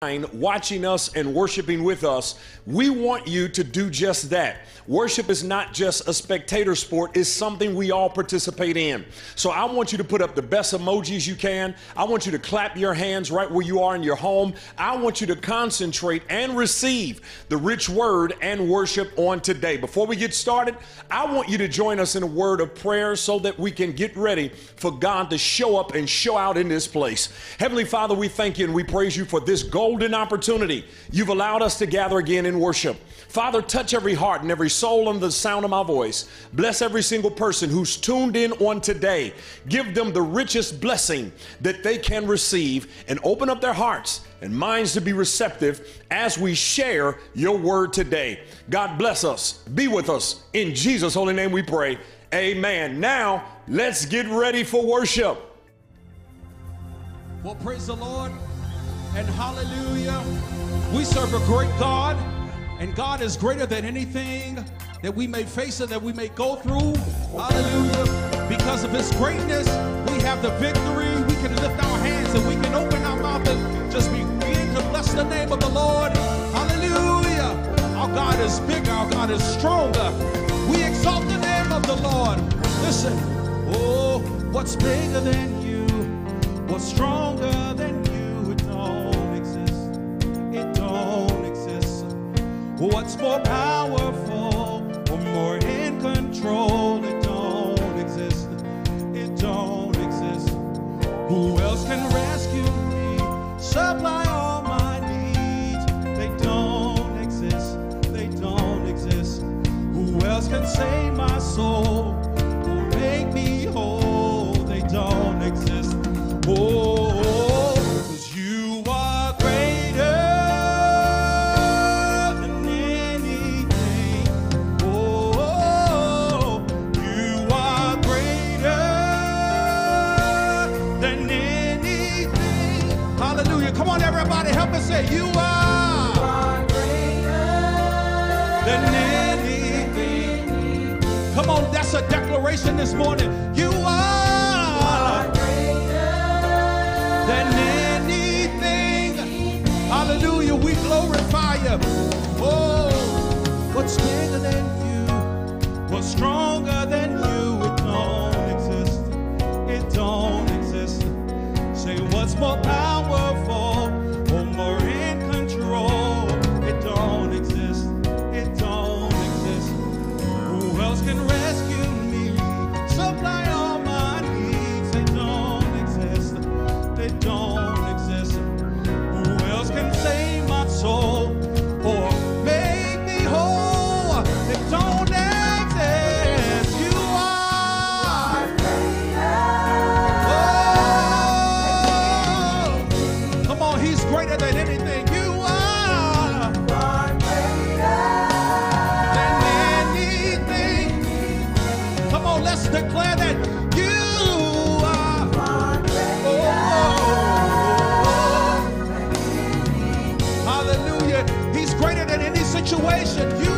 watching us and worshiping with us, we want you to do just that. Worship is not just a spectator sport, it's something we all participate in. So I want you to put up the best emojis you can. I want you to clap your hands right where you are in your home. I want you to concentrate and receive the rich word and worship on today. Before we get started, I want you to join us in a word of prayer so that we can get ready for God to show up and show out in this place. Heavenly Father, we thank you and we praise you for this goal golden opportunity you've allowed us to gather again in worship. Father, touch every heart and every soul under the sound of my voice. Bless every single person who's tuned in on today. Give them the richest blessing that they can receive and open up their hearts and minds to be receptive as we share your word today. God bless us. Be with us. In Jesus' holy name we pray. Amen. Now, let's get ready for worship. Well, praise the Lord and hallelujah. We serve a great God, and God is greater than anything that we may face and that we may go through. Hallelujah. Because of his greatness, we have the victory. We can lift our hands and we can open our mouth and just begin to bless the name of the Lord. Hallelujah. Our God is bigger, our God is stronger. We exalt the name of the Lord. Listen, oh, what's bigger than you? What's stronger than you? What's more powerful or more in control? It don't exist. It don't exist. Who else can rescue me? Supply all my needs. They don't exist. They don't exist. Who else can save my soul or make me whole? They don't exist. Oh. Declaration this morning. You are, than anything. Hallelujah, we glorify you. Oh, what's bigger than you? What's stronger than you? It don't exist. It don't exist. Say what's more powerful? situation. You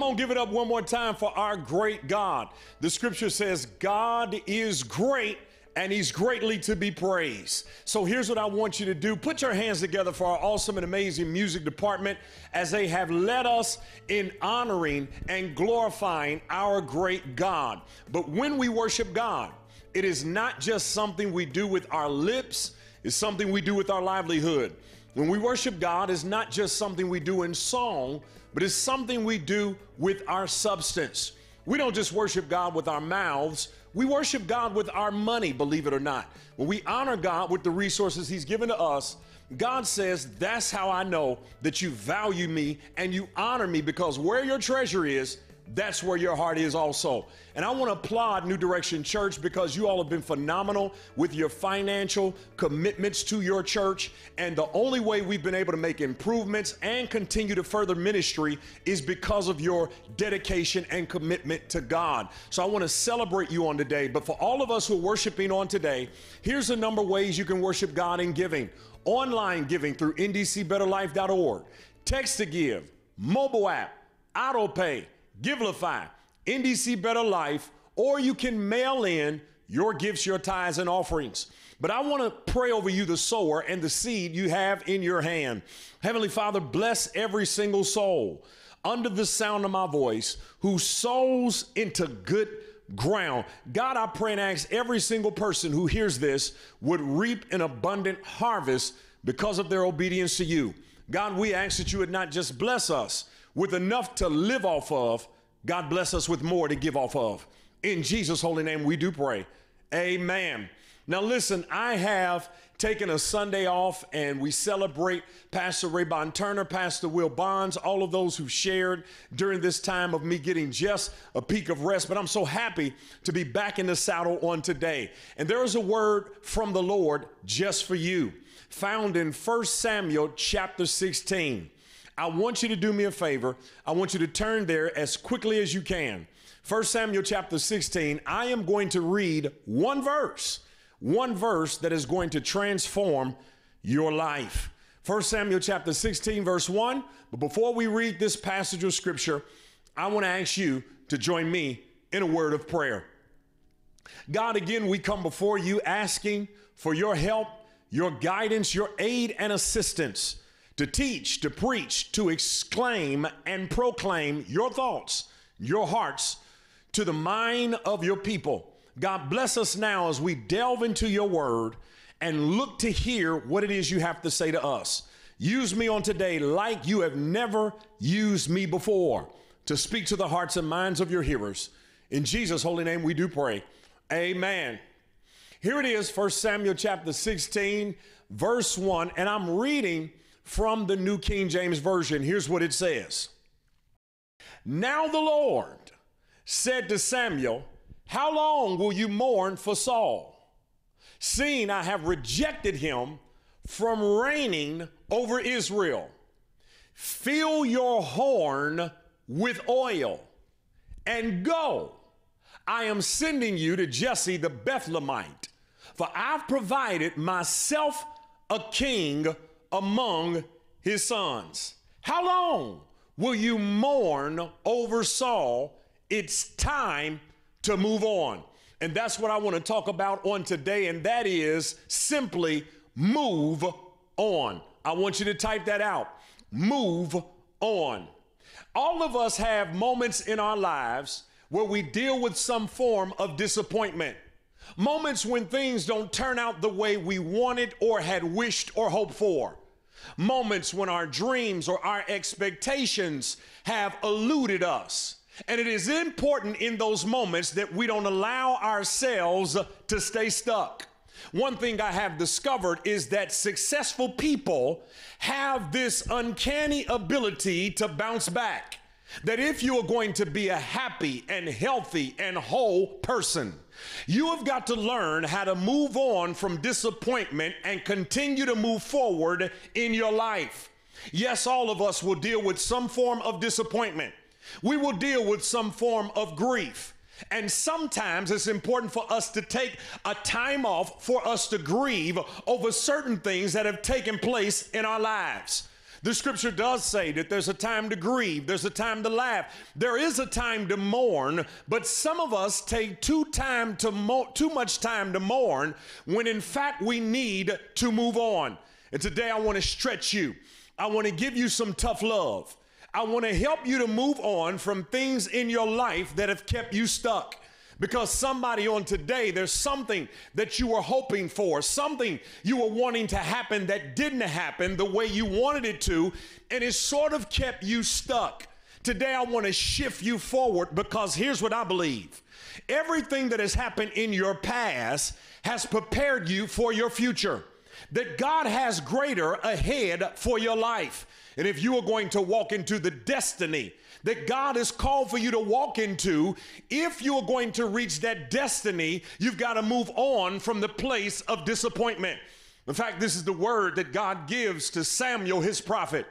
Come on, give it up one more time for our great God. The scripture says, God is great and he's greatly to be praised. So here's what I want you to do put your hands together for our awesome and amazing music department as they have led us in honoring and glorifying our great God. But when we worship God, it is not just something we do with our lips, it's something we do with our livelihood. When we worship God, it's not just something we do in song, but it's something we do with our substance. We don't just worship God with our mouths, we worship God with our money, believe it or not. When we honor God with the resources He's given to us, God says, That's how I know that you value me and you honor me because where your treasure is, that's where your heart is also. And I want to applaud New Direction Church because you all have been phenomenal with your financial commitments to your church. And the only way we've been able to make improvements and continue to further ministry is because of your dedication and commitment to God. So I want to celebrate you on today. But for all of us who are worshiping on today, here's a number of ways you can worship God in giving online giving through ndcbetterlife.org, text to give, mobile app, auto pay Givelify, NDC Better Life, or you can mail in your gifts, your tithes, and offerings. But I want to pray over you, the sower, and the seed you have in your hand. Heavenly Father, bless every single soul under the sound of my voice who sows into good ground. God, I pray and ask every single person who hears this would reap an abundant harvest because of their obedience to you. God, we ask that you would not just bless us with enough to live off of, God bless us with more to give off of. In Jesus' holy name, we do pray. Amen. Now, listen, I have taken a Sunday off and we celebrate Pastor Raybon Turner, Pastor Will Bonds, all of those who shared during this time of me getting just a peak of rest. But I'm so happy to be back in the saddle on today. And there is a word from the Lord just for you, found in 1 Samuel chapter 16. I want you to do me a favor. I want you to turn there as quickly as you can. 1 Samuel chapter 16, I am going to read one verse, one verse that is going to transform your life. 1 Samuel chapter 16, verse 1. But before we read this passage of scripture, I want to ask you to join me in a word of prayer. God, again, we come before you asking for your help, your guidance, your aid, and assistance to teach, to preach, to exclaim and proclaim your thoughts, your hearts to the mind of your people. God bless us now as we delve into your word and look to hear what it is you have to say to us. Use me on today like you have never used me before to speak to the hearts and minds of your hearers. In Jesus' holy name, we do pray. Amen. Here it is, 1 Samuel chapter 16, verse 1, and I'm reading from the New King James Version. Here's what it says Now the Lord said to Samuel, How long will you mourn for Saul? Seeing I have rejected him from reigning over Israel. Fill your horn with oil and go. I am sending you to Jesse the Bethlehemite, for I've provided myself a king among his sons. How long will you mourn over Saul? It's time to move on. And that's what I want to talk about on today, and that is simply move on. I want you to type that out. Move on. All of us have moments in our lives where we deal with some form of disappointment. Moments when things don't turn out the way we wanted or had wished or hoped for. Moments when our dreams or our expectations have eluded us. And it is important in those moments that we don't allow ourselves to stay stuck. One thing I have discovered is that successful people have this uncanny ability to bounce back. That if you are going to be a happy and healthy and whole person, you have got to learn how to move on from disappointment and continue to move forward in your life. Yes, all of us will deal with some form of disappointment. We will deal with some form of grief. And sometimes it's important for us to take a time off for us to grieve over certain things that have taken place in our lives. The scripture does say that there's a time to grieve, there's a time to laugh, there is a time to mourn, but some of us take too time to mo- too much time to mourn when in fact we need to move on. And today I want to stretch you. I want to give you some tough love. I want to help you to move on from things in your life that have kept you stuck. Because somebody on today, there's something that you were hoping for, something you were wanting to happen that didn't happen the way you wanted it to, and it sort of kept you stuck. Today, I want to shift you forward because here's what I believe everything that has happened in your past has prepared you for your future, that God has greater ahead for your life. And if you are going to walk into the destiny that God has called for you to walk into, if you are going to reach that destiny, you've got to move on from the place of disappointment. In fact, this is the word that God gives to Samuel, his prophet.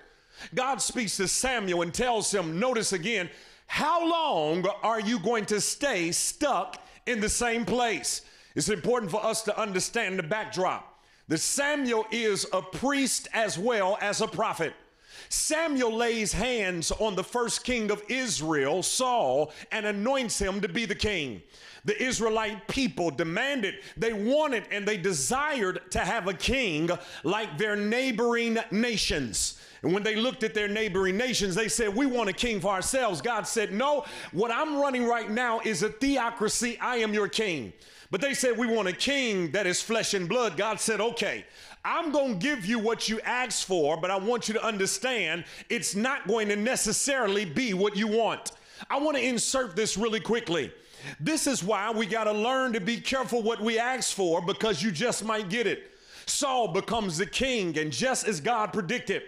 God speaks to Samuel and tells him, notice again, how long are you going to stay stuck in the same place? It's important for us to understand the backdrop that Samuel is a priest as well as a prophet. Samuel lays hands on the first king of Israel, Saul, and anoints him to be the king. The Israelite people demanded, they wanted, and they desired to have a king like their neighboring nations. And when they looked at their neighboring nations, they said, We want a king for ourselves. God said, No, what I'm running right now is a theocracy. I am your king. But they said, We want a king that is flesh and blood. God said, Okay, I'm going to give you what you asked for, but I want you to understand it's not going to necessarily be what you want. I want to insert this really quickly. This is why we got to learn to be careful what we ask for because you just might get it. Saul becomes the king, and just as God predicted,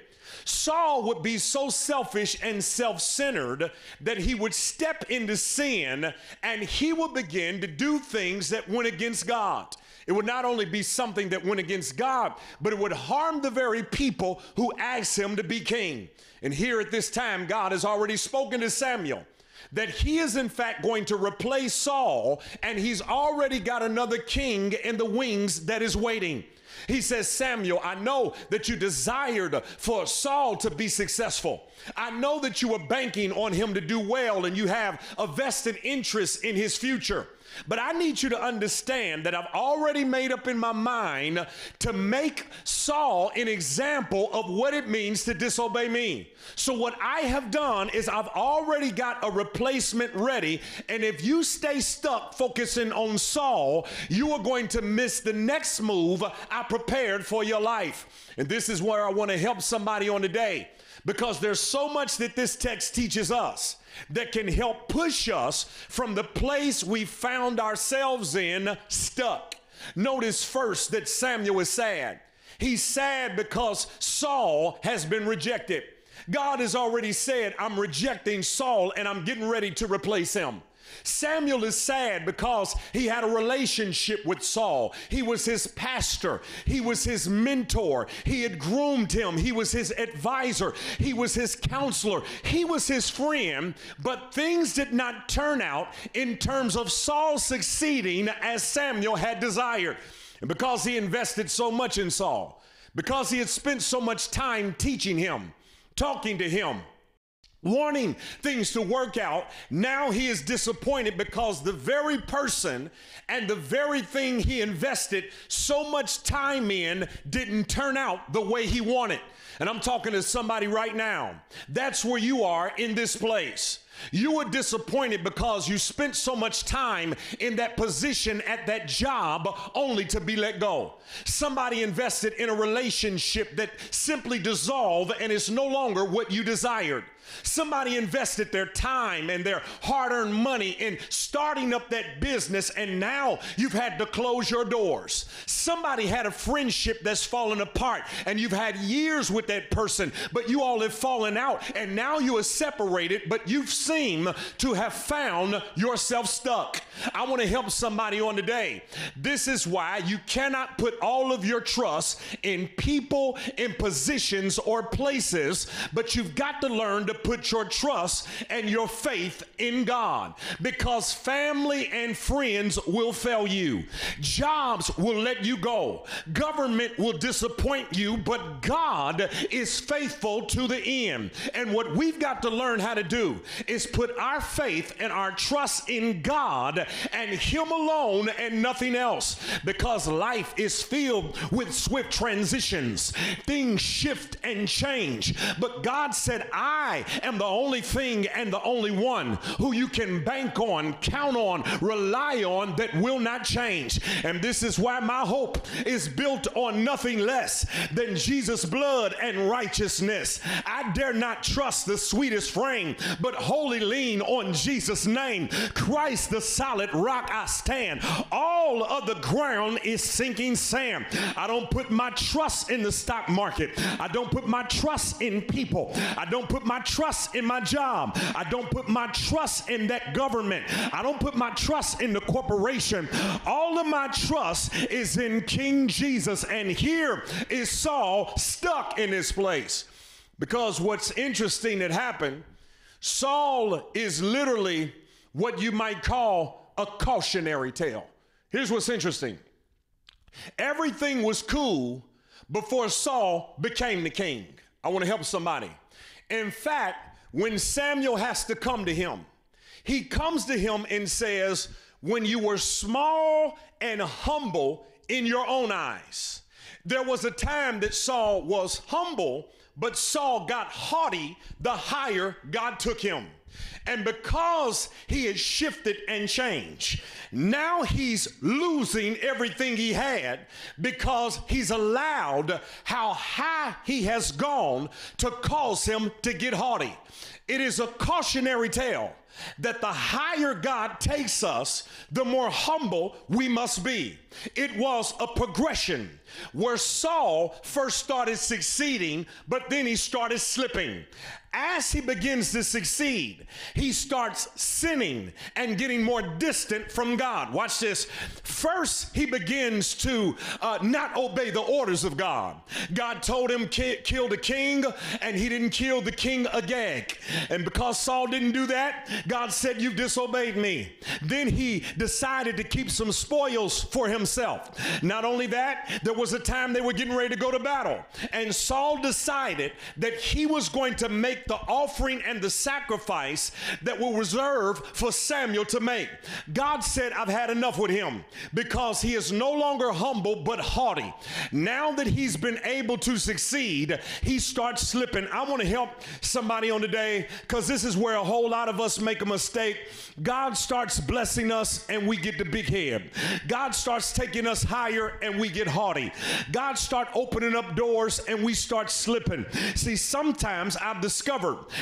Saul would be so selfish and self centered that he would step into sin and he would begin to do things that went against God. It would not only be something that went against God, but it would harm the very people who asked him to be king. And here at this time, God has already spoken to Samuel that he is in fact going to replace Saul, and he's already got another king in the wings that is waiting. He says, Samuel, I know that you desired for Saul to be successful. I know that you were banking on him to do well and you have a vested interest in his future. But I need you to understand that I've already made up in my mind to make Saul an example of what it means to disobey me. So, what I have done is I've already got a replacement ready. And if you stay stuck focusing on Saul, you are going to miss the next move I prepared for your life. And this is where I want to help somebody on today because there's so much that this text teaches us that can help push us from the place we found ourselves in stuck. Notice first that Samuel is sad. He's sad because Saul has been rejected. God has already said, I'm rejecting Saul and I'm getting ready to replace him. Samuel is sad because he had a relationship with Saul. He was his pastor, he was his mentor, he had groomed him, he was his advisor, he was his counselor, he was his friend. But things did not turn out in terms of Saul succeeding as Samuel had desired. And because he invested so much in Saul, because he had spent so much time teaching him, talking to him, wanting things to work out. Now he is disappointed because the very person and the very thing he invested so much time in didn't turn out the way he wanted. And I'm talking to somebody right now. That's where you are in this place. You were disappointed because you spent so much time in that position at that job only to be let go. Somebody invested in a relationship that simply dissolved and is no longer what you desired. Somebody invested their time and their hard earned money in starting up that business, and now you've had to close your doors. Somebody had a friendship that's fallen apart, and you've had years with that person, but you all have fallen out, and now you are separated, but you've seem to have found yourself stuck. I want to help somebody on today. This is why you cannot put all of your trust in people, in positions, or places, but you've got to learn to put your trust and your faith in God because family and friends will fail you, jobs will let you go, government will disappoint you, but God is faithful to the end. And what we've got to learn how to do is put our faith and our trust in God and Him alone and nothing else because life is filled with swift transitions. Things shift and change. But God said, I am the only thing and the only one who you can bank on, count on, rely on that will not change. And this is why my hope is built on nothing less than Jesus' blood and righteousness. I dare not trust the sweetest frame, but wholly lean on Jesus' name. Christ, the solid rock I stand. All of the ground is sinking sand. I don't put my trust in the stock market. I don't put my trust in people. I don't put my trust in my job. I don't put my trust in that government. I don't put my trust in the corporation. All of my trust is in King Jesus. And here is Saul stuck in this place. Because what's interesting that happened, Saul is literally what you might call a cautionary tale. Here's what's interesting everything was cool before Saul became the king. I want to help somebody. In fact, when Samuel has to come to him, he comes to him and says, When you were small and humble in your own eyes, there was a time that Saul was humble, but Saul got haughty the higher God took him. And because he has shifted and changed, now he's losing everything he had because he's allowed how high he has gone to cause him to get haughty. It is a cautionary tale that the higher God takes us, the more humble we must be. It was a progression where Saul first started succeeding, but then he started slipping. As he begins to succeed, he starts sinning and getting more distant from God. Watch this. First, he begins to uh, not obey the orders of God. God told him ki- kill the king, and he didn't kill the king Agag. And because Saul didn't do that, God said, "You've disobeyed me." Then he decided to keep some spoils for himself. Not only that, there was a time they were getting ready to go to battle, and Saul decided that he was going to make the offering and the sacrifice that were reserved for Samuel to make. God said, I've had enough with him because he is no longer humble but haughty. Now that he's been able to succeed, he starts slipping. I want to help somebody on today because this is where a whole lot of us make a mistake. God starts blessing us and we get the big head. God starts taking us higher and we get haughty. God start opening up doors and we start slipping. See, sometimes I've discovered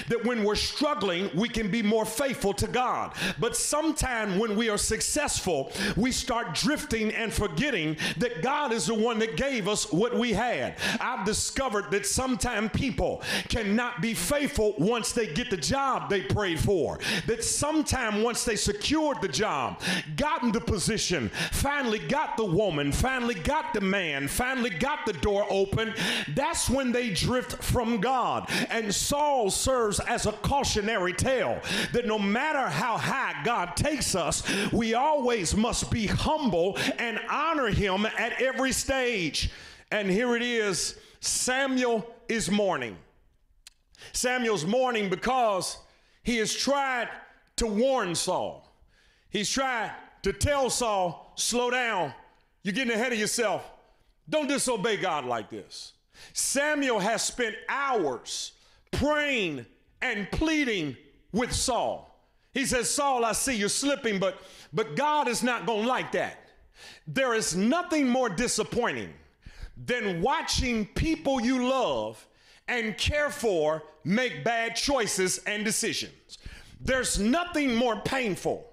that when we're struggling, we can be more faithful to God. But sometime when we are successful, we start drifting and forgetting that God is the one that gave us what we had. I've discovered that sometimes people cannot be faithful once they get the job they prayed for. That sometime once they secured the job, gotten the position, finally got the woman, finally got the man, finally got the door open, that's when they drift from God. And Saul Serves as a cautionary tale that no matter how high God takes us, we always must be humble and honor him at every stage. And here it is Samuel is mourning. Samuel's mourning because he has tried to warn Saul. He's tried to tell Saul, slow down. You're getting ahead of yourself. Don't disobey God like this. Samuel has spent hours praying and pleading with Saul. He says, Saul, I see you're slipping, but, but God is not going to like that. There is nothing more disappointing than watching people you love and care for make bad choices and decisions. There's nothing more painful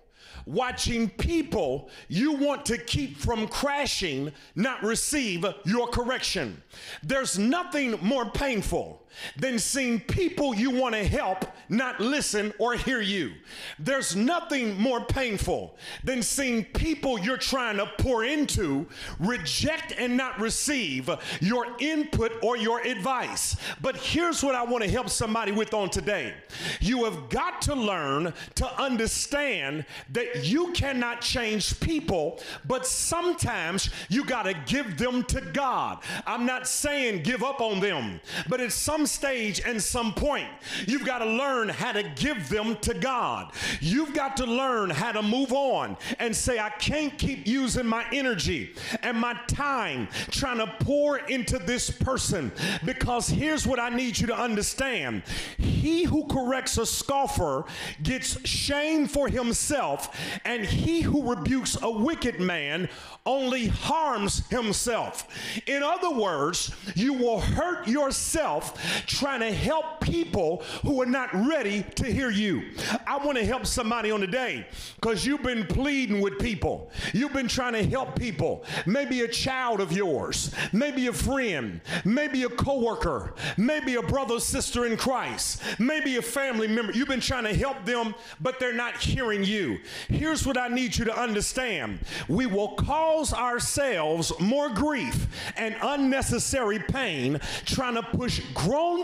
watching people you want to keep from crashing not receive your correction. There's nothing more painful than seeing people you want to help not listen or hear you. There's nothing more painful than seeing people you're trying to pour into reject and not receive your input or your advice. But here's what I want to help somebody with on today. You have got to learn to understand that you cannot change people, but sometimes you got to give them to God. I'm not saying give up on them, but at some stage and some point, you've got to learn how to give them to God. You've got to learn how to move on and say, I can't keep using my energy and my time trying to pour into this person because here's what I need you to understand. He who corrects a scoffer gets shame for himself, and he who rebukes a wicked man only harms himself. In other words, you will hurt yourself trying to help people who are not ready to hear you. I want to help somebody on today because you've been pleading with people. You've been trying to help people. Maybe a child of yours, maybe a friend, maybe a coworker, maybe a brother or sister in Christ, maybe a family member. You've been trying to help them, but they're not hearing you. Here's what I need you to understand. We will cause ourselves more grief and unnecessary pain trying to push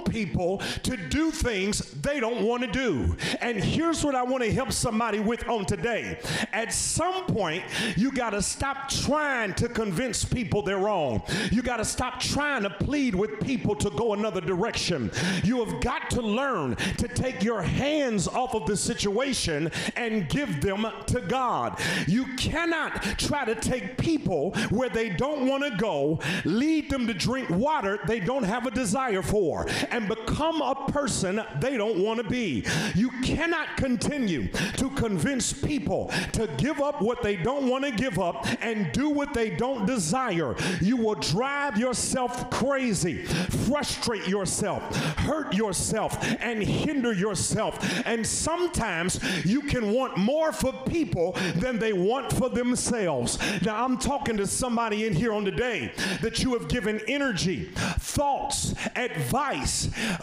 people to do things they don't want to do. And here's what I want to help somebody with on today. At some point, you got to stop trying to convince people they're wrong. You got to stop trying to plead with people to go another direction. You have got to learn to take your hands off of the situation and give them to God. You cannot try to take people where they don't want to go, lead them to drink water they don't have a desire for, and become a person they don't want to be. You cannot continue to convince people to give up what they don't want to give up and do what they don't desire. You will drive yourself crazy, frustrate yourself, hurt yourself, and hinder yourself. And sometimes you can want more for people than they want for themselves. Now, I'm talking to somebody in here on today that you have given energy, thoughts, advice,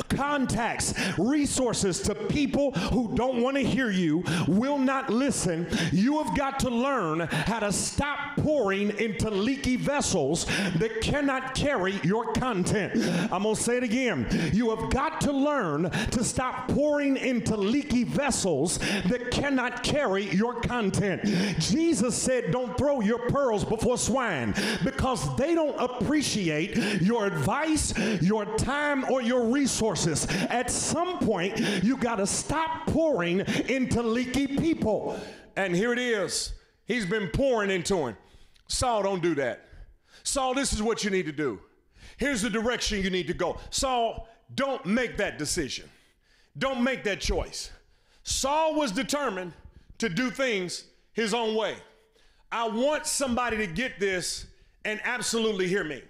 contacts, resources to people who don't want to hear you, will not listen. You have got to learn how to stop pouring into leaky vessels that cannot carry your content. I'm going to say it again. You have got to learn to stop pouring into leaky vessels that cannot carry your content. Jesus said, Don't throw your pearls before swine because they don't appreciate your advice, your time, or your resources. At some point, you got to stop pouring into leaky people. And here it is. He's been pouring into him. Saul, don't do that. Saul, this is what you need to do. Here's the direction you need to go. Saul, don't make that decision. Don't make that choice. Saul was determined to do things his own way. I want somebody to get this and absolutely hear me.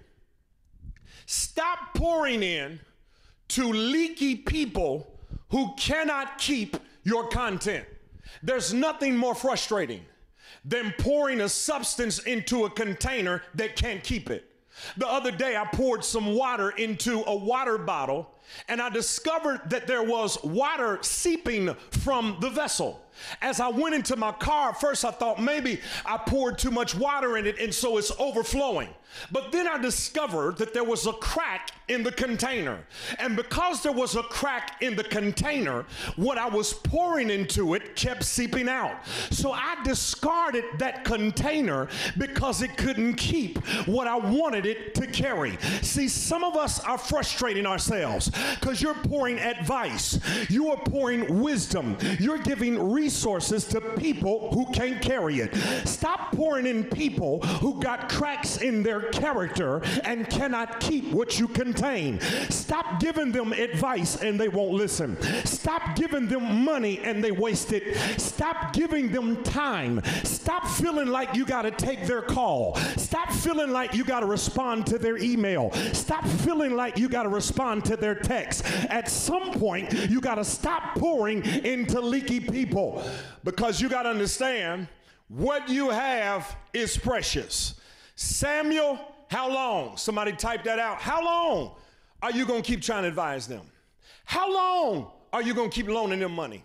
Stop pouring in to leaky people who cannot keep your content. There's nothing more frustrating than pouring a substance into a container that can't keep it. The other day, I poured some water into a water bottle and I discovered that there was water seeping from the vessel. As I went into my car, first I thought maybe I poured too much water in it and so it's overflowing. But then I discovered that there was a crack in the container. And because there was a crack in the container, what I was pouring into it kept seeping out. So I discarded that container because it couldn't keep what I wanted it to carry. See, some of us are frustrating ourselves because you're pouring advice, you are pouring wisdom, you're giving resources to people who can't carry it. Stop pouring in people who got cracks in their character and cannot keep what you contain. Stop giving them advice and they won't listen. Stop giving them money and they waste it. Stop giving them time. Stop feeling like you got to take their call. Stop feeling like you got to respond to their email. Stop feeling like you got to respond to their text. At some point, you got to stop pouring into leaky people because you got to understand what you have is precious. Samuel, how long? Somebody type that out. How long are you going to keep trying to advise them? How long are you going to keep loaning them money?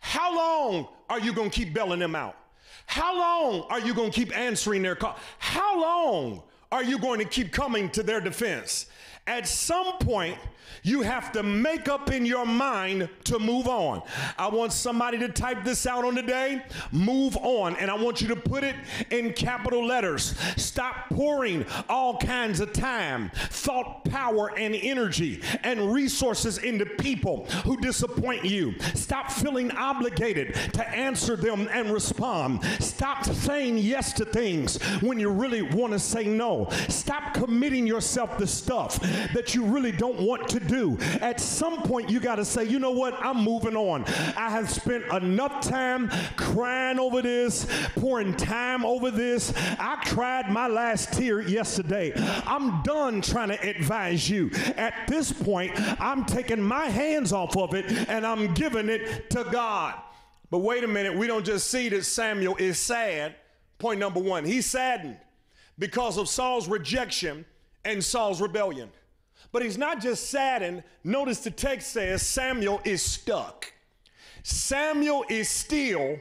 How long are you going to keep bailing them out? How long are you going to keep answering their call? How long are you going to keep coming to their defense? At some point, you have to make up in your mind to move on. I want somebody to type this out on the day. Move on. And I want you to put it in capital letters. Stop pouring all kinds of time, thought, power, and energy and resources into people who disappoint you. Stop feeling obligated to answer them and respond. Stop saying yes to things when you really want to say no. Stop committing yourself to stuff that you really don't want to do. At some point, you got to say, you know what? I'm moving on. I have spent enough time crying over this, pouring time over this. I cried my last tear yesterday. I'm done trying to advise you. At this point, I'm taking my hands off of it and I'm giving it to God. But wait a minute, we don't just see that Samuel is sad. Point number one, he's saddened because of Saul's rejection and Saul's rebellion. But he's not just saddened. Notice the text says Samuel is stuck. Samuel is still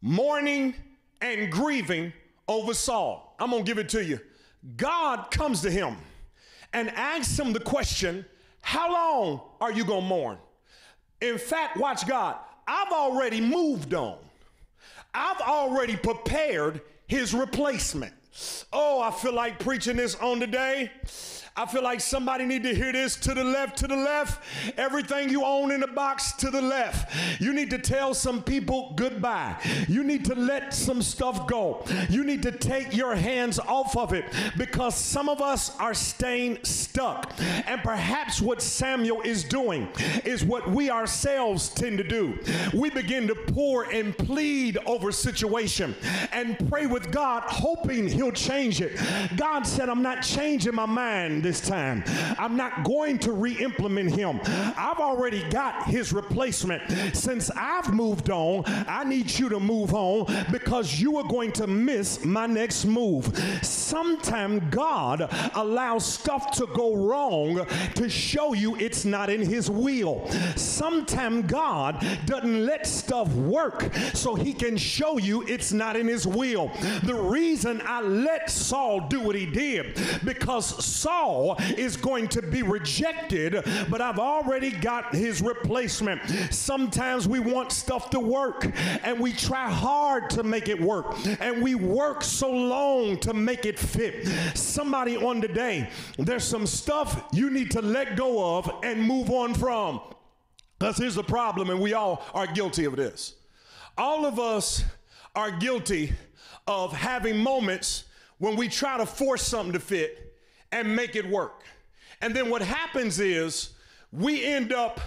mourning and grieving over Saul. I'm going to give it to you. God comes to him and asks him the question, How long are you going to mourn? In fact, watch God. I've already moved on. I've already prepared his replacement. Oh, I feel like preaching this on today. I feel like somebody need to hear this to the left, to the left. Everything you own in the box to the left. You need to tell some people goodbye. You need to let some stuff go. You need to take your hands off of it because some of us are staying stuck. And perhaps what Samuel is doing is what we ourselves tend to do. We begin to pour and plead over situation and pray with God hoping he'll change it. God said, I'm not changing my mind this time. I'm not going to re implement him. I've already got his replacement. Since I've moved on, I need you to move on because you are going to miss my next move. Sometimes God allows stuff to go wrong to show you it's not in his will. Sometimes God doesn't let stuff work so he can show you it's not in his will. The reason I let Saul do what he did because Saul Is going to be rejected, but I've already got his replacement. Sometimes we want stuff to work and we try hard to make it work and we work so long to make it fit. Somebody on today, there's some stuff you need to let go of and move on from. Because here's the problem, and we all are guilty of this. All of us are guilty of having moments when we try to force something to fit and make it work. And then what happens is we end up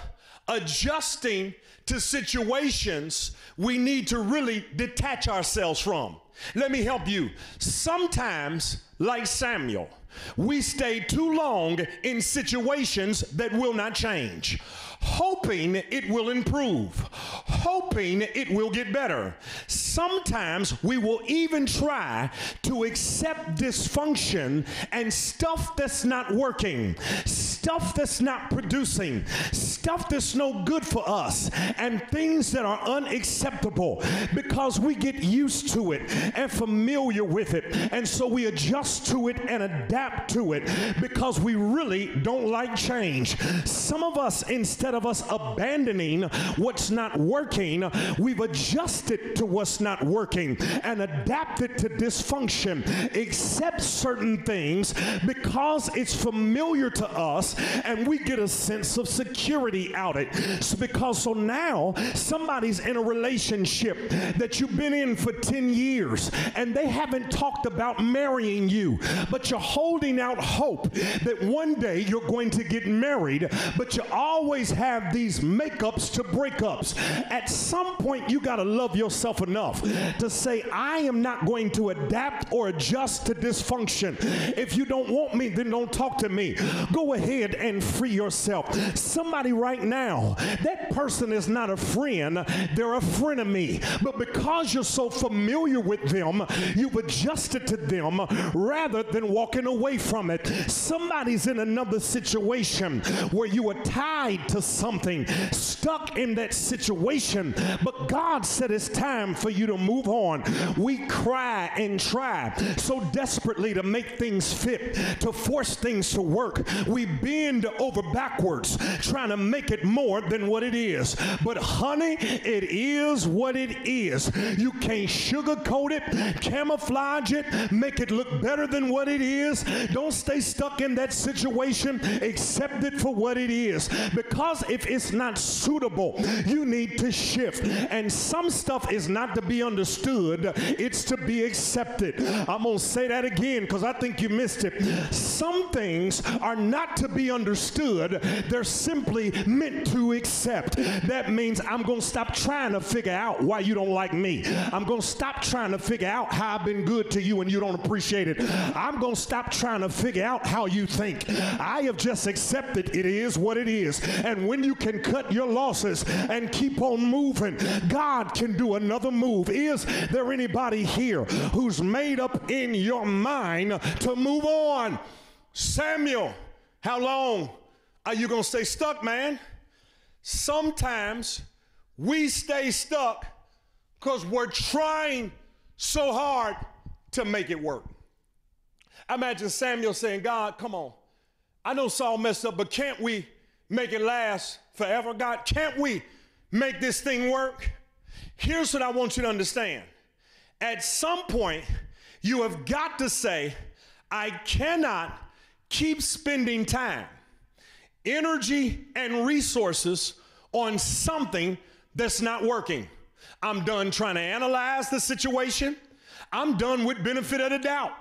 adjusting to situations we need to really detach ourselves from. Let me help you. Sometimes, like Samuel, we stay too long in situations that will not change hoping it will improve, hoping it will get better. Sometimes we will even try to accept dysfunction and stuff that's not working, stuff that's not producing, stuff that's no good for us, and things that are unacceptable because we get used to it and familiar with it. And so we adjust to it and adapt to it because we really don't like change. Some of us, instead of us abandoning what's not working, we've adjusted to what's not working and adapted to dysfunction, accept certain things because it's familiar to us and we get a sense of security out of it. So because so now somebody's in a relationship that you've been in for 10 years and they haven't talked about marrying you, but you're holding out hope that one day you're going to get married, but you always have have these makeups to breakups. At some point, you got to love yourself enough to say, I am not going to adapt or adjust to dysfunction. If you don't want me, then don't talk to me. Go ahead and free yourself. Somebody right now, that person is not a friend, they're a frenemy. But because you're so familiar with them, you've adjusted to them rather than walking away from it. Somebody's in another situation where you are tied to something, stuck in that situation, but God said it's time for you to move on. We cry and try so desperately to make things fit, to force things to work. We bend over backwards trying to make it more than what it is. But honey, it is what it is. You can't sugarcoat it, camouflage it, make it look better than what it is. Don't stay stuck in that situation. Accept it for what it is. Because if it's not suitable, you need to shift. And some stuff is not to be understood, it's to be accepted. I'm going to say that again because I think you missed it. Some things are not to be understood, they're simply meant to accept. That means I'm going to stop trying to figure out why you don't like me. I'm going to stop trying to figure out how I've been good to you and you don't appreciate it. I'm going to stop trying to figure out how you think. I have just accepted it is what it is. And when you can cut your losses and keep on moving, God can do another move. Is there anybody here who's made up in your mind to move on? Samuel, how long are you going to stay stuck, man? Sometimes we stay stuck because we're trying so hard to make it work. I Imagine Samuel saying, God, come on. I know Saul messed up, but can't we make it last forever? God, can't we make this thing work? Here's what I want you to understand. At some point, you have got to say, I cannot keep spending time, energy, and resources on something that's not working. I'm done trying to analyze the situation. I'm done with benefit of the doubt.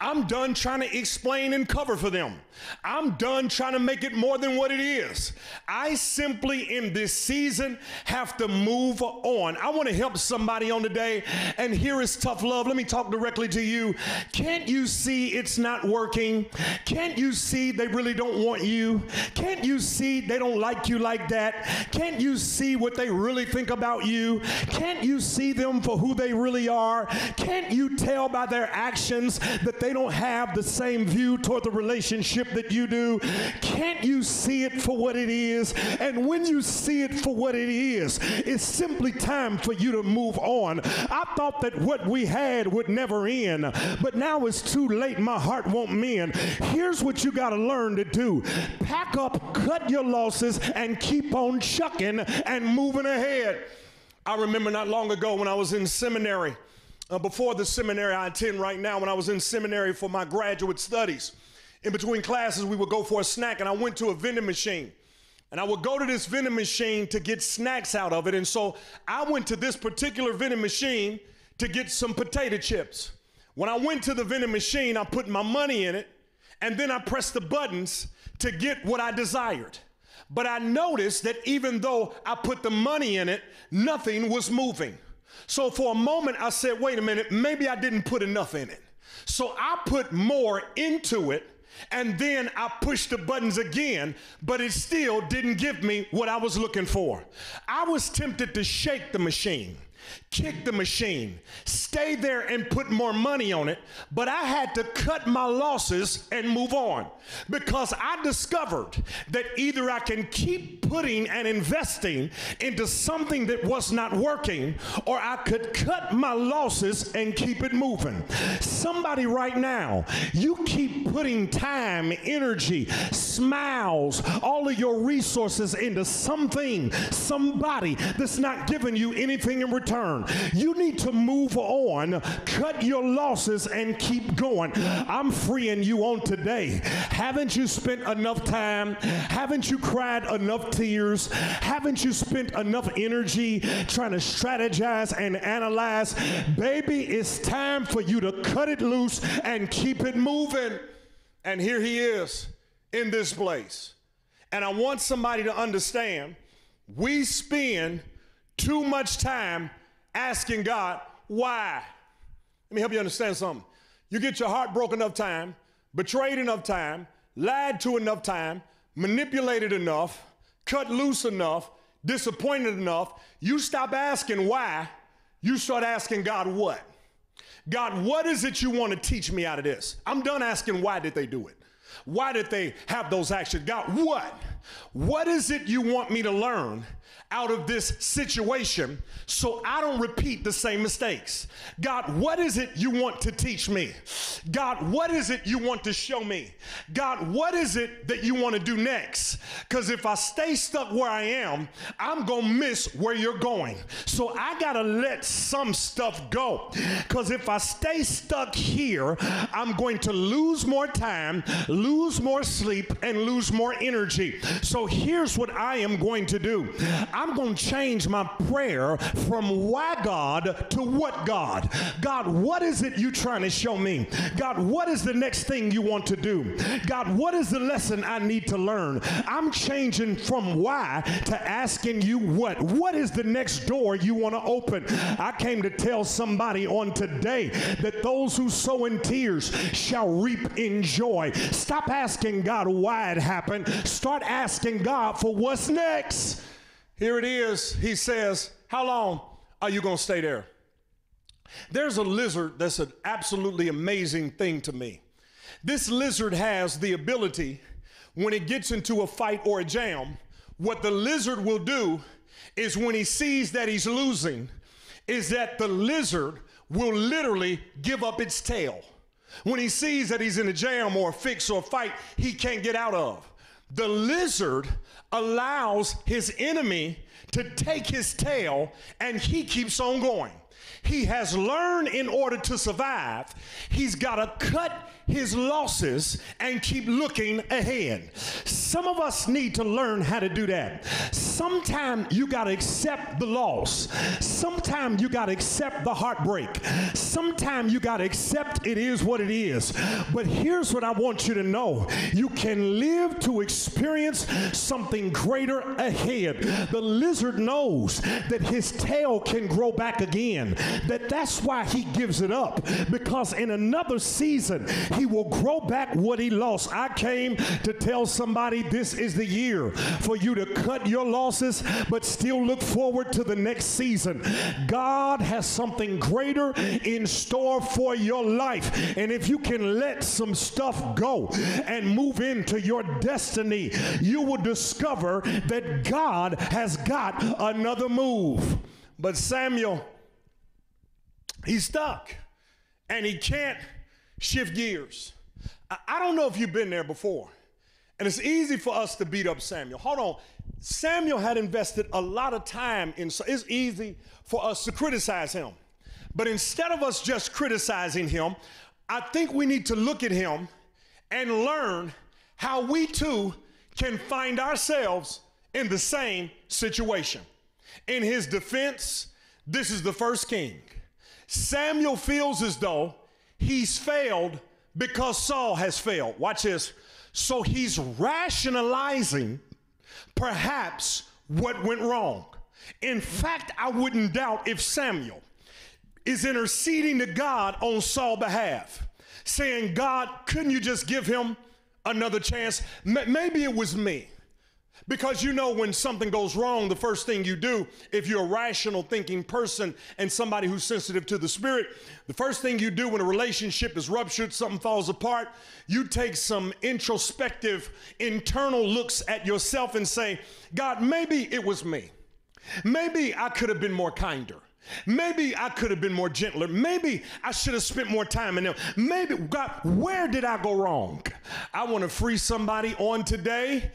I'm done trying to explain and cover for them. I'm done trying to make it more than what it is. I simply, in this season, have to move on. I want to help somebody on today, and here is tough love. Let me talk directly to you. Can't you see it's not working? Can't you see they really don't want you? Can't you see they don't like you like that? Can't you see what they really think about you? Can't you see them for who they really are? Can't you tell by their actions that they don't have the same view toward the relationship that you do? Can't you see it for what it is? And when you see it for what it is, it's simply time for you to move on. I thought that what we had would never end, but now it's too late. My heart won't mend. Here's what you got to learn to do pack up, cut your losses, and keep on chucking and moving ahead. I remember not long ago when I was in seminary uh, before the seminary I attend right now, when I was in seminary for my graduate studies. In between classes, we would go for a snack, and I went to a vending machine. And I would go to this vending machine to get snacks out of it. And so I went to this particular vending machine to get some potato chips. When I went to the vending machine, I put my money in it, and then I pressed the buttons to get what I desired. But I noticed that even though I put the money in it, nothing was moving. So for a moment, I said, wait a minute, maybe I didn't put enough in it. So I put more into it. And then I pushed the buttons again, but it still didn't give me what I was looking for. I was tempted to shake the machine kick the machine, stay there and put more money on it, but I had to cut my losses and move on because I discovered that either I can keep putting and investing into something that was not working, or I could cut my losses and keep it moving. Somebody right now, you keep putting time, energy, smiles, all of your resources into something, somebody that's not giving you anything in return. You need to move on, cut your losses, and keep going. I'm freeing you on today. Haven't you spent enough time? Haven't you cried enough tears? Haven't you spent enough energy trying to strategize and analyze? Baby, it's time for you to cut it loose and keep it moving. And here he is in this place. And I want somebody to understand we spend too much time asking God, why? Let me help you understand something. You get your heart broken enough time, betrayed enough time, lied to enough time, manipulated enough, cut loose enough, disappointed enough, you stop asking why, you start asking God what? God, what is it you want to teach me out of this? I'm done asking why did they do it? Why did they have those actions? God, what? What is it you want me to learn out of this situation so I don't repeat the same mistakes? God, what is it you want to teach me? God, what is it you want to show me? God, what is it that you want to do next? Because if I stay stuck where I am, I'm going to miss where you're going. So I got to let some stuff go. Because if I stay stuck here, I'm going to lose more time, lose more sleep, and lose more energy. So here's what I am going to do I'm going to change my prayer from why God to what God. God, what is it you trying to show me? God, what is the next thing you want to do? God, what is the lesson I need to learn? I'm changing from why to asking you what. What is the next door you want to open? I came to tell somebody on today that those who sow in tears shall reap in joy. Stop asking God why it happened. Start asking God for what's next. Here it is. He says, How long are you going to stay there? There's a lizard that's an absolutely amazing thing to me. This lizard has the ability, when it gets into a fight or a jam, what the lizard will do is when he sees that he's losing, is that the lizard will literally give up its tail. When he sees that he's in a jam or a fix or a fight he can't get out of, the lizard allows his enemy to take his tail and he keeps on going. He has learned in order to survive, he's got to cut his losses and keep looking ahead. Some of us need to learn how to do that. Sometimes you got to accept the loss. Sometimes you got to accept the heartbreak. Sometimes you got to accept it is what it is. But here's what I want you to know you can live to experience something greater ahead. The lizard knows that his tail can grow back again, that that's why he gives it up because in another season he will grow back what he lost. I came to tell somebody this is the year for you to cut your losses, but still look forward to the next season. God has something greater in store for your life. And if you can let some stuff go and move into your destiny, you will discover that God has got another move. But Samuel, he's stuck and he can't shift gears. I, don't know if you've been there before. And it's easy for us to beat up Samuel. Hold on. Samuel had invested a lot of time in, so it's easy for us to criticize him. But instead of us just criticizing him, I think we need to look at him and learn how we too can find ourselves in the same situation. In his defense, this is the first king. Samuel feels as though he's failed because Saul has failed. Watch this. So he's rationalizing perhaps what went wrong. In fact, I wouldn't doubt if Samuel is interceding to God on Saul's behalf, saying, God, couldn't you just give him another chance? M- maybe it was me. Because you know, when something goes wrong, the first thing you do, if you're a rational thinking person and somebody who's sensitive to the spirit, the first thing you do when a relationship is ruptured, something falls apart, you take some introspective, internal looks at yourself and say, God, maybe it was me. Maybe I could have been more kinder. Maybe I could have been more gentler. Maybe I should have spent more time in them. Maybe, God, where did I go wrong? I want to free somebody on today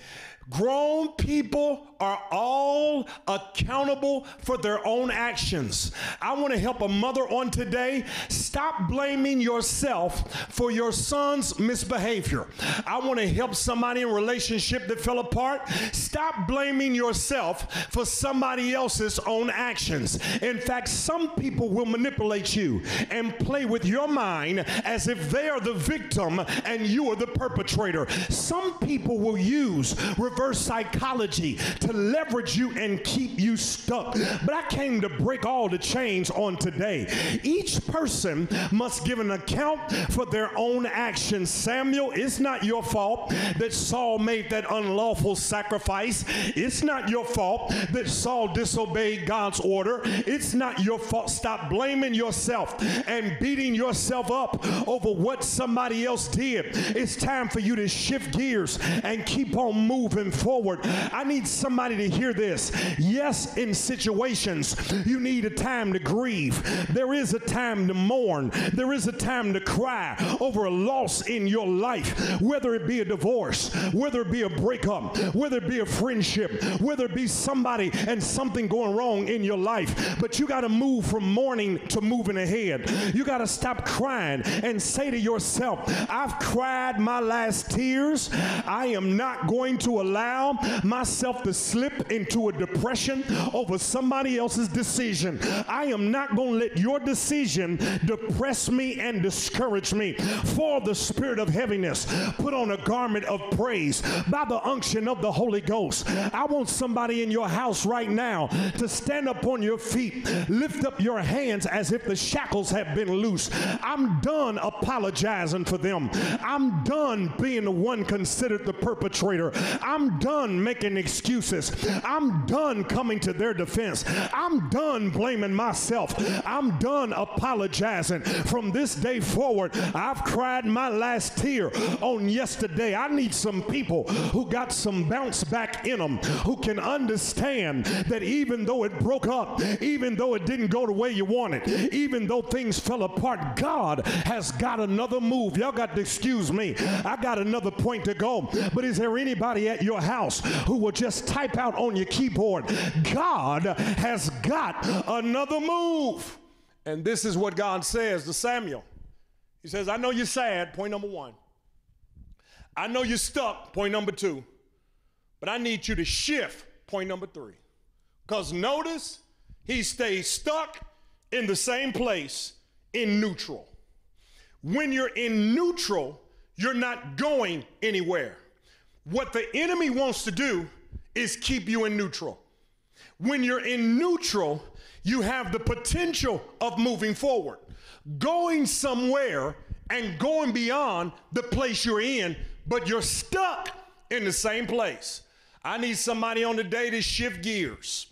Grown people are all accountable for their own actions. I want to help a mother on today. Stop blaming yourself for your son's misbehavior. I want to help somebody in a relationship that fell apart. Stop blaming yourself for somebody else's own actions. In fact, some people will manipulate you and play with your mind as if they are the victim and you are the perpetrator. Some people will use reverse psychology to to leverage you and keep you stuck. But I came to break all the chains on today. Each person must give an account for their own actions. Samuel, it's not your fault that Saul made that unlawful sacrifice. It's not your fault that Saul disobeyed God's order. It's not your fault. Stop blaming yourself and beating yourself up over what somebody else did. It's time for you to shift gears and keep on moving forward. I need somebody to hear this. Yes, in situations, you need a time to grieve. There is a time to mourn. There is a time to cry over a loss in your life, whether it be a divorce, whether it be a breakup, whether it be a friendship, whether it be somebody and something going wrong in your life. But you got to move from mourning to moving ahead. You got to stop crying and say to yourself, I've cried my last tears. I am not going to allow myself to slip into a depression over somebody else's decision. I am not going to let your decision depress me and discourage me. For the spirit of heaviness, put on a garment of praise by the unction of the Holy Ghost. I want somebody in your house right now to stand up on your feet, lift up your hands as if the shackles have been loose. I'm done apologizing for them. I'm done being the one considered the perpetrator. I'm done making excuses. I'm done coming to their defense. I'm done blaming myself. I'm done apologizing. From this day forward, I've cried my last tear on yesterday. I need some people who got some bounce back in them, who can understand that even though it broke up, even though it didn't go the way you wanted, even though things fell apart, God has got another move. Y'all got to excuse me. I got another point to go. But is there anybody at your house who will just type out on your keyboard, God has got another move? And this is what God says to Samuel. He says, I know you're sad, point number one. I know you're stuck, point number two. But I need you to shift, point number three. Because notice, he stays stuck in the same place in neutral. When you're in neutral, you're not going anywhere. What the enemy wants to do is keep you in neutral. When you're in neutral, you have the potential of moving forward, going somewhere and going beyond the place you're in, but you're stuck in the same place. I need somebody on the day to shift gears.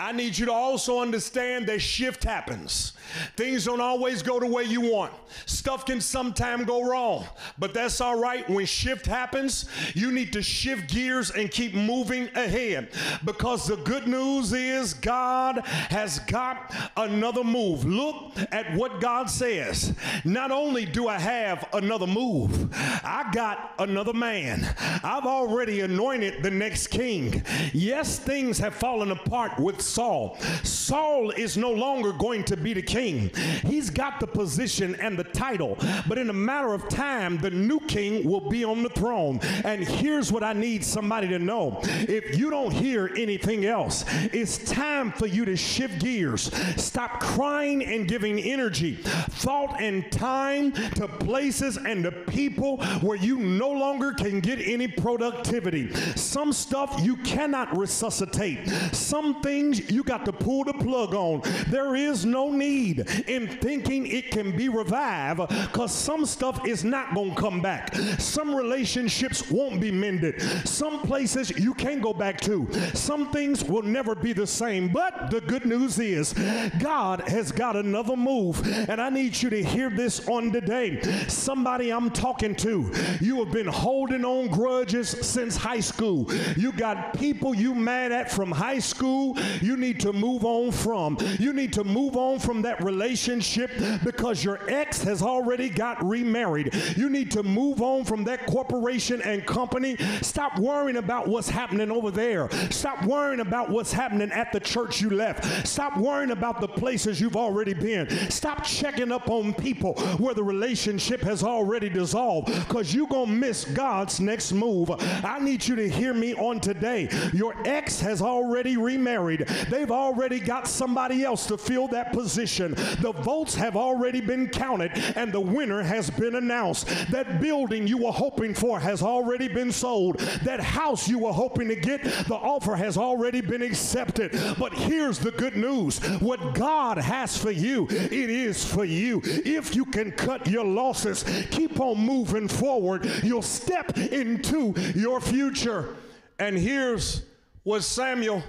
I need you to also understand that shift happens. Things don't always go the way you want. Stuff can sometimes go wrong, but that's all right. When shift happens, you need to shift gears and keep moving ahead because the good news is God has got another move. Look at what God says. Not only do I have another move, I got another man. I've already anointed the next king. Yes, things have fallen apart with Saul. Saul is no longer going to be the king. He's got the position and the title, but in a matter of time, the new king will be on the throne. And here's what I need somebody to know if you don't hear anything else, it's time for you to shift gears. Stop crying and giving energy, thought, and time to places and to people where you no longer can get any productivity. Some stuff you cannot resuscitate, some things you got to pull the plug on. There is no need in thinking it can be revived because some stuff is not going to come back. Some relationships won't be mended. Some places you can't go back to. Some things will never be the same. But the good news is God has got another move. And I need you to hear this on today. Somebody I'm talking to, you have been holding on grudges since high school. You got people you mad at from high school. Need to move on from. You need to move on from that relationship because your ex has already got remarried. You need to move on from that corporation and company. Stop worrying about what's happening over there. Stop worrying about what's happening at the church you left. Stop worrying about the places you've already been. Stop checking up on people where the relationship has already dissolved because you're going to miss God's next move. I need you to hear me on today. Your ex has already remarried They've already got somebody else to fill that position. The votes have already been counted and the winner has been announced. That building you were hoping for has already been sold. That house you were hoping to get, the offer has already been accepted. But here's the good news what God has for you, it is for you. If you can cut your losses, keep on moving forward, you'll step into your future. And here's what Samuel,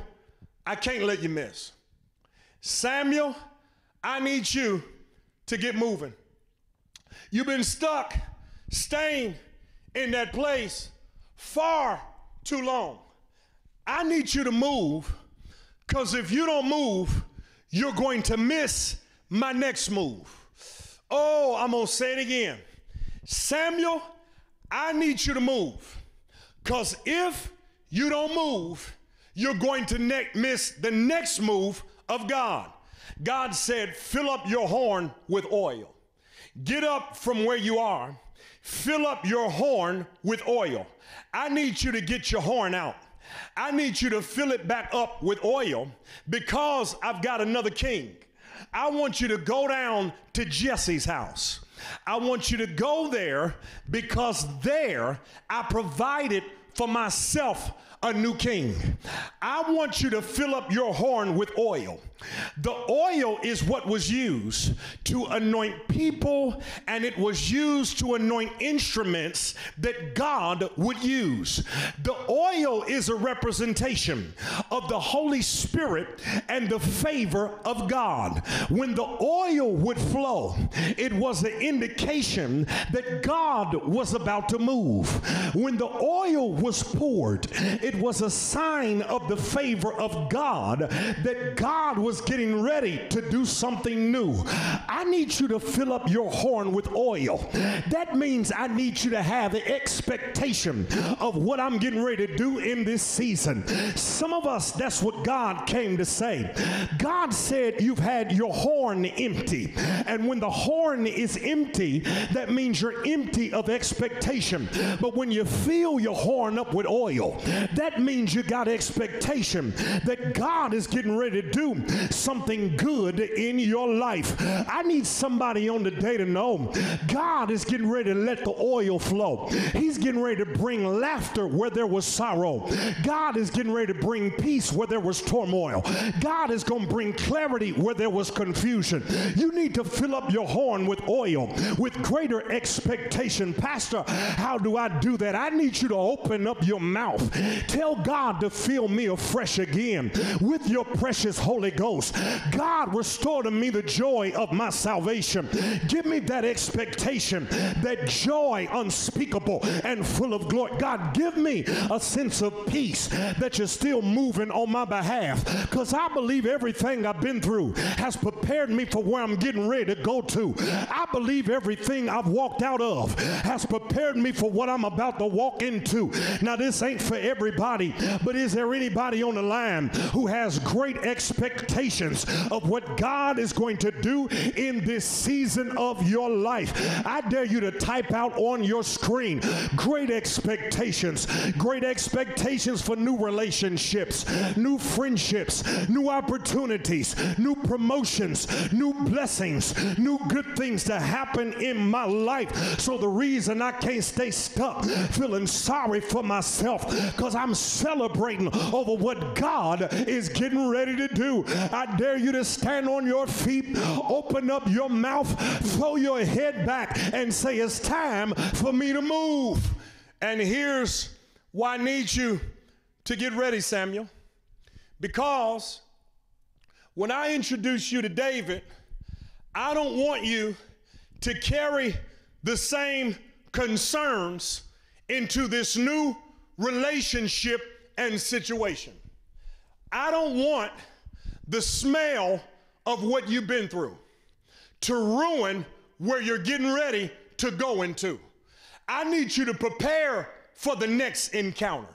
I can't let you miss. Samuel, I need you to get moving. You've been stuck, staying in that place far too long. I need you to move because if you don't move, you're going to miss my next move. Oh, I'm going to say it again. Samuel, I need you to move because if you don't move, you're going to ne- miss the next move of God. God said, fill up your horn with oil. Get up from where you are, fill up your horn with oil. I need you to get your horn out. I need you to fill it back up with oil because I've got another king. I want you to go down to Jesse's house. I want you to go there because there I provided for myself a new king. I want you to fill up your horn with oil. The oil is what was used to anoint people, and it was used to anoint instruments that God would use. The oil is a representation of the Holy Spirit and the favor of God. When the oil would flow, it was an indication that God was about to move. When the oil was poured, it was a sign of the favor of God that God was getting ready to do something new. I need you to fill up your horn with oil. That means I need you to have the expectation of what I'm getting ready to do in this season. Some of us, that's what God came to say. God said, You've had your horn empty. And when the horn is empty, that means you're empty of expectation. But when you fill your horn up with oil, that means you got expectation that God is getting ready to do something good in your life. I need somebody on the day to know God is getting ready to let the oil flow. He's getting ready to bring laughter where there was sorrow. God is getting ready to bring peace where there was turmoil. God is going to bring clarity where there was confusion. You need to fill up your horn with oil with greater expectation. Pastor, how do I do that? I need you to open up your mouth. Tell God to fill me afresh again with your precious Holy Ghost. God, restore to me the joy of my salvation. Give me that expectation, that joy unspeakable and full of glory. God, give me a sense of peace that you're still moving on my behalf because I believe everything I've been through has prepared me for where I'm getting ready to go to. I believe everything I've walked out of has prepared me for what I'm about to walk into. Now, this ain't for everybody, but is there anybody on the line who has great expectations of what God is going to do in this season of your life? I dare you to type out on your screen great expectations, great expectations for new relationships, new friendships, new opportunities, new promotions, new blessings, new good things to happen in my life. So the reason I can't stay stuck feeling sorry for myself because I'm celebrating over what God is getting ready to do. I dare you to stand on your feet, open up your mouth, throw your head back, and say, It's time for me to move. And here's why I need you to get ready, Samuel. Because when I introduce you to David, I don't want you to carry the same concerns into this new relationship and situation. I don't want the smell of what you've been through to ruin where you're getting ready to go into. I need you to prepare for the next encounter.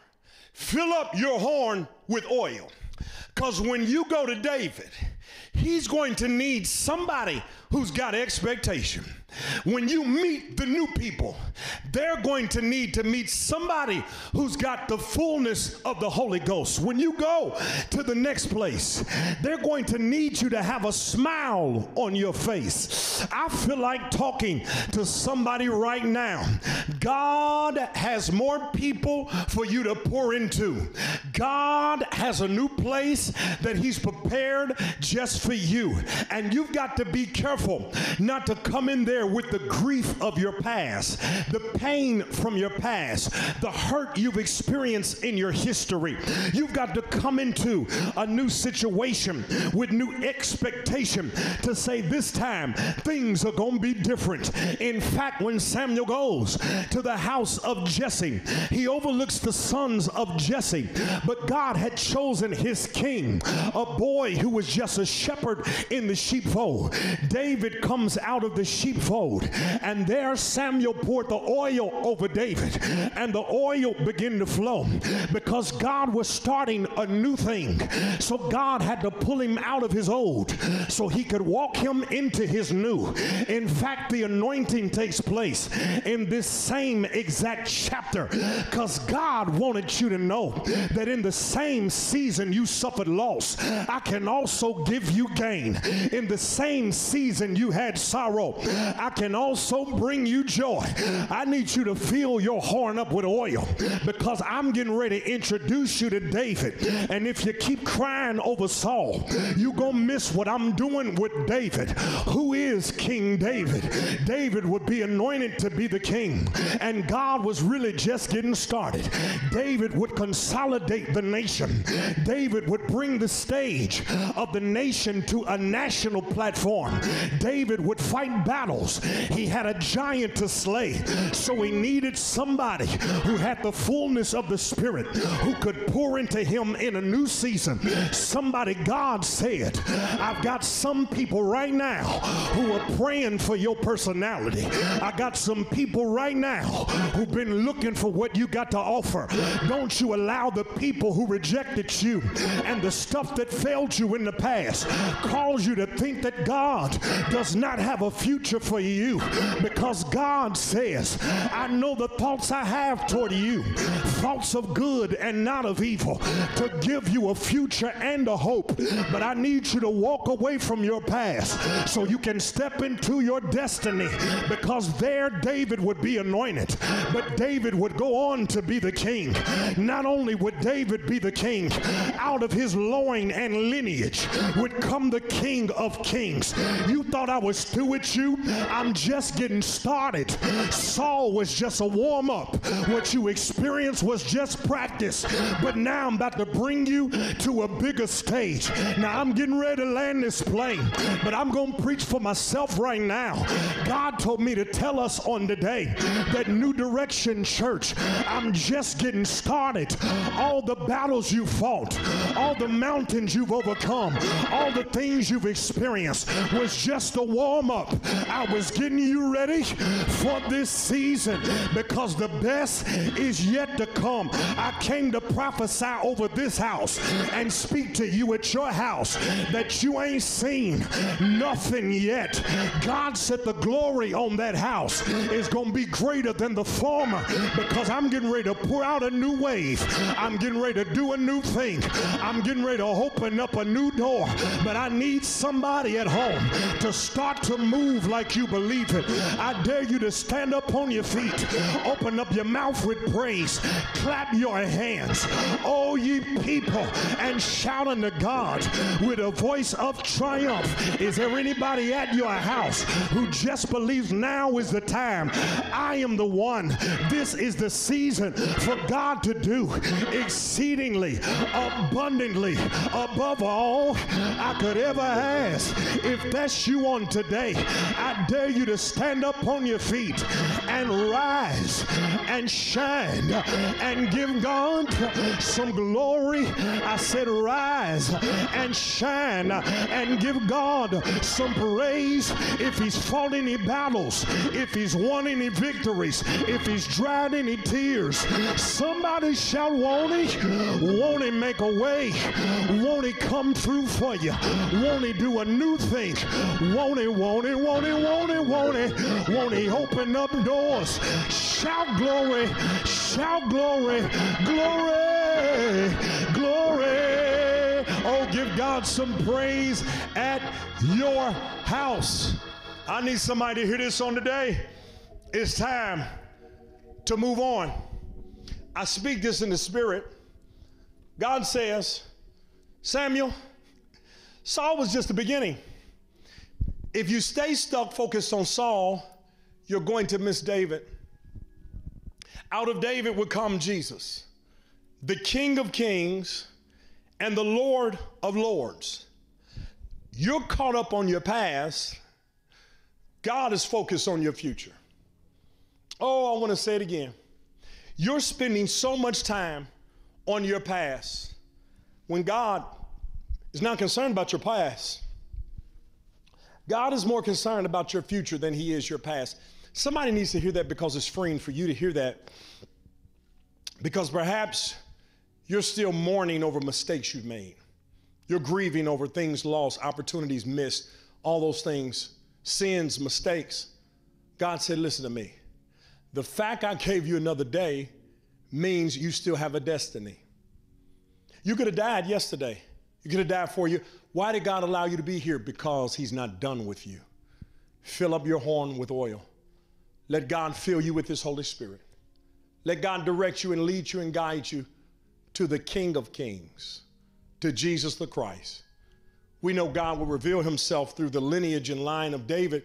Fill up your horn with oil. Because when you go to David, he's going to need somebody who's got expectation. When you meet the new people, they're going to need to meet somebody who's got the fullness of the Holy Ghost. When you go to the next place, they're going to need you to have a smile on your face. I feel like talking to somebody right now. God has more people for you to pour into. God has a new place that He's prepared just for you. And you've got to be careful not to come in there with the grief of your past, the pain from your past, the hurt you've experienced in your history. You've got to come into a new situation with new expectation to say, This time things are going to be different. In fact, when Samuel goes to the house of Jesse, he overlooks the sons of Jesse, but God had chosen his king, a boy who was just a shepherd in the sheepfold. David comes out of the sheepfold, and there Samuel poured the oil over David, and the oil began to flow because God was starting a new thing. So God had to pull him out of his old so he could walk him into his new. In fact, the anointing takes place in this same exact chapter because God wanted you to know that in the same season you suffered loss, I can also give you gain. In the same season you had sorrow, I can also bring you joy. I need you to fill your horn up with oil because I'm getting ready to introduce you to David. And if you keep crying over Saul, you're going to miss what I'm doing with David. Who is King David? David would be anointed to be the king, and God was really just getting started. David would consolidate the nation. David would bring the stage of the nation to a national platform. David would fight battles. He had a giant to slay, so he needed somebody who had the fullness of the Spirit who could pour into him in a new season. Somebody, God said, I've got some people right now who are praying for your personality. I got some people right now who've been looking for what you got to offer. Don't you allow the people who rejected you and the stuff that failed you in the past cause you to think that God does not have a future for you because God says, I know the thoughts I have toward you, thoughts of good and not of evil, to give you a future and a hope. But I need you to walk away from your past so you can step into your destiny because there David would be anointed, but David would go on to be the king. Not only would David be the king, out of his loin and lineage would come the king of kings. You thought I was through with you? I'm just getting started. Saul was just a warm up. What you experienced was just practice. But now I'm about to bring you to a bigger stage. Now I'm getting ready to land this plane, but I'm going to preach for myself right now. God told me to tell us on today that New Direction Church, I'm just getting started. All the battles you fought, all the mountains you've overcome, all the things you've experienced was just a warm up. I was getting you ready for this season because the best is yet to come. I came to prophesy over this house and speak to you at your house that you ain't seen nothing yet. God said the glory on that house is going to be greater than the former because I'm getting ready to pour out a new wave. I'm getting ready to do a new thing. I'm getting ready to open up a new door. But I need somebody at home to start to move like you believe it. I dare you to stand up on your feet, open up your mouth with praise, clap your hands, oh ye people, and shout unto God with a voice of triumph. Is there anybody at your house who just believes now is the time? I am the one. This is the season for God to do exceedingly abundantly above all I could ever ask. If that's you on today, I dare you to stand up on your feet and rise and shine and give God some glory. I said, rise and shine and give God some praise. If He's fought any battles, if He's won any victories, if He's dried any tears, somebody shout, won't He? Won't He make a way? Won't He come through for you? Won't He do a new thing? Won't He? Won't He? Won't He? Won't Won't he, won't he, won't he open up doors? Shout glory, shout glory, glory, glory. Oh, give God some praise at your house. I need somebody to hear this on today. It's time to move on. I speak this in the spirit. God says, Samuel, Saul was just the beginning. If you stay stuck focused on Saul, you're going to miss David. Out of David would come Jesus, the King of Kings and the Lord of Lords. You're caught up on your past. God is focused on your future. Oh, I want to say it again. You're spending so much time on your past when God is not concerned about your past. God is more concerned about your future than he is your past. Somebody needs to hear that because it's freeing for you to hear that. Because perhaps you're still mourning over mistakes you've made. You're grieving over things lost, opportunities missed, all those things, sins, mistakes. God said, Listen to me. The fact I gave you another day means you still have a destiny. You could have died yesterday. You could have died for you. Why did God allow you to be here? Because He's not done with you. Fill up your horn with oil. Let God fill you with His Holy Spirit. Let God direct you and lead you and guide you to the King of Kings, to Jesus the Christ. We know God will reveal Himself through the lineage and line of David.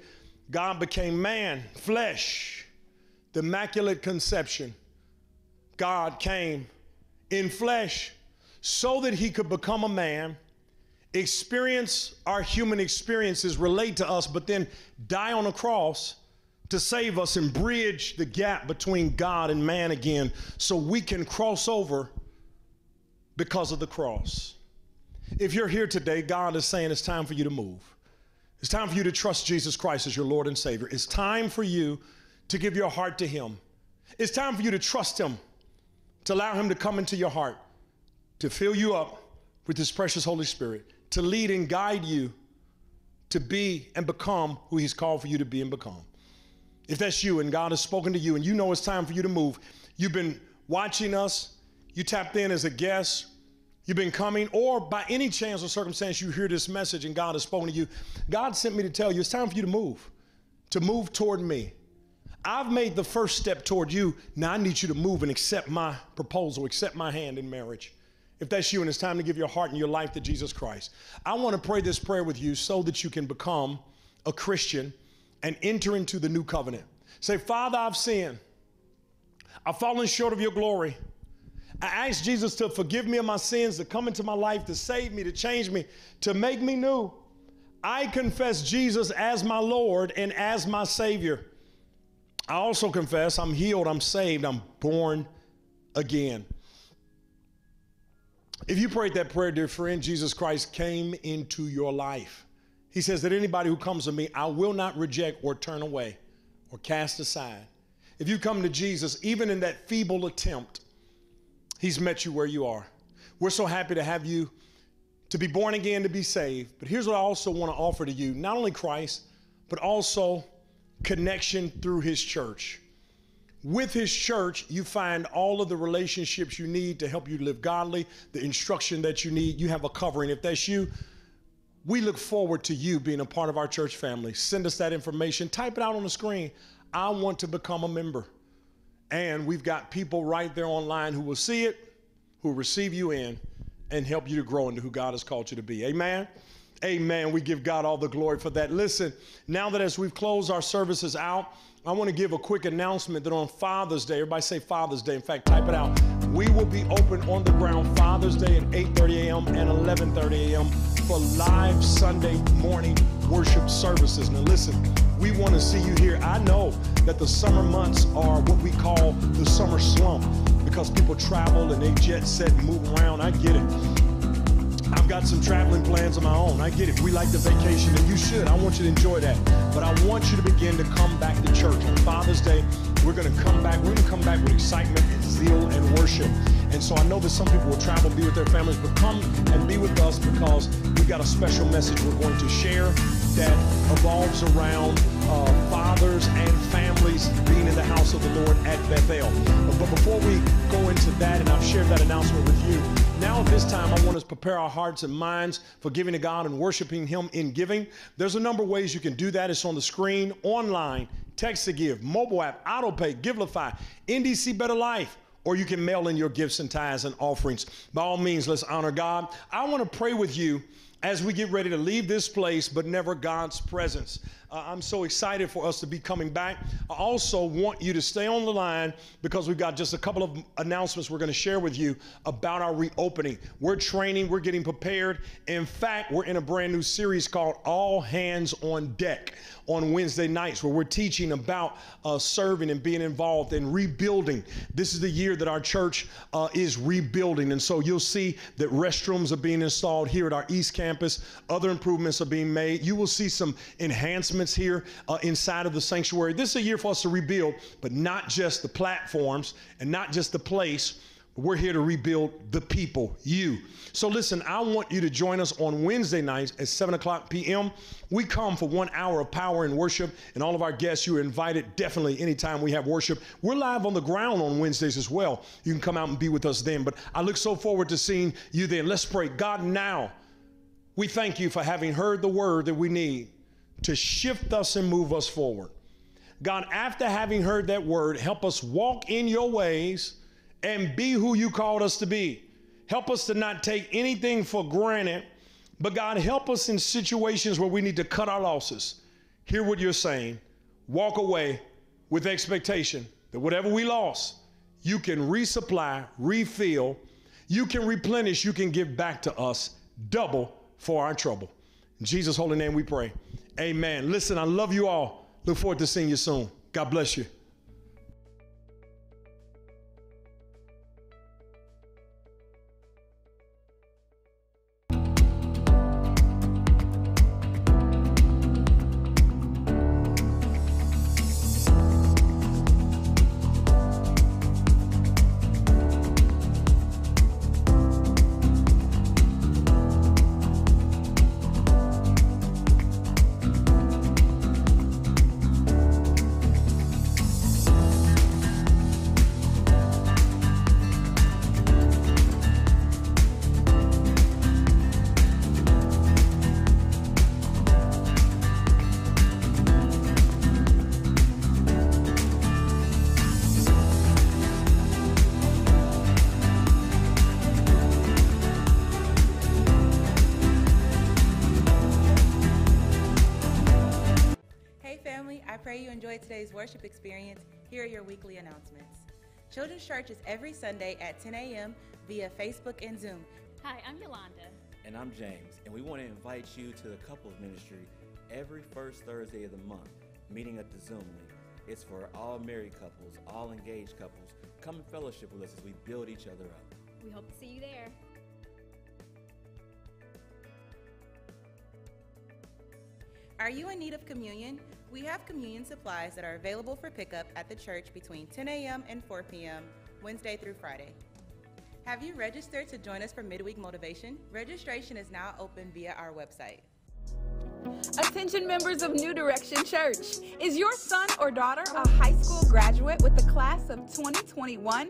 God became man, flesh, the immaculate conception. God came in flesh so that he could become a man, experience our human experiences, relate to us, but then die on a cross to save us and bridge the gap between God and man again so we can cross over because of the cross. If you're here today, God is saying it's time for you to move. It's time for you to trust Jesus Christ as your Lord and Savior. It's time for you to give your heart to Him. It's time for you to trust Him, to allow Him to come into your heart to fill you up with His precious Holy Spirit, to lead and guide you to be and become who He's called for you to be and become. If that's you and God has spoken to you and you know it's time for you to move, you've been watching us, you tapped in as a guest, you've been coming, or by any chance or circumstance you hear this message and God has spoken to you, God sent me to tell you it's time for you to move, to move toward me. I've made the first step toward you. Now I need you to move and accept my proposal, accept my hand in marriage if that's you and it's time to give your heart and your life to Jesus Christ, I want to pray this prayer with you so that you can become a Christian and enter into the new covenant. Say, Father, I've sinned. I've fallen short of your glory. I ask Jesus to forgive me of my sins, to come into my life, to save me, to change me, to make me new. I confess Jesus as my Lord and as my Savior. I also confess I'm healed, I'm saved, I'm born again. If you prayed that prayer, dear friend, Jesus Christ came into your life. He says that anybody who comes to me, I will not reject or turn away or cast aside. If you come to Jesus, even in that feeble attempt, He's met you where you are. We're so happy to have you to be born again, to be saved. But here's what I also want to offer to you not only Christ, but also connection through His church. With his church, you find all of the relationships you need to help you live godly, the instruction that you need. You have a covering. If that's you, we look forward to you being a part of our church family. Send us that information, type it out on the screen. I want to become a member. And we've got people right there online who will see it, who receive you in, and help you to grow into who God has called you to be. Amen. Amen. We give God all the glory for that. Listen, now that as we've closed our services out, I want to give a quick announcement that on Father's Day, everybody say Father's Day. In fact, type it out. We will be open on the ground Father's Day at 8:30 a.m. and 11:30 a.m. for live Sunday morning worship services. Now listen, we want to see you here. I know that the summer months are what we call the summer slump because people travel and they jet set and move around. I get it. I've got some traveling plans of my own. I get it. We like the vacation, and you should. I want you to enjoy that. But I want you to begin to come back to church on Father's Day. We're going to come back. We're going to come back with excitement and zeal and worship. And so I know that some people will travel, be with their families, but come and be with us because we got a special message we're going to share that evolves around uh, fathers and families being in the house of the Lord at Bethel. But before we go into that, and I've shared that announcement with you, now at this time, I want us to prepare our hearts and minds for giving to God and worshiping Him in giving. There's a number of ways you can do that. It's on the screen, online, text to give, mobile app, auto pay, Givelify, NDC Better Life or you can mail in your gifts and tithes and offerings. By all means, let's honor God. I want to pray with you as we get ready to leave this place, but never God's presence. Uh, I'm so excited for us to be coming back. I also want you to stay on the line because we've got just a couple of announcements we're going to share with you about our reopening. We're training, we're getting prepared. In fact, we're in a brand new series called All Hands on Deck on Wednesday nights where we're teaching about uh, serving and being involved and rebuilding. This is the year that our church uh, is rebuilding. And so you'll see that restrooms are being installed here at our East Campus, other improvements are being made. You will see some enhancements here uh, inside of the sanctuary. This is a year for us to rebuild, but not just the platforms and not just the place we're here to rebuild the people, you. So listen, I want you to join us on Wednesday nights at 7 o'clock p.m. We come for one hour of power and worship, and all of our guests, you are invited definitely anytime we have worship. We're live on the ground on Wednesdays as well. You can come out and be with us then. But I look so forward to seeing you then. Let's pray. God, now we thank you for having heard the word that we need to shift us and move us forward. God, after having heard that word, help us walk in your ways and be who you called us to be. Help us to not take anything for granted, but God, help us in situations where we need to cut our losses. Hear what you're saying. Walk away with expectation that whatever we lost, you can resupply, refill, you can replenish, you can give back to us double for our trouble. In Jesus' holy name we pray. Amen. Listen, I love you all. Look forward to seeing you soon. God bless you. Church is every Sunday at 10 a.m. via Facebook and Zoom. Hi, I'm Yolanda. And I'm James, and we want to invite you to the couples ministry every first Thursday of the month, meeting at the Zoom link. It's for all married couples, all engaged couples. Come and fellowship with us as we build each other up. We hope to see you there. Are you in need of communion? We have communion supplies that are available for pickup at the church between 10 a.m. and 4 p.m., Wednesday through Friday. Have you registered to join us for midweek motivation? Registration is now open via our website. Attention members of New Direction Church. Is your son or daughter a high school graduate with the class of 2021?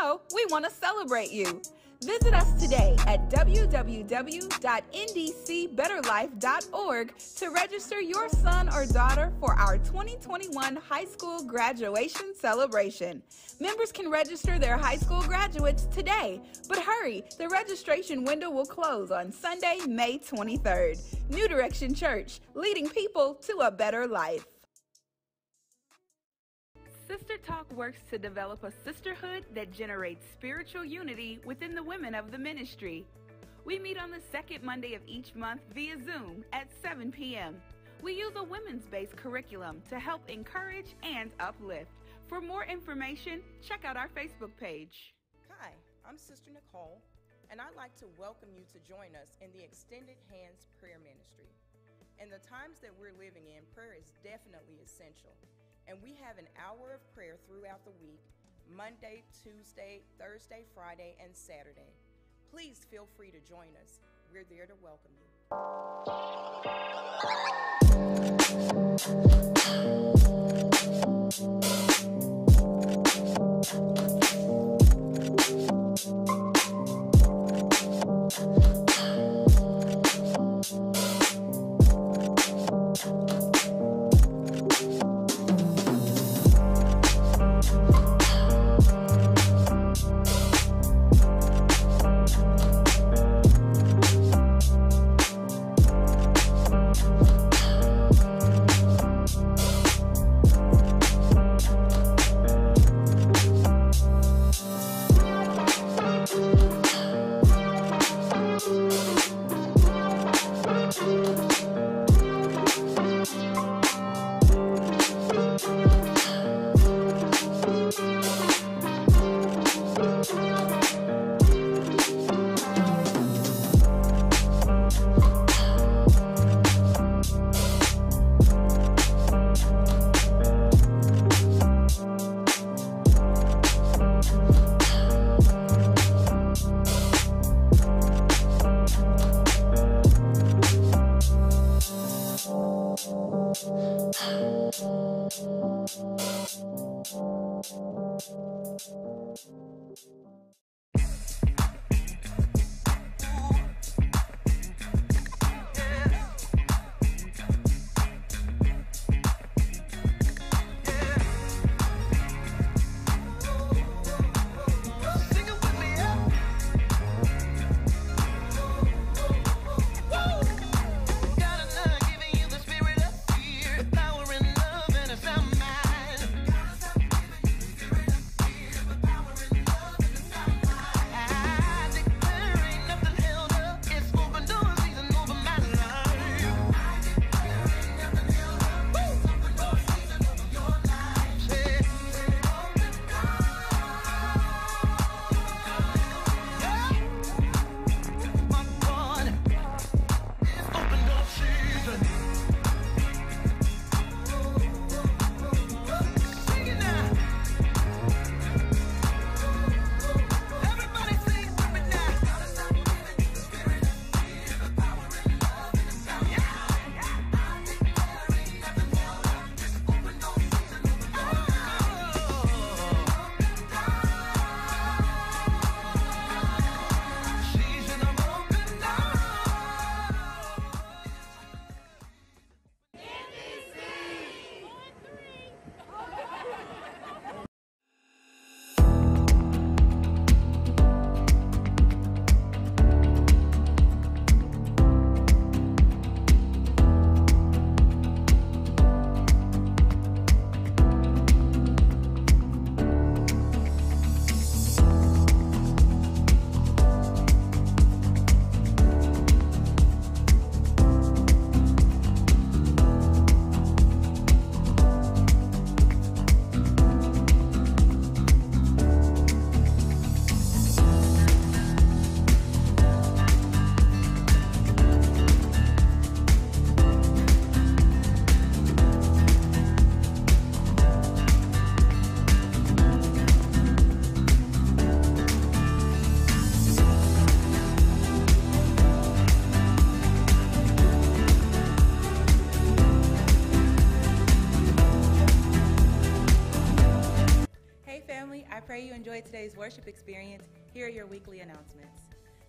Oh, we want to celebrate you. Visit us today at www.ndcbetterlife.org to register your son or daughter for our 2021 high school graduation celebration. Members can register their high school graduates today, but hurry, the registration window will close on Sunday, May 23rd. New Direction Church, leading people to a better life. Sister Talk works to develop a sisterhood that generates spiritual unity within the women of the ministry. We meet on the second Monday of each month via Zoom at 7 p.m. We use a women's based curriculum to help encourage and uplift. For more information, check out our Facebook page. Hi, I'm Sister Nicole, and I'd like to welcome you to join us in the Extended Hands Prayer Ministry. In the times that we're living in, prayer is definitely essential, and we have an hour of prayer throughout the week Monday, Tuesday, Thursday, Friday, and Saturday. Please feel free to join us. we're there to welcome you. Enjoyed today's worship experience. Here are your weekly announcements.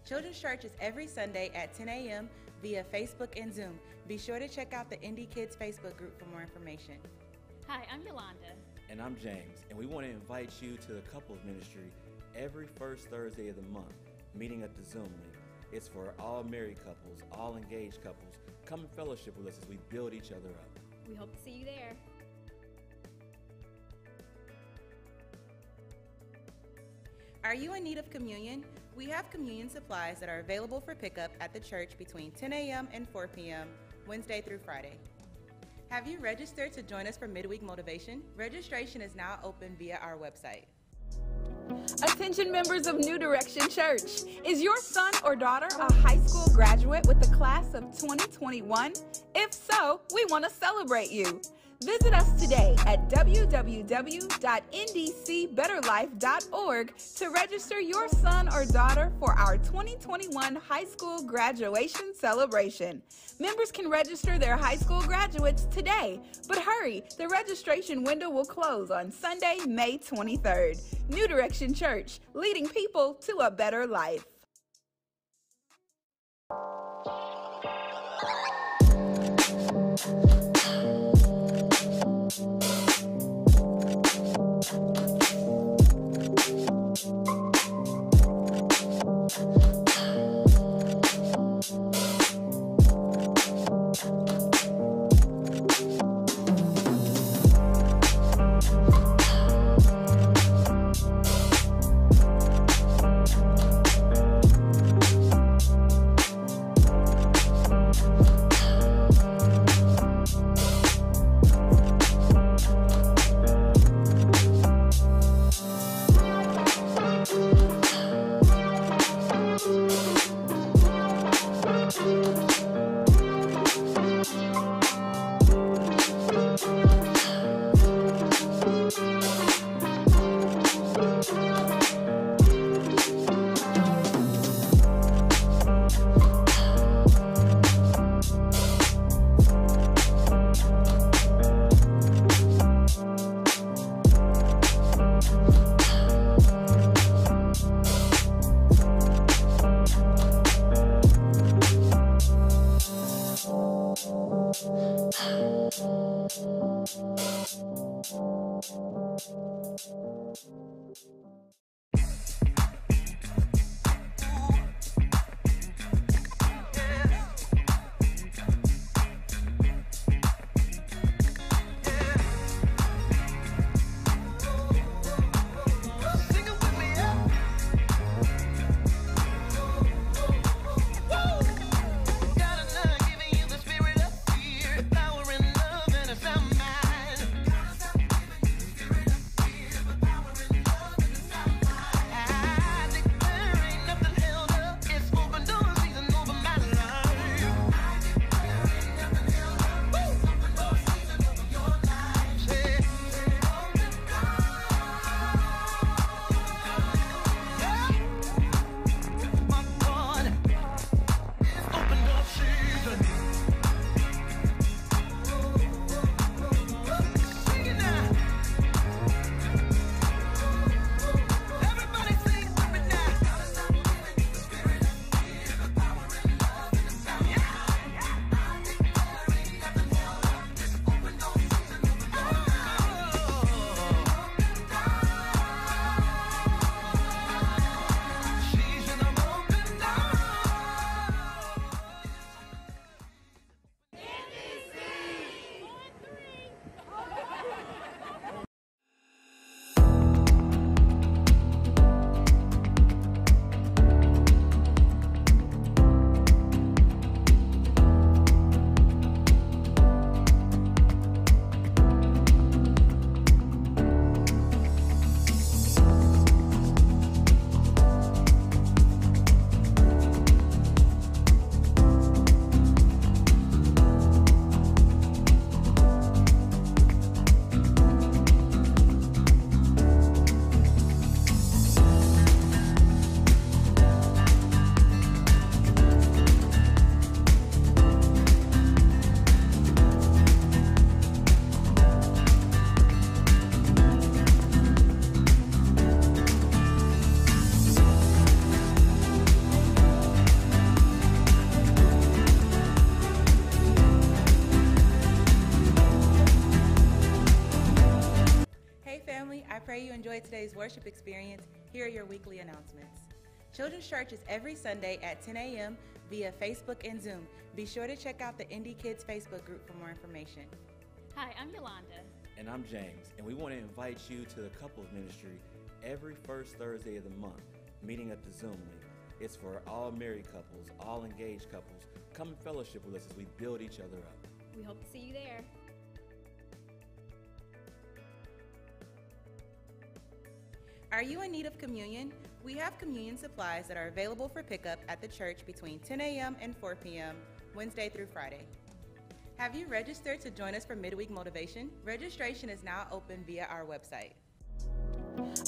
Children's Church is every Sunday at 10 a.m. via Facebook and Zoom. Be sure to check out the Indie Kids Facebook group for more information. Hi, I'm Yolanda. And I'm James, and we want to invite you to the couples ministry every first Thursday of the month, meeting at the Zoom link. It's for all married couples, all engaged couples. Come and fellowship with us as we build each other up. We hope to see you there. Are you in need of communion? We have communion supplies that are available for pickup at the church between 10 a.m. and 4 p.m., Wednesday through Friday. Have you registered to join us for midweek motivation? Registration is now open via our website. Attention members of New Direction Church. Is your son or daughter a high school graduate with the class of 2021? If so, we want to celebrate you. Visit us today at www.ndcbetterlife.org to register your son or daughter for our 2021 high school graduation celebration. Members can register their high school graduates today, but hurry, the registration window will close on Sunday, May 23rd. New Direction Church, leading people to a better life. You enjoyed today's worship experience. Here are your weekly announcements. Children's Church is every Sunday at 10 a.m. via Facebook and Zoom. Be sure to check out the Indie Kids Facebook group for more information. Hi, I'm Yolanda. And I'm James, and we want to invite you to the couples ministry every first Thursday of the month, meeting at the Zoom link. It's for all married couples, all engaged couples. Come and fellowship with us as we build each other up. We hope to see you there. Are you in need of communion? We have communion supplies that are available for pickup at the church between 10 a.m. and 4 p.m. Wednesday through Friday. Have you registered to join us for Midweek Motivation? Registration is now open via our website.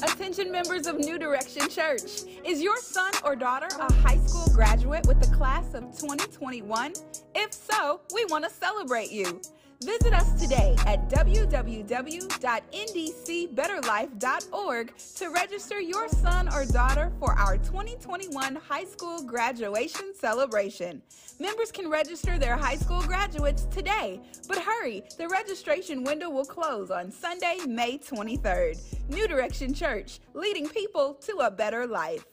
Attention members of New Direction Church. Is your son or daughter a high school graduate with the class of 2021? If so, we want to celebrate you. Visit us today at www.ndcbetterlife.org to register your son or daughter for our 2021 high school graduation celebration. Members can register their high school graduates today, but hurry, the registration window will close on Sunday, May 23rd. New Direction Church, leading people to a better life.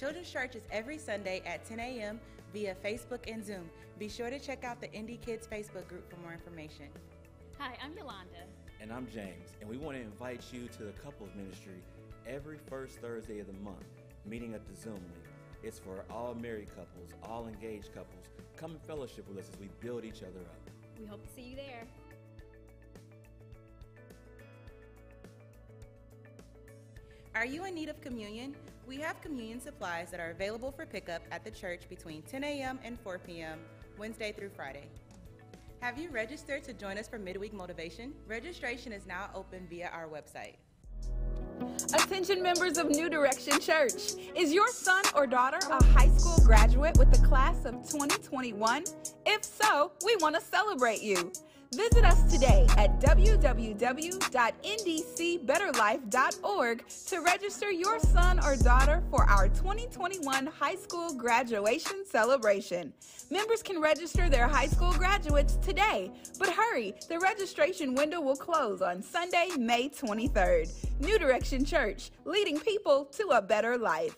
Children's Church is every Sunday at 10 a.m. via Facebook and Zoom. Be sure to check out the Indie Kids Facebook group for more information. Hi, I'm Yolanda. And I'm James, and we want to invite you to the Couples Ministry every first Thursday of the month, meeting at the Zoom link. It's for all married couples, all engaged couples. Come and fellowship with us as we build each other up. We hope to see you there. Are you in need of communion? We have communion supplies that are available for pickup at the church between 10 a.m. and 4 p.m., Wednesday through Friday. Have you registered to join us for midweek motivation? Registration is now open via our website. Attention members of New Direction Church. Is your son or daughter a high school graduate with the class of 2021? If so, we want to celebrate you. Visit us today at www.ndcbetterlife.org to register your son or daughter for our 2021 high school graduation celebration. Members can register their high school graduates today, but hurry, the registration window will close on Sunday, May 23rd. New Direction Church, leading people to a better life.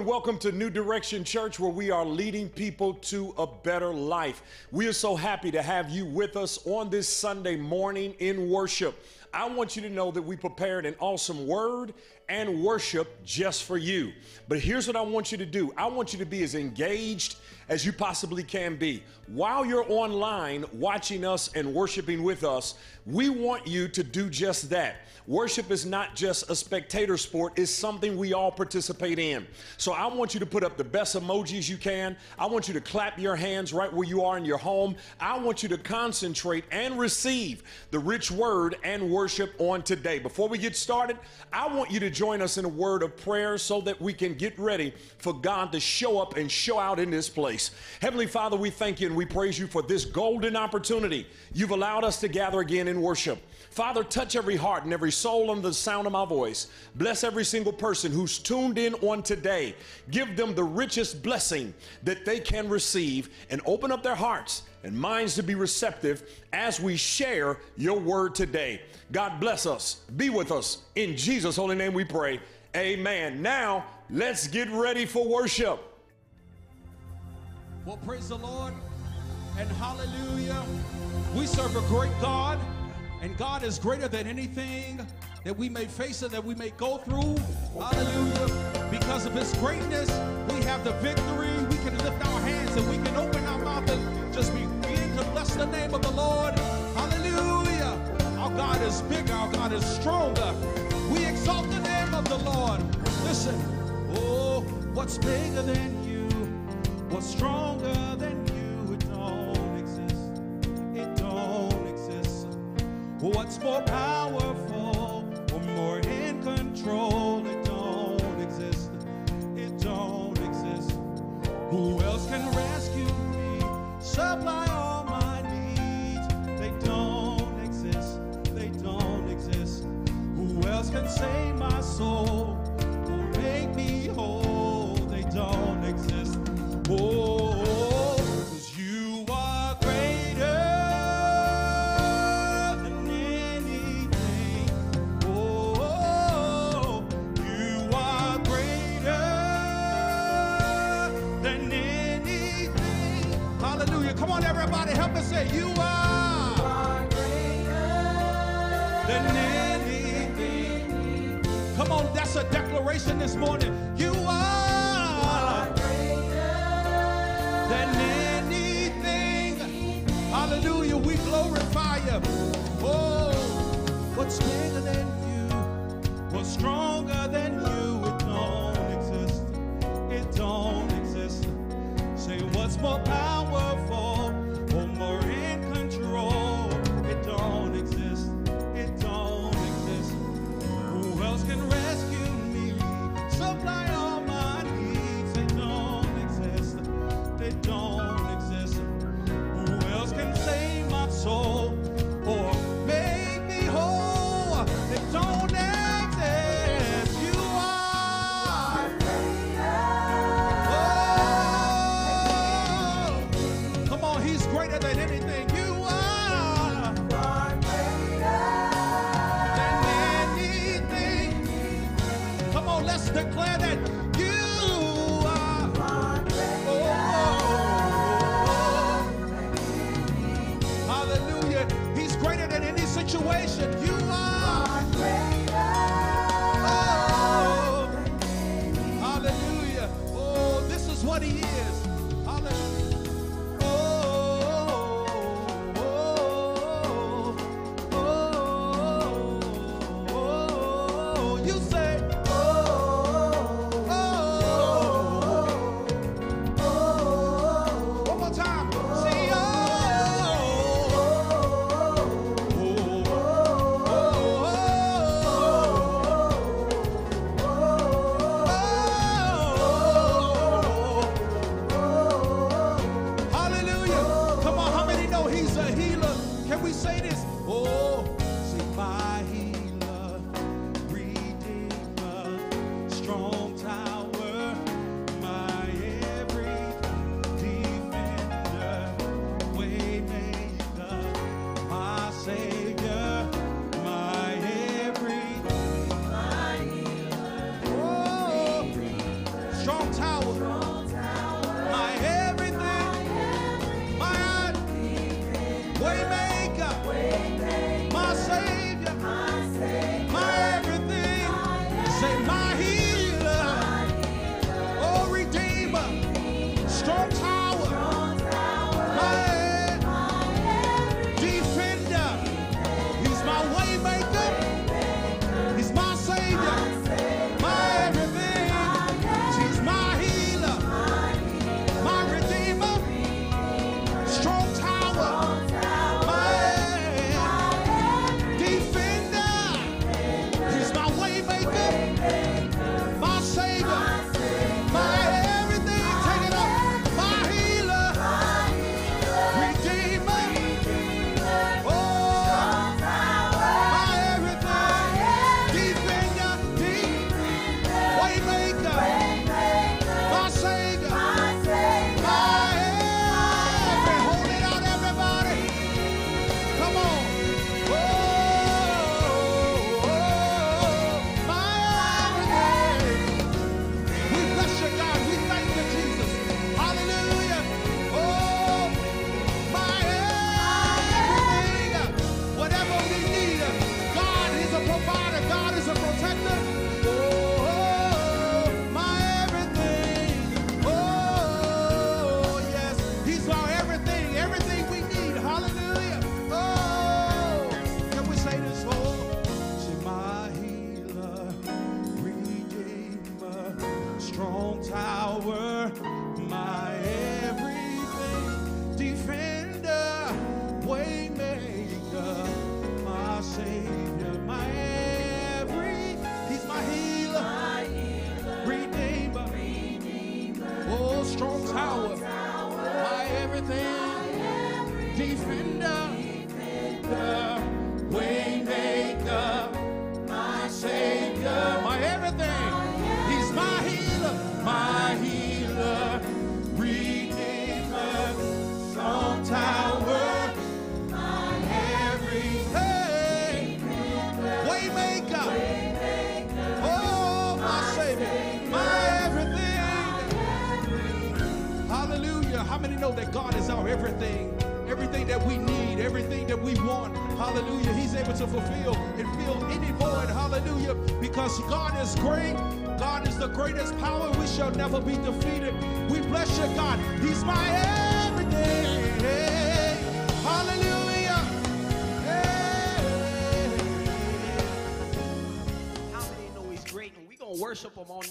And welcome to New Direction Church, where we are leading people to a better life. We are so happy to have you with us on this Sunday morning in worship. I want you to know that we prepared an awesome word and worship just for you. But here's what I want you to do I want you to be as engaged as you possibly can be. While you're online watching us and worshiping with us, we want you to do just that. Worship is not just a spectator sport, it's something we all participate in. So I want you to put up the best emojis you can. I want you to clap your hands right where you are in your home. I want you to concentrate and receive the rich word and worship on today. Before we get started, I want you to join us in a word of prayer so that we can get ready for God to show up and show out in this place. Heavenly Father, we thank you and we praise you for this golden opportunity you've allowed us to gather again in worship. Father, touch every heart and every soul under the sound of my voice. Bless every single person who's tuned in on today. Give them the richest blessing that they can receive and open up their hearts and minds to be receptive as we share your word today. God bless us. Be with us. In Jesus' holy name we pray. Amen. Now, let's get ready for worship. Well, praise the Lord and hallelujah. We serve a great God, and God is greater than anything that we may face and that we may go through. Hallelujah. Because of His greatness, we have the victory. We can lift our hands and we can open the name of the Lord. Hallelujah. Our God is bigger, our God is stronger. We exalt the name of the Lord. Listen, oh, what's bigger than you? What's stronger than you? It don't exist. It don't exist. What's more powerful or more in control? It don't exist. It don't exist. Who else can rescue me? Supply all my don't exist. They don't exist. Who else can save my soul or make me whole? They don't exist. Oh, you are greater than anything. Oh, you are greater than anything. Hallelujah. Come on, everybody, help me say, You anything. Come on, that's a declaration this morning. You are than anything. Hallelujah, we glorify you. Oh, what's bigger than you? What's stronger than you? It don't exist. It don't exist. Say what's more powerful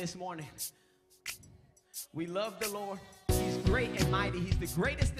this morning. We love the Lord. He's great and mighty. He's the greatest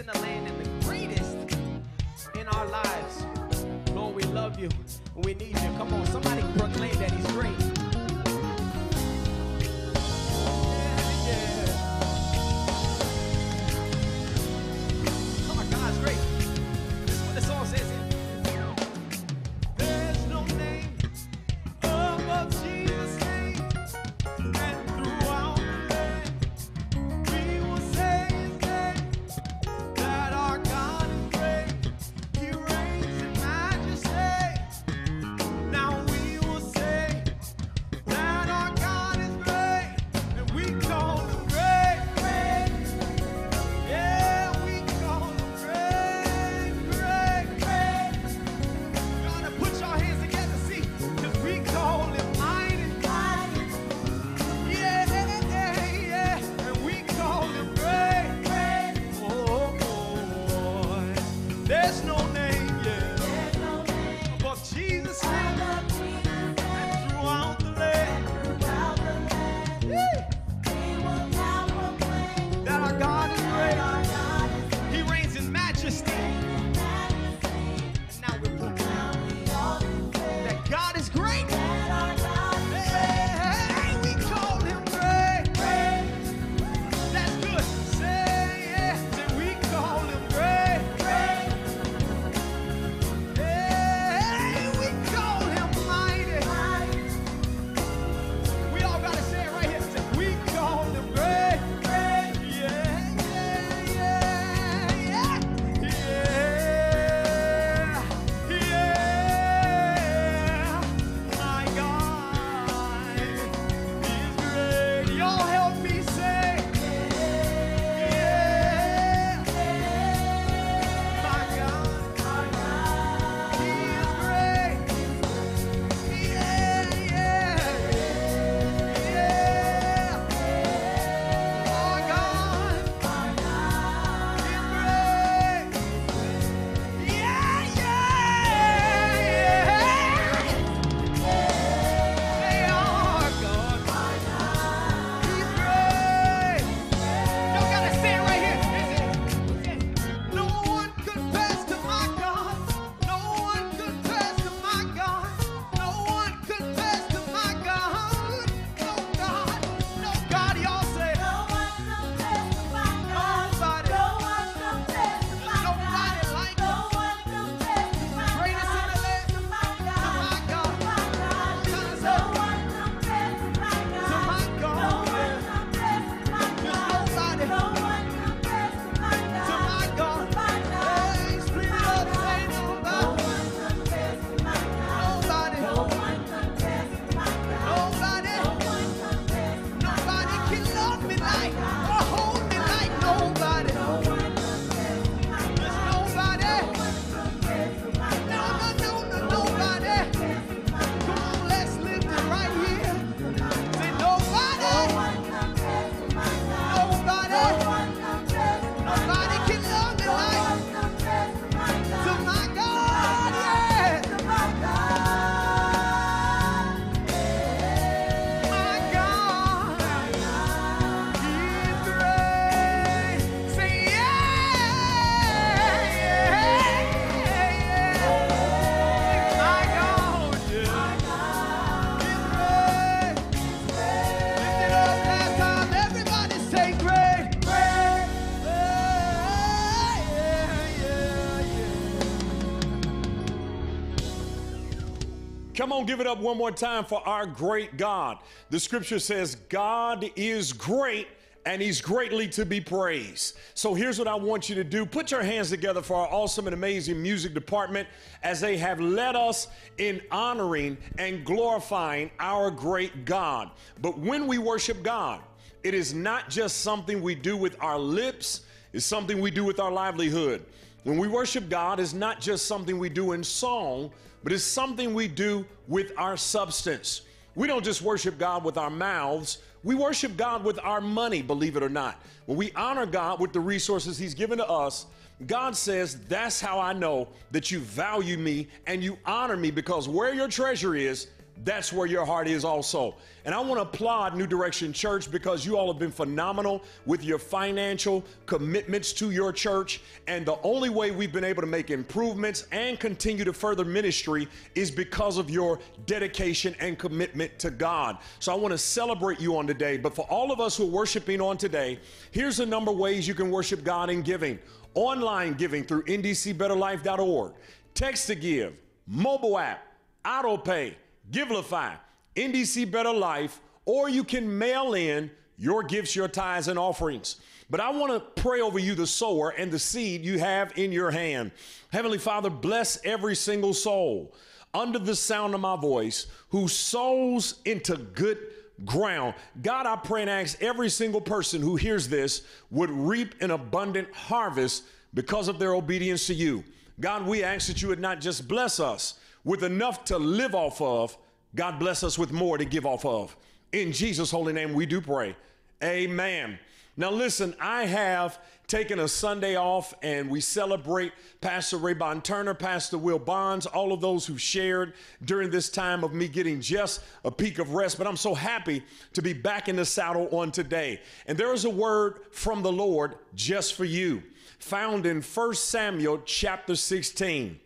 Come on, give it up one more time for our great God. The scripture says, God is great and he's greatly to be praised. So here's what I want you to do. Put your hands together for our awesome and amazing music department as they have led us in honoring and glorifying our great God. But when we worship God, it is not just something we do with our lips, it's something we do with our livelihood. When we worship God, it's not just something we do in song, but it's something we do with our substance. We don't just worship God with our mouths, we worship God with our money, believe it or not. When we honor God with the resources He's given to us, God says, That's how I know that you value me and you honor me because where your treasure is, that's where your heart is also. And I want to applaud New Direction Church because you all have been phenomenal with your financial commitments to your church. And the only way we've been able to make improvements and continue to further ministry is because of your dedication and commitment to God. So I want to celebrate you on today. But for all of us who are worshiping on today, here's a number of ways you can worship God in giving online giving through ndcbetterlife.org, text to give, mobile app, auto pay Givelify, NDC Better Life, or you can mail in your gifts, your tithes, and offerings. But I want to pray over you, the sower, and the seed you have in your hand. Heavenly Father, bless every single soul under the sound of my voice who sows into good ground. God, I pray and ask every single person who hears this would reap an abundant harvest because of their obedience to you. God, we ask that you would not just bless us, with enough to live off of, God bless us with more to give off of. In Jesus' holy name, we do pray. Amen. Now, listen, I have taken a Sunday off and we celebrate Pastor Raybon Turner, Pastor Will Bonds, all of those who shared during this time of me getting just a peak of rest. But I'm so happy to be back in the saddle on today. And there is a word from the Lord just for you, found in 1 Samuel chapter 16.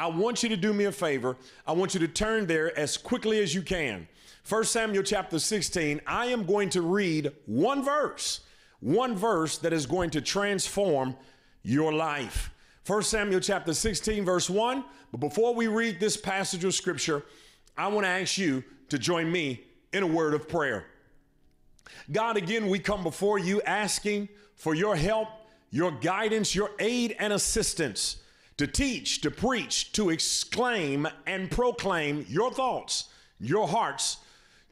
I want you to do me a favor. I want you to turn there as quickly as you can. 1 Samuel chapter 16, I am going to read one verse, one verse that is going to transform your life. 1 Samuel chapter 16, verse 1. But before we read this passage of scripture, I want to ask you to join me in a word of prayer. God, again, we come before you asking for your help, your guidance, your aid, and assistance to teach, to preach, to exclaim and proclaim your thoughts, your hearts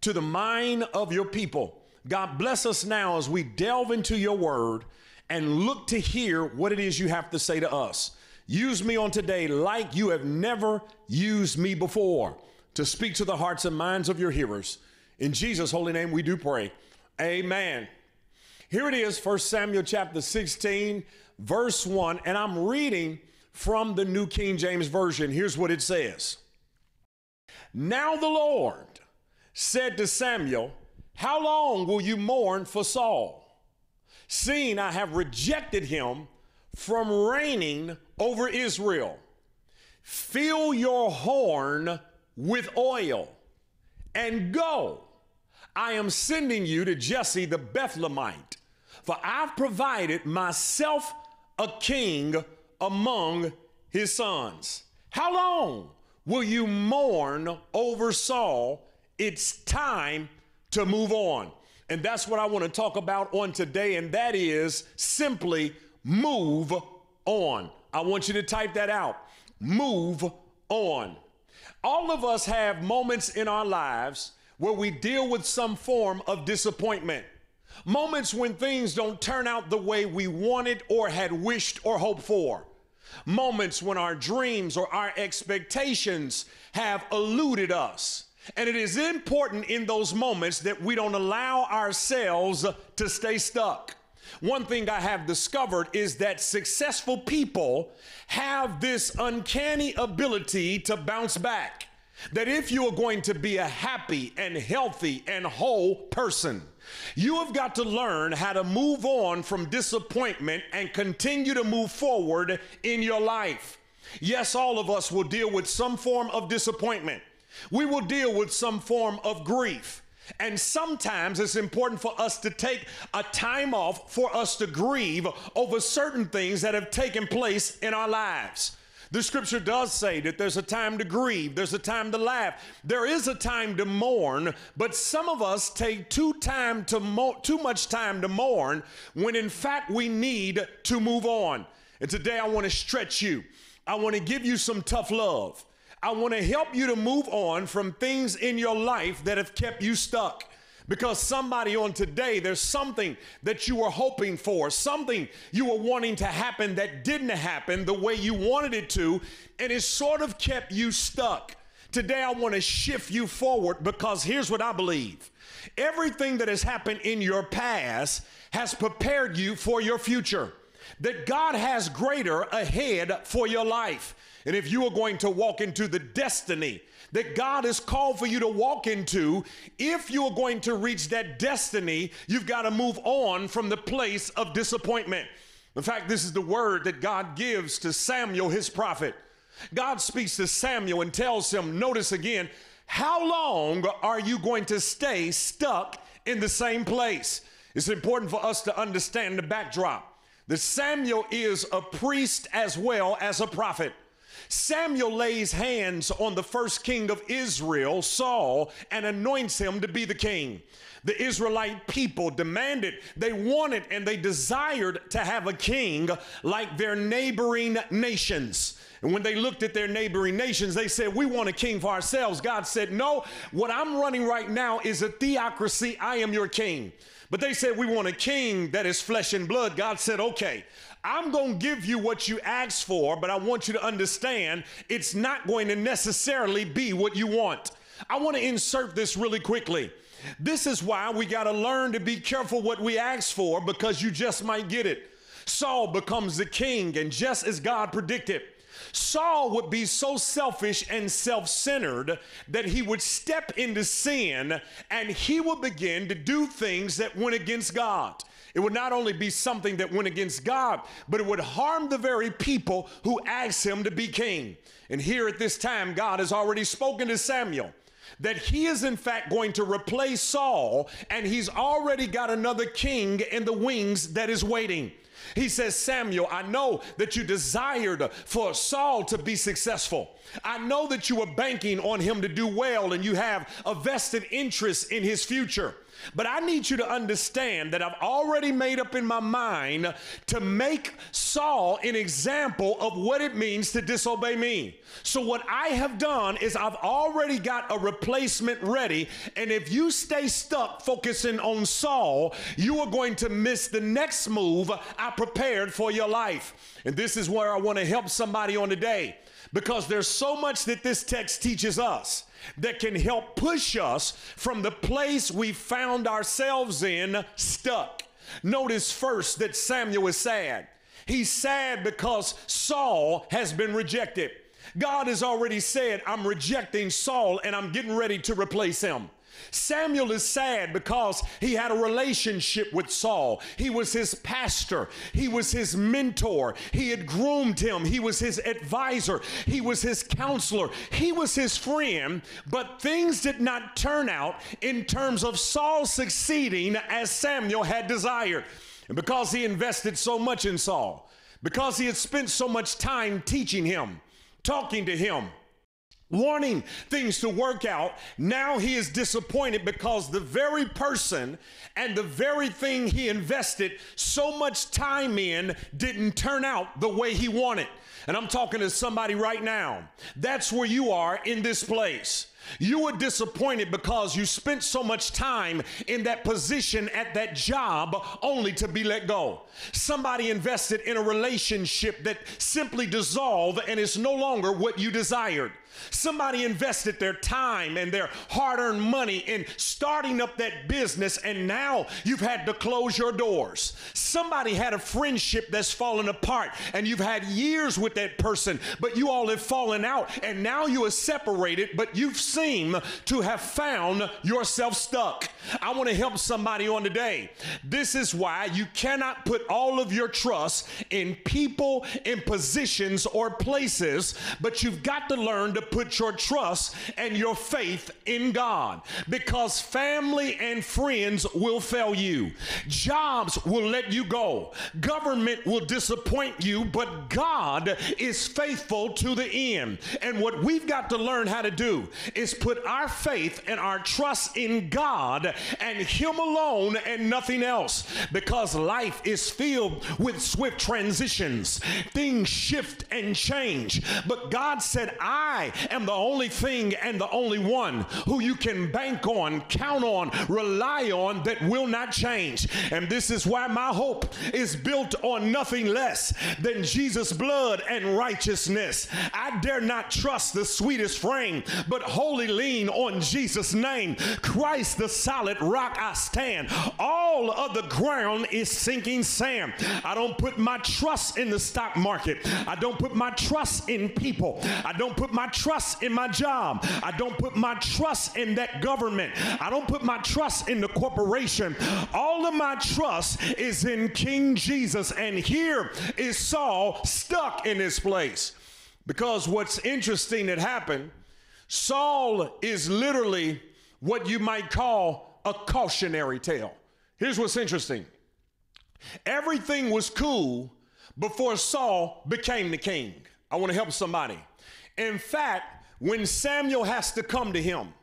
to the mind of your people. God bless us now as we delve into your word and look to hear what it is you have to say to us. Use me on today like you have never used me before to speak to the hearts and minds of your hearers. In Jesus' holy name, we do pray. Amen. Here it is, 1 Samuel chapter 16, verse 1, and I'm reading from the New King James Version. Here's what it says Now the Lord said to Samuel, How long will you mourn for Saul, seeing I have rejected him from reigning over Israel? Fill your horn with oil and go. I am sending you to Jesse the Bethlehemite, for I've provided myself a king among his sons. How long will you mourn over Saul? It's time to move on. And that's what I want to talk about on today, and that is simply move on. I want you to type that out. Move on. All of us have moments in our lives where we deal with some form of disappointment. Moments when things don't turn out the way we wanted or had wished or hoped for. Moments when our dreams or our expectations have eluded us. And it is important in those moments that we don't allow ourselves to stay stuck. One thing I have discovered is that successful people have this uncanny ability to bounce back. That if you are going to be a happy and healthy and whole person, you have got to learn how to move on from disappointment and continue to move forward in your life. Yes, all of us will deal with some form of disappointment. We will deal with some form of grief. And sometimes it's important for us to take a time off for us to grieve over certain things that have taken place in our lives. The scripture does say that there's a time to grieve, there's a time to laugh, there is a time to mourn, but some of us take too time to mo- too much time to mourn when in fact we need to move on. And today I want to stretch you. I want to give you some tough love. I want to help you to move on from things in your life that have kept you stuck. Because somebody on today, there's something that you were hoping for, something you were wanting to happen that didn't happen the way you wanted it to, and it sort of kept you stuck. Today, I want to shift you forward because here's what I believe everything that has happened in your past has prepared you for your future, that God has greater ahead for your life. And if you are going to walk into the destiny that God has called for you to walk into, if you are going to reach that destiny, you've got to move on from the place of disappointment. In fact, this is the word that God gives to Samuel, his prophet. God speaks to Samuel and tells him, notice again, how long are you going to stay stuck in the same place? It's important for us to understand the backdrop that Samuel is a priest as well as a prophet. Samuel lays hands on the first king of Israel, Saul, and anoints him to be the king. The Israelite people demanded, they wanted, and they desired to have a king like their neighboring nations. And when they looked at their neighboring nations, they said, We want a king for ourselves. God said, No, what I'm running right now is a theocracy. I am your king. But they said, We want a king that is flesh and blood. God said, Okay, I'm going to give you what you asked for, but I want you to understand it's not going to necessarily be what you want. I want to insert this really quickly. This is why we got to learn to be careful what we ask for because you just might get it. Saul becomes the king, and just as God predicted, Saul would be so selfish and self centered that he would step into sin and he would begin to do things that went against God. It would not only be something that went against God, but it would harm the very people who asked him to be king. And here at this time, God has already spoken to Samuel that he is in fact going to replace Saul, and he's already got another king in the wings that is waiting. He says, Samuel, I know that you desired for Saul to be successful. I know that you were banking on him to do well and you have a vested interest in his future. But I need you to understand that I've already made up in my mind to make Saul an example of what it means to disobey me. So, what I have done is I've already got a replacement ready. And if you stay stuck focusing on Saul, you are going to miss the next move I prepared for your life. And this is where I want to help somebody on today because there's so much that this text teaches us that can help push us from the place we found ourselves in stuck. Notice first that Samuel is sad. He's sad because Saul has been rejected. God has already said, I'm rejecting Saul and I'm getting ready to replace him. Samuel is sad because he had a relationship with Saul. He was his pastor, he was his mentor, he had groomed him, he was his advisor, he was his counselor, he was his friend. But things did not turn out in terms of Saul succeeding as Samuel had desired. And because he invested so much in Saul, because he had spent so much time teaching him, talking to him, wanting things to work out. Now he is disappointed because the very person and the very thing he invested so much time in didn't turn out the way he wanted. And I'm talking to somebody right now. That's where you are in this place. You were disappointed because you spent so much time in that position at that job only to be let go. Somebody invested in a relationship that simply dissolved and is no longer what you desired. Somebody invested their time and their hard earned money in starting up that business, and now you've had to close your doors. Somebody had a friendship that's fallen apart, and you've had years with that person, but you all have fallen out, and now you are separated, but you seem to have found yourself stuck. I want to help somebody on today. This is why you cannot put all of your trust in people, in positions, or places, but you've got to learn to put your trust and your faith in God because family and friends will fail you. Jobs will let you go. Government will disappoint you, but God is faithful to the end. And what we've got to learn how to do is put our faith and our trust in God and Him alone and nothing else because life is filled with swift transitions. Things shift and change. But God said, I am the only thing and the only one who you can bank on, count on, rely on that will not change. And this is why my hope is built on nothing less than Jesus' blood and righteousness. I dare not trust the sweetest frame, but wholly lean on Jesus' name. Christ, the solid rock I stand. All of the ground is sinking sand. I don't put my trust in the stock market. I don't put my trust in people. I don't put my trust in my job. I don't put my trust in that government. I don't put my trust in the corporation. All of my trust is in King Jesus. And here is Saul stuck in this place. Because what's interesting that happened, Saul is literally what you might call a cautionary tale. Here's what's interesting everything was cool before Saul became the king. I want to help somebody. In fact, when Samuel has to come to him,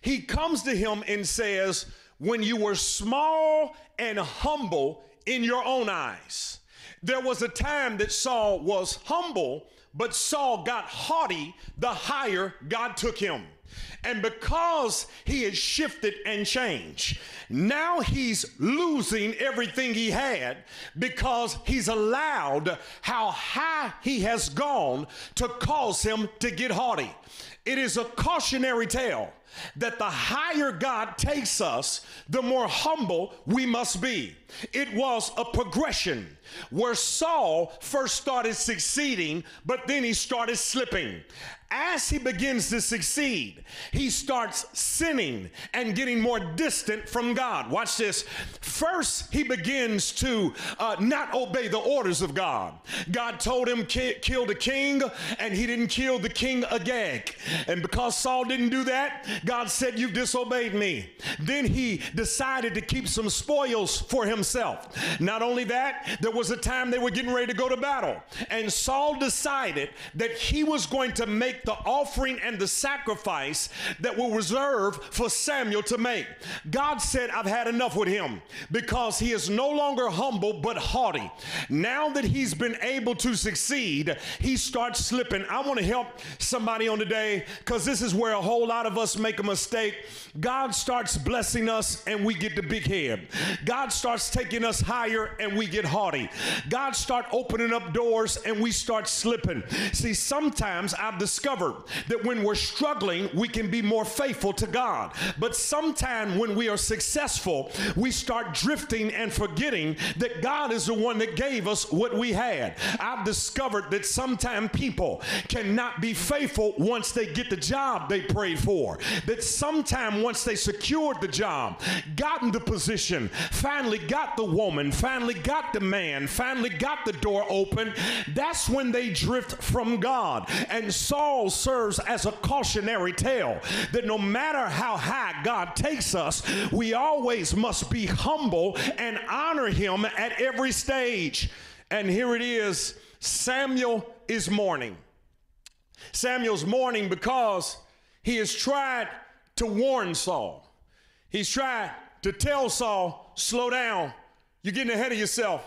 he comes to him and says, When you were small and humble in your own eyes, there was a time that Saul was humble, but Saul got haughty the higher God took him. And because he has shifted and changed, now he's losing everything he had because he's allowed how high he has gone to cause him to get haughty. It is a cautionary tale that the higher God takes us, the more humble we must be. It was a progression where Saul first started succeeding, but then he started slipping. As he begins to succeed, he starts sinning and getting more distant from God. Watch this. First, he begins to uh, not obey the orders of God. God told him ki- kill the king, and he didn't kill the king Agag. And because Saul didn't do that, God said, "You've disobeyed me." Then he decided to keep some spoils for himself. Not only that, there was a time they were getting ready to go to battle, and Saul decided that he was going to make the offering and the sacrifice that were reserved for Samuel to make. God said, I've had enough with him because he is no longer humble but haughty. Now that he's been able to succeed, he starts slipping. I want to help somebody on today because this is where a whole lot of us make a mistake. God starts blessing us and we get the big head. God starts taking us higher and we get haughty. God start opening up doors and we start slipping. See, sometimes I've discovered that when we're struggling, we can be more faithful to God. But sometime when we are successful, we start drifting and forgetting that God is the one that gave us what we had. I've discovered that sometimes people cannot be faithful once they get the job they prayed for. That sometime once they secured the job, gotten the position, finally got the woman, finally got the man, finally got the door open, that's when they drift from God. And Saul serves as a cautionary tale that no matter how high God takes us, we always must be humble and honor him at every stage. And here it is Samuel is mourning. Samuel's mourning because he has tried to warn Saul. He's tried to tell Saul, slow down, you're getting ahead of yourself.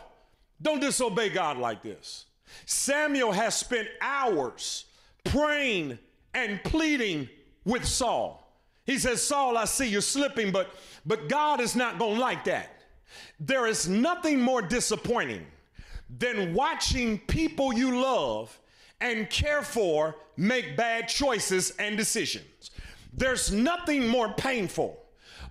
Don't disobey God like this. Samuel has spent hours praying and pleading with Saul. He says, Saul, I see you're slipping, but, but God is not going to like that. There is nothing more disappointing than watching people you love and care for make bad choices and decisions. There's nothing more painful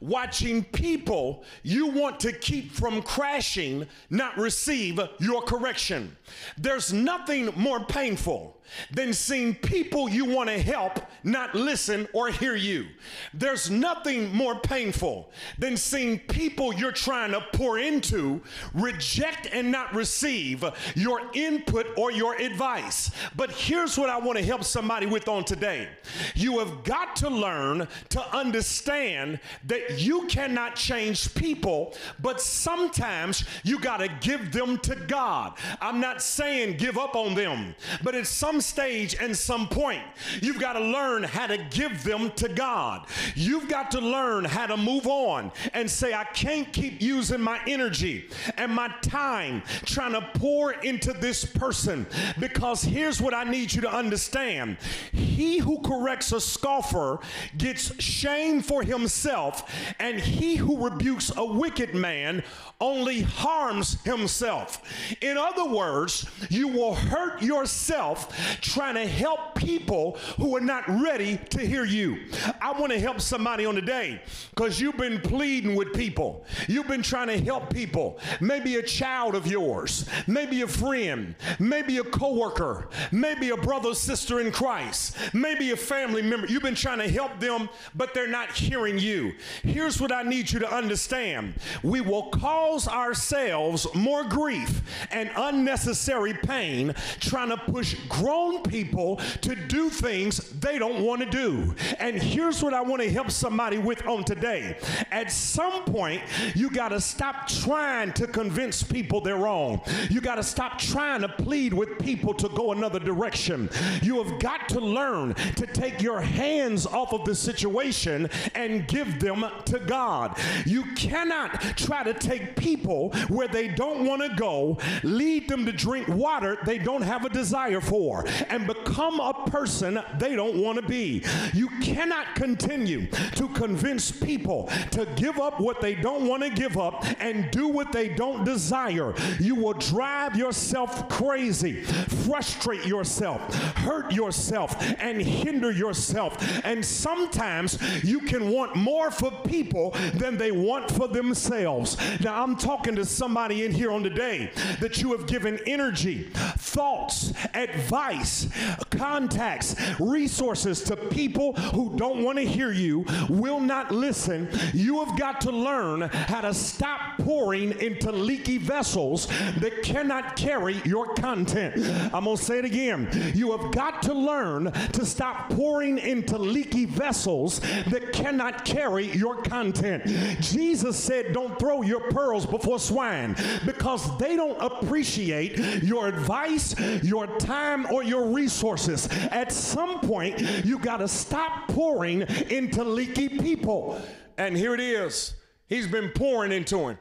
watching people you want to keep from crashing not receive your correction. There's nothing more painful than seeing people you want to help not listen or hear you. There's nothing more painful than seeing people you're trying to pour into reject and not receive your input or your advice. But here's what I want to help somebody with on today. You have got to learn to understand that you cannot change people, but sometimes you got to give them to God. I'm not saying give up on them, but it's some some stage and some point, you've got to learn how to give them to God. You've got to learn how to move on and say, I can't keep using my energy and my time trying to pour into this person because here's what I need you to understand. He who corrects a scoffer gets shame for himself, and he who rebukes a wicked man only harms himself. In other words, you will hurt yourself trying to help people who are not ready to hear you. I want to help somebody on today because you've been pleading with people. You've been trying to help people. Maybe a child of yours, maybe a friend, maybe a coworker, maybe a brother sister in Christ, maybe a family member. You've been trying to help them, but they're not hearing you. Here's what I need you to understand. We will cause ourselves more grief and unnecessary pain trying to push grown people to do things they don't want to do. And here's what I want to help somebody with on today. At some point, you got to stop trying to convince people they're wrong. You got to stop trying to plead with people to go another direction. You have got to learn to take your hands off of the situation and give them to God. You cannot try to take people where they don't want to go, lead them to drink water they don't have a desire for, and become a person they don't want to be. You cannot continue to convince people to give up what they don't want to give up and do what they don't desire. You will drive yourself crazy, frustrate yourself, hurt yourself, and hinder yourself. And sometimes you can want more for people than they want for themselves. Now, I'm talking to somebody in here on today that you have given energy, thoughts, advice, contacts, resources to people who don't want to hear you, will not listen. You have got to learn how to stop pouring into leaky vessels that cannot carry your content. I'm going to say it again. You have got to learn to stop pouring into leaky vessels that cannot carry your content. Jesus said, Don't throw your pearls before swine because they don't appreciate your advice, your time, or your resources. At some point, you got to stop pouring into leaky people. And here it is. He's been pouring into him.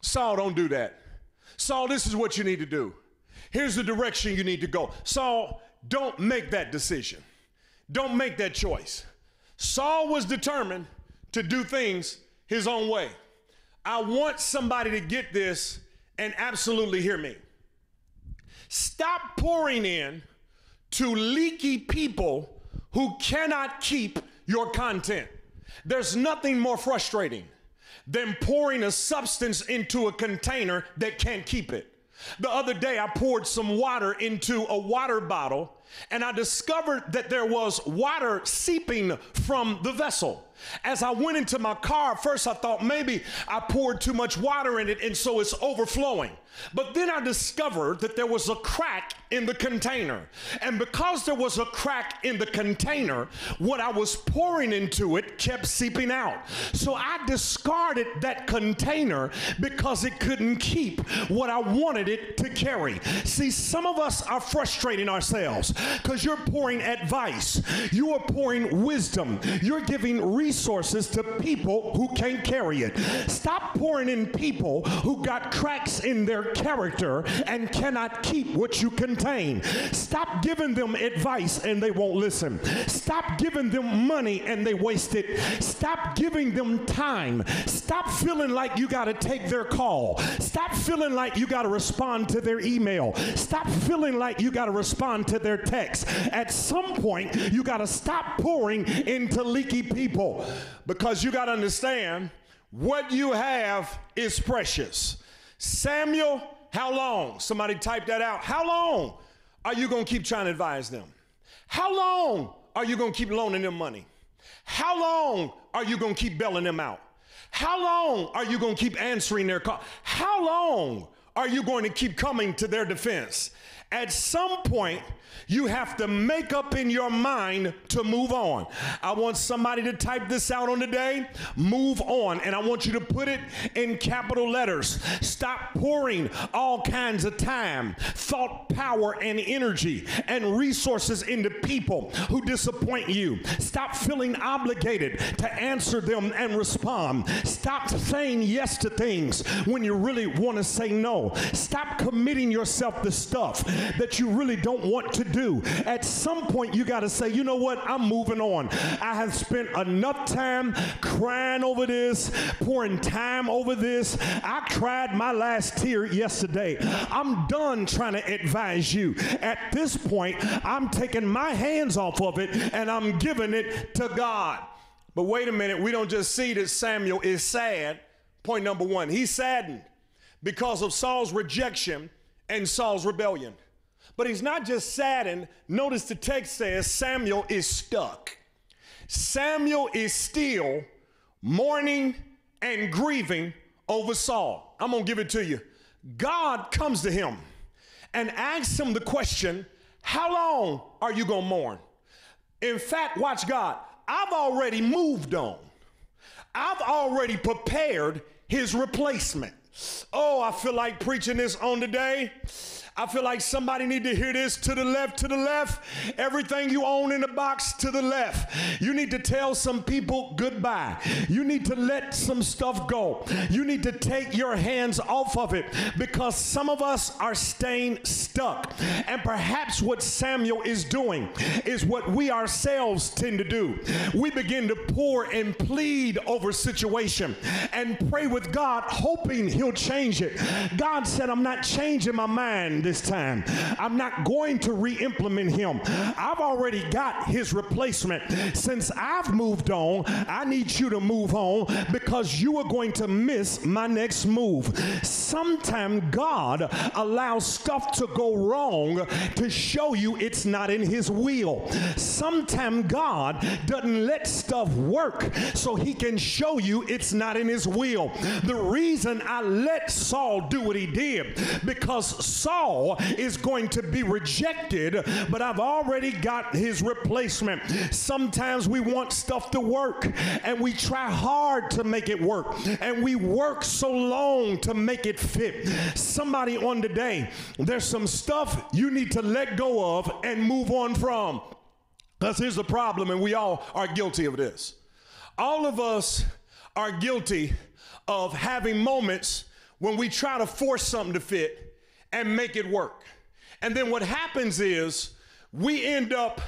Saul, don't do that. Saul, this is what you need to do. Here's the direction you need to go. Saul, don't make that decision. Don't make that choice. Saul was determined to do things his own way. I want somebody to get this and absolutely hear me. Stop pouring in to leaky people who cannot keep your content. There's nothing more frustrating than pouring a substance into a container that can't keep it. The other day, I poured some water into a water bottle and I discovered that there was water seeping from the vessel. As I went into my car, first I thought maybe I poured too much water in it and so it's overflowing. But then I discovered that there was a crack in the container. And because there was a crack in the container, what I was pouring into it kept seeping out. So I discarded that container because it couldn't keep what I wanted it to carry. See, some of us are frustrating ourselves because you're pouring advice, you are pouring wisdom, you're giving resources to people who can't carry it. Stop pouring in people who got cracks in their character and cannot keep what you contain. Stop giving them advice and they won't listen. Stop giving them money and they waste it. Stop giving them time. Stop feeling like you got to take their call. Stop feeling like you got to respond to their email. Stop feeling like you got to respond to their text. At some point, you got to stop pouring into leaky people because you got to understand what you have is precious. Samuel, how long? Somebody type that out. How long are you going to keep trying to advise them? How long are you going to keep loaning them money? How long are you going to keep bailing them out? How long are you going to keep answering their call? How long are you going to keep coming to their defense? At some point, you have to make up in your mind to move on. I want somebody to type this out on the day. Move on. And I want you to put it in capital letters. Stop pouring all kinds of time, thought, power, and energy and resources into people who disappoint you. Stop feeling obligated to answer them and respond. Stop saying yes to things when you really want to say no. Stop committing yourself to stuff that you really don't want to do. At some point, you got to say, you know what? I'm moving on. I have spent enough time crying over this, pouring time over this. I cried my last tear yesterday. I'm done trying to advise you. At this point, I'm taking my hands off of it and I'm giving it to God. But wait a minute, we don't just see that Samuel is sad. Point number one, he's saddened because of Saul's rejection and Saul's rebellion. But he's not just saddened. Notice the text says Samuel is stuck. Samuel is still mourning and grieving over Saul. I'm going to give it to you. God comes to him and asks him the question, How long are you going to mourn? In fact, watch God. I've already moved on. I've already prepared his replacement. Oh, I feel like preaching this on today. I feel like somebody need to hear this to the left, to the left. Everything you own in the box to the left. You need to tell some people goodbye. You need to let some stuff go. You need to take your hands off of it because some of us are staying stuck. And perhaps what Samuel is doing is what we ourselves tend to do. We begin to pour and plead over situation and pray with God hoping he'll change it. God said, I'm not changing my mind this time. I'm not going to re implement him. I've already got his replacement. Since I've moved on, I need you to move on because you are going to miss my next move. Sometimes God allows stuff to go wrong to show you it's not in his will. Sometimes God doesn't let stuff work so he can show you it's not in his will. The reason I let Saul do what he did because Saul is going to be rejected, but I've already got his replacement. Sometimes we want stuff to work and we try hard to make it work and we work so long to make it fit. Somebody on today, there's some stuff you need to let go of and move on from. Because here's the problem, and we all are guilty of this. All of us are guilty of having moments when we try to force something to fit and make it work. And then what happens is we end up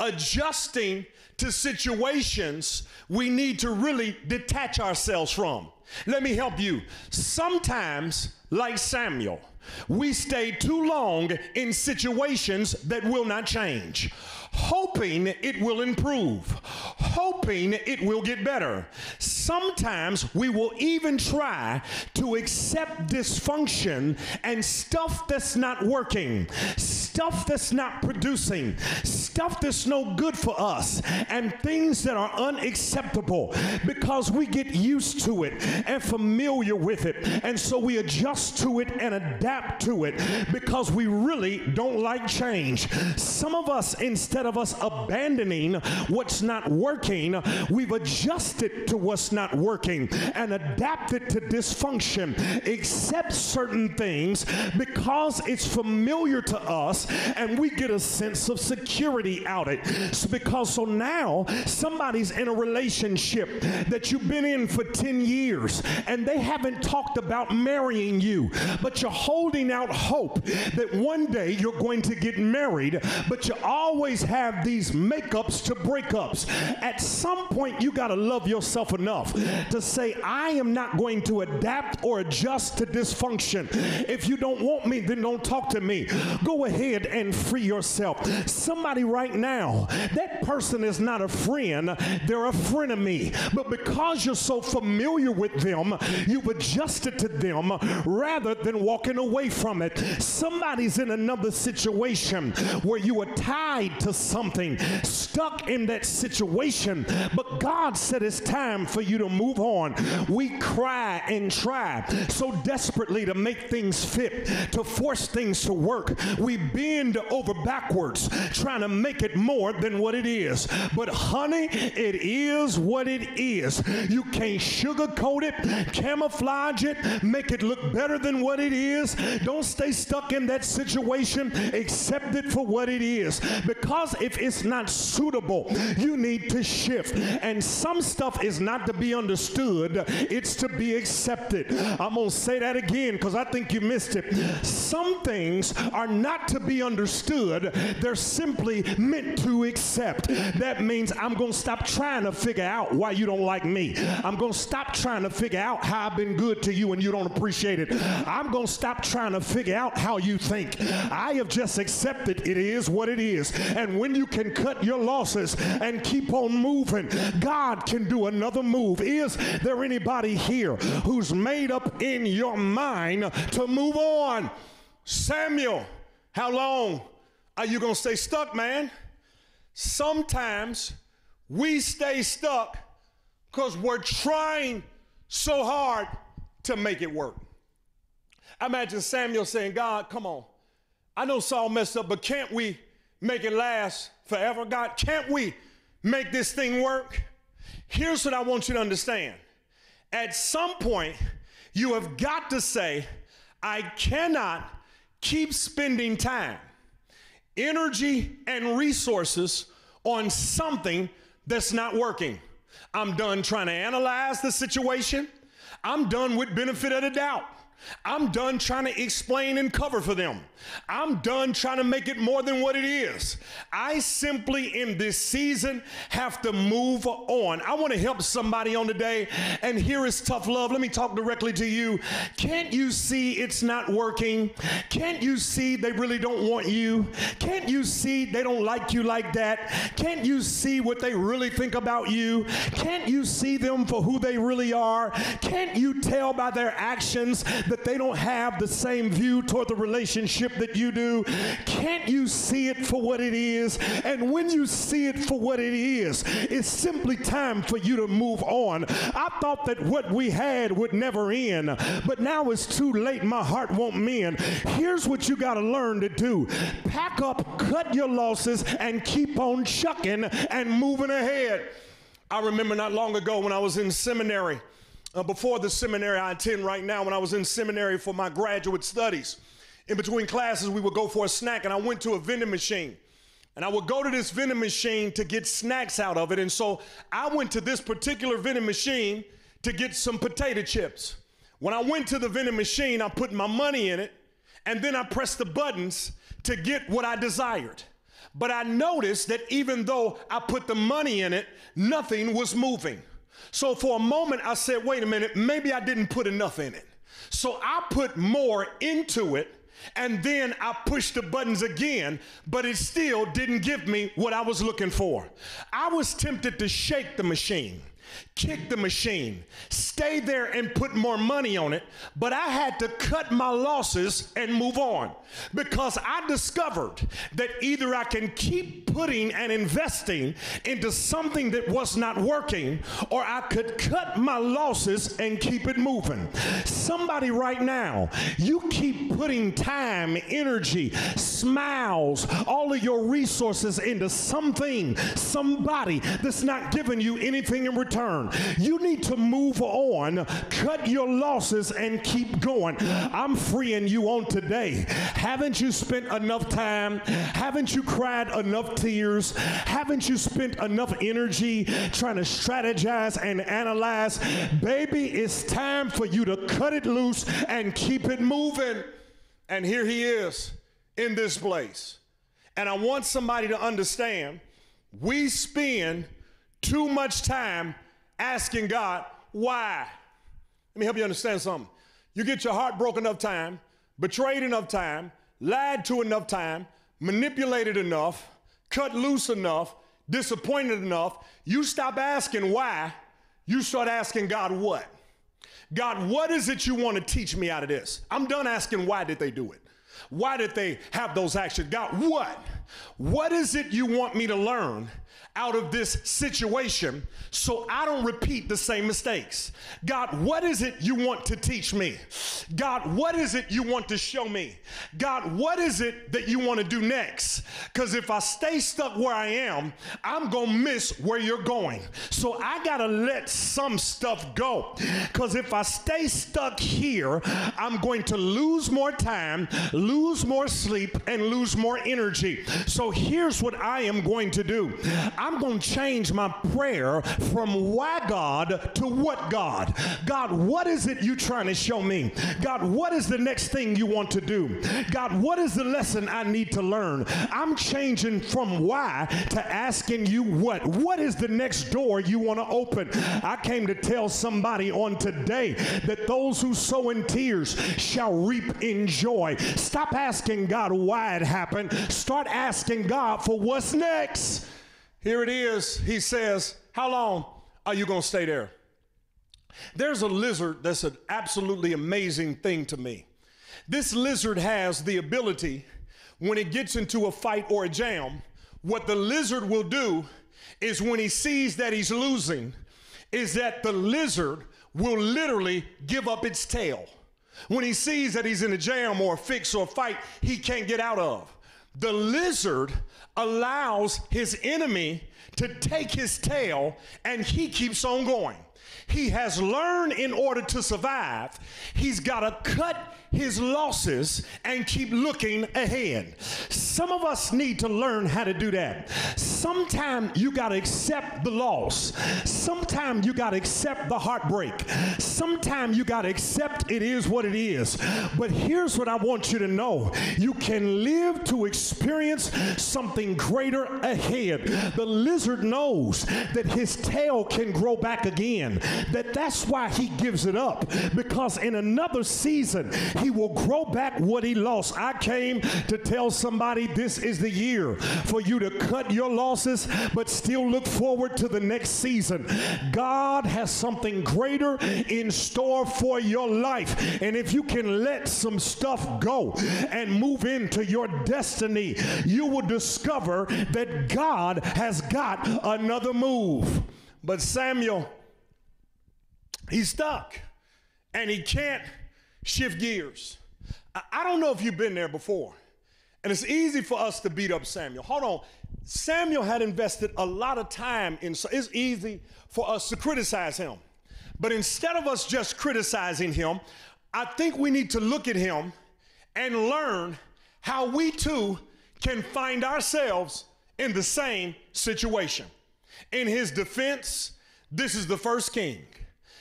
adjusting to situations we need to really detach ourselves from. Let me help you. Sometimes, like Samuel, we stay too long in situations that will not change hoping it will improve, hoping it will get better. Sometimes we will even try to accept dysfunction and stuff that's not working, stuff that's not producing, stuff that's no good for us, and things that are unacceptable because we get used to it and familiar with it. And so we adjust to it and adapt to it because we really don't like change. Some of us, instead of us abandoning what's not working, we've adjusted to what's not working and adapted to dysfunction, accept certain things because it's familiar to us and we get a sense of security out of it. So because so now somebody's in a relationship that you've been in for 10 years and they haven't talked about marrying you, but you're holding out hope that one day you're going to get married, but you always have have these makeups to breakups. At some point, you got to love yourself enough to say, I am not going to adapt or adjust to dysfunction. If you don't want me, then don't talk to me. Go ahead and free yourself. Somebody right now, that person is not a friend, they're a frenemy. But because you're so familiar with them, you've adjusted to them rather than walking away from it. Somebody's in another situation where you are tied to something, stuck in that situation. But God said it's time for you to move on. We cry and try so desperately to make things fit, to force things to work. We bend over backwards trying to make it more than what it is. But honey, it is what it is. You can't sugarcoat it, camouflage it, make it look better than what it is. Don't stay stuck in that situation. Accept it for what it is. Because if it's not suitable, you need to shift. And some stuff is not to be understood, it's to be accepted. I'm going to say that again because I think you missed it. Some things are not to be understood, they're simply meant to accept. That means I'm going to stop trying to figure out why you don't like me. I'm going to stop trying to figure out how I've been good to you and you don't appreciate it. I'm going to stop trying to figure out how you think. I have just accepted it is what it is. And when you can cut your losses and keep on moving, God can do another move. Is there anybody here who's made up in your mind to move on? Samuel, how long are you going to stay stuck, man? Sometimes we stay stuck because we're trying so hard to make it work. Imagine Samuel saying, God, come on. I know Saul messed up, but can't we make it last forever? God, can't we make this thing work? Here's what I want you to understand. At some point, you have got to say, I cannot keep spending time, energy, and resources on something that's not working. I'm done trying to analyze the situation. I'm done with benefit of the doubt. I'm done trying to explain and cover for them. I'm done trying to make it more than what it is. I simply, in this season, have to move on. I want to help somebody on today, and here is tough love. Let me talk directly to you. Can't you see it's not working? Can't you see they really don't want you? Can't you see they don't like you like that? Can't you see what they really think about you? Can't you see them for who they really are? Can't you tell by their actions that they don't have the same view toward the relationship that you do? Can't you see it for what it is? And when you see it for what it is, it's simply time for you to move on. I thought that what we had would never end, but now it's too late. My heart won't mend. Here's what you got to learn to do pack up, cut your losses, and keep on chucking and moving ahead. I remember not long ago when I was in seminary uh, before the seminary I attend right now, when I was in seminary for my graduate studies. In between classes, we would go for a snack, and I went to a vending machine. And I would go to this vending machine to get snacks out of it. And so I went to this particular vending machine to get some potato chips. When I went to the vending machine, I put my money in it, and then I pressed the buttons to get what I desired. But I noticed that even though I put the money in it, nothing was moving. So for a moment, I said, wait a minute, maybe I didn't put enough in it. So I put more into it. And then I pushed the buttons again, but it still didn't give me what I was looking for. I was tempted to shake the machine kick the machine, stay there and put more money on it, but I had to cut my losses and move on because I discovered that either I can keep putting and investing into something that was not working, or I could cut my losses and keep it moving. Somebody right now, you keep putting time, energy, smiles, all of your resources into something, somebody that's not giving you anything in return. You need to move on, cut your losses, and keep going. I'm freeing you on today. Haven't you spent enough time? Haven't you cried enough tears? Haven't you spent enough energy trying to strategize and analyze? Baby, it's time for you to cut it loose and keep it moving. And here he is in this place. And I want somebody to understand we spend too much time asking God, why? Let me help you understand something. You get your heart broken enough time, betrayed enough time, lied to enough time, manipulated enough, cut loose enough, disappointed enough, you stop asking why, you start asking God what? God, what is it you want to teach me out of this? I'm done asking why did they do it? Why did they have those actions? God, what? What is it you want me to learn out of this situation so I don't repeat the same mistakes. God, what is it you want to teach me? God, what is it you want to show me? God, what is it that you want to do next? Because if I stay stuck where I am, I'm going to miss where you're going. So I got to let some stuff go. Because if I stay stuck here, I'm going to lose more time, lose more sleep, and lose more energy. So here's what I am going to do I'm going to change my prayer from why God to what God. God, what is it you trying to show me? God, what is the next thing you want to do? God, what is the lesson I need to learn? I'm changing from why to asking you what. What is the next door you want to open? I came to tell somebody on today that those who sow in tears shall reap in joy. Stop asking God why it happened. Start asking God for what's next. Here it is. He says, How long are you going to stay there? There's a lizard that's an absolutely amazing thing to me. This lizard has the ability, when it gets into a fight or a jam, what the lizard will do is when he sees that he's losing, is that the lizard will literally give up its tail. When he sees that he's in a jam or a fix or a fight he can't get out of, the lizard allows his enemy to take his tail and he keeps on going. He has learned in order to survive, he's got to cut his losses and keep looking ahead. Some of us need to learn how to do that. Sometimes you got to accept the loss. Sometimes you got to accept the heartbreak. Sometimes you got to accept it is what it is. But here's what I want you to know you can live to experience something greater ahead. The lizard knows that his tail can grow back again, that that's why he gives it up because in another season he will grow back what he lost. I came to tell somebody this is the year for you to cut your losses, but still look forward to the next season. God has something greater in store for your life. And if you can let some stuff go and move into your destiny, you will discover that God has got another move. But Samuel, he's stuck and he can't shift gears. I, don't know if you've been there before. And it's easy for us to beat up Samuel. Hold on. Samuel had invested a lot of time in, so it's easy for us to criticize him. But instead of us just criticizing him, I think we need to look at him and learn how we too can find ourselves in the same situation. In his defense, this is the first king.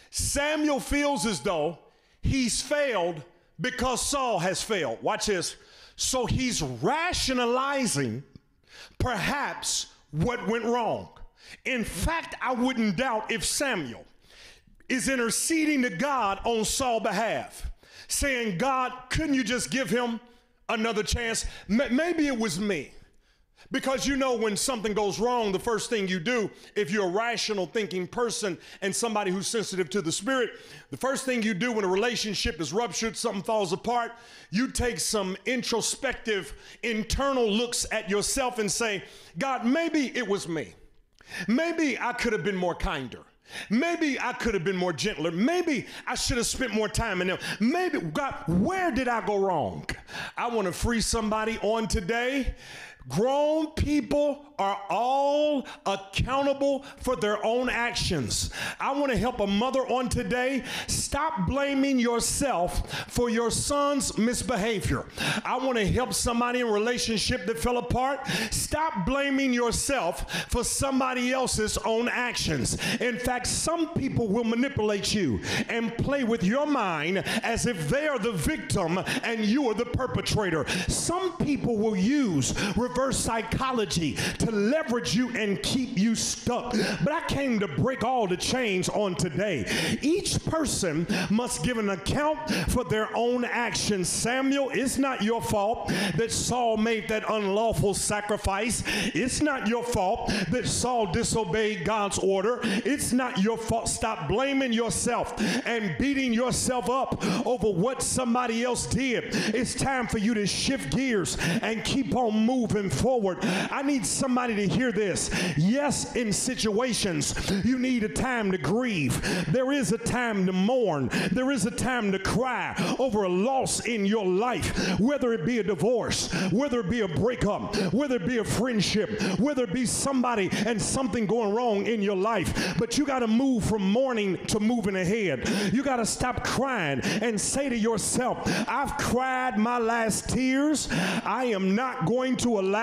Samuel feels as though he's failed because Saul has failed. Watch this. So he's rationalizing perhaps what went wrong. In fact, I wouldn't doubt if Samuel is interceding to God on Saul's behalf, saying, God, couldn't you just give him another chance? M- maybe it was me. Because you know, when something goes wrong, the first thing you do, if you're a rational thinking person and somebody who's sensitive to the spirit, the first thing you do when a relationship is ruptured, something falls apart, you take some introspective, internal looks at yourself and say, God, maybe it was me. Maybe I could have been more kinder. Maybe I could have been more gentler. Maybe I should have spent more time in them. Maybe, God, where did I go wrong? I want to free somebody on today. Grown people are all accountable for their own actions. I want to help a mother on today. Stop blaming yourself for your son's misbehavior. I want to help somebody in a relationship that fell apart. Stop blaming yourself for somebody else's own actions. In fact, some people will manipulate you and play with your mind as if they are the victim and you are the perpetrator. Some people will use reverse psychology to leverage you and keep you stuck. But I came to break all the chains on today. Each person must give an account for their own actions. Samuel, it's not your fault that Saul made that unlawful sacrifice. It's not your fault that Saul disobeyed God's order. It's not your fault. Stop blaming yourself and beating yourself up over what somebody else did. It's time for you to shift gears and keep on moving moving forward. I need somebody to hear this. Yes, in situations, you need a time to grieve. There is a time to mourn. There is a time to cry over a loss in your life, whether it be a divorce, whether it be a breakup, whether it be a friendship, whether it be somebody and something going wrong in your life. But you got to move from mourning to moving ahead. You got to stop crying and say to yourself, I've cried my last tears. I am not going to allow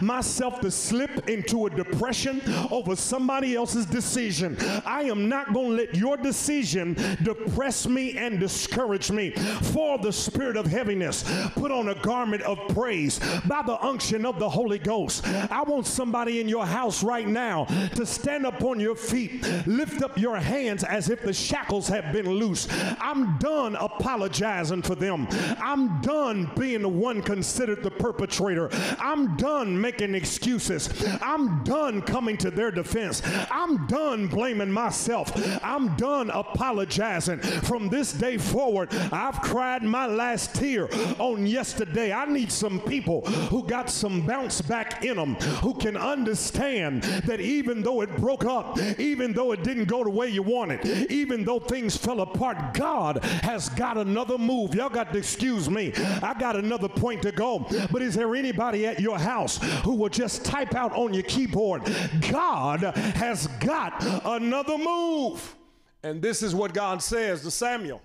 myself to slip into a depression over somebody else's decision. I am not going to let your decision depress me and discourage me. For the spirit of heaviness, put on a garment of praise by the unction of the Holy Ghost. I want somebody in your house right now to stand up on your feet, lift up your hands as if the shackles have been loose. I'm done apologizing for them. I'm done being the one considered the perpetrator. I'm done making excuses. I'm done coming to their defense. I'm done blaming myself. I'm done apologizing. From this day forward, I've cried my last tear on yesterday. I need some people who got some bounce back in them, who can understand that even though it broke up, even though it didn't go the way you wanted, even though things fell apart, God has got another move. Y'all got to excuse me. I got another point to go. But is there anybody at your house who will just type out on your keyboard, God has got another move? And this is what God says to Samuel.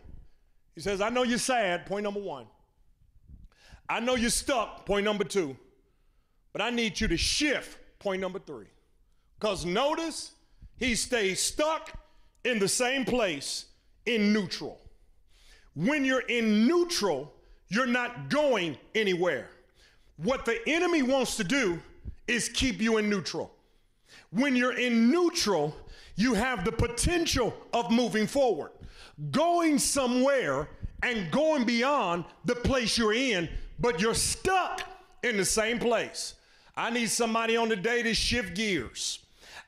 He says, I know you're sad, point number one. I know you're stuck, point number two. But I need you to shift, point number three. Because notice, he stays stuck in the same place in neutral. When you're in neutral, you're not going anywhere. What the enemy wants to do is keep you in neutral. When you're in neutral, you have the potential of moving forward, going somewhere and going beyond the place you're in, but you're stuck in the same place. I need somebody on the day to shift gears.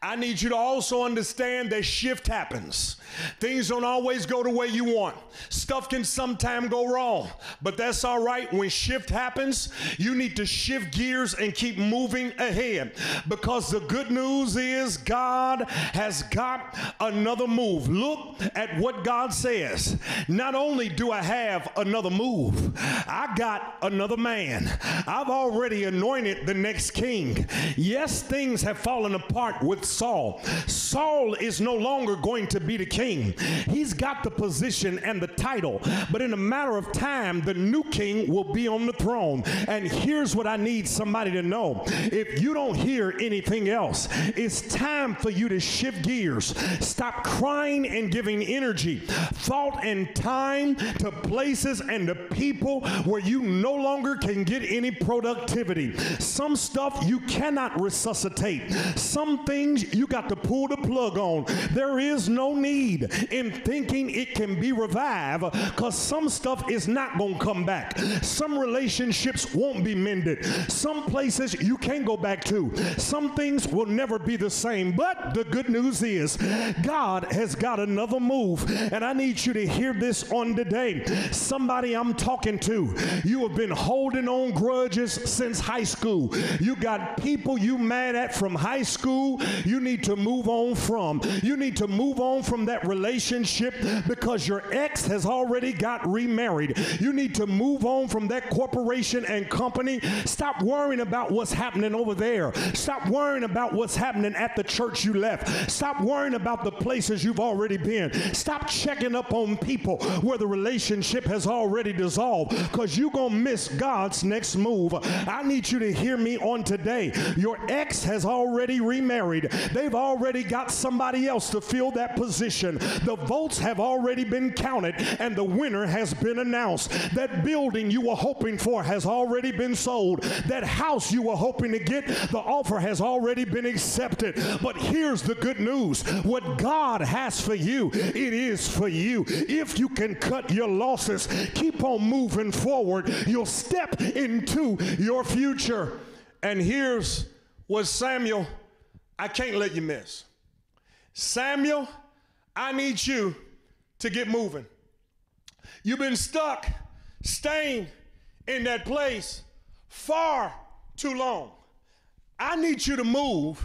I need you to also understand that shift happens. Things don't always go the way you want. Stuff can sometimes go wrong, but that's all right. When shift happens, you need to shift gears and keep moving ahead because the good news is God has got another move. Look at what God says. Not only do I have another move, I got another man. I've already anointed the next king. Yes, things have fallen apart with Saul. Saul is no longer going to be the king. He's got the position and the title, but in a matter of time, the new king will be on the throne. And here's what I need somebody to know if you don't hear anything else, it's time for you to shift gears. Stop crying and giving energy, thought, and time to places and to people where you no longer can get any productivity. Some stuff you cannot resuscitate. Some things you got to pull the plug on. There is no need in thinking it can be revived because some stuff is not going to come back. Some relationships won't be mended. Some places you can't go back to. Some things will never be the same. But the good news is God has got another move. And I need you to hear this on today. Somebody I'm talking to, you have been holding on grudges since high school. You got people you mad at from high school. Need to move on from. You need to move on from that relationship because your ex has already got remarried. You need to move on from that corporation and company. Stop worrying about what's happening over there. Stop worrying about what's happening at the church you left. Stop worrying about the places you've already been. Stop checking up on people where the relationship has already dissolved because you're going to miss God's next move. I need you to hear me on today. Your ex has already remarried. They've already got somebody else to fill that position. The votes have already been counted and the winner has been announced. That building you were hoping for has already been sold. That house you were hoping to get, the offer has already been accepted. But here's the good news what God has for you, it is for you. If you can cut your losses, keep on moving forward, you'll step into your future. And here's what Samuel, I can't let you miss. Samuel, I need you to get moving. You've been stuck, staying in that place far too long. I need you to move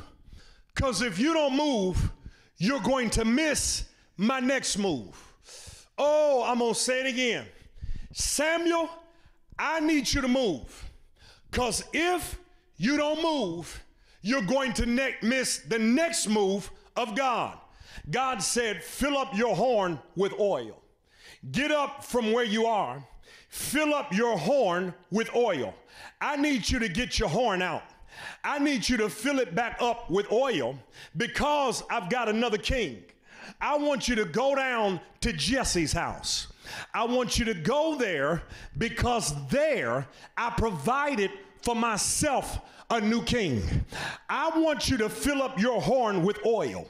because if you don't move, you're going to miss my next move. Oh, I'm going to say it again. Samuel, I need you to move because if you don't move, you're going to ne- miss the next move of God. God said, fill up your horn with oil. Get up from where you are, fill up your horn with oil. I need you to get your horn out. I need you to fill it back up with oil because I've got another king. I want you to go down to Jesse's house. I want you to go there because there I provided for myself a new king. I want you to fill up your horn with oil.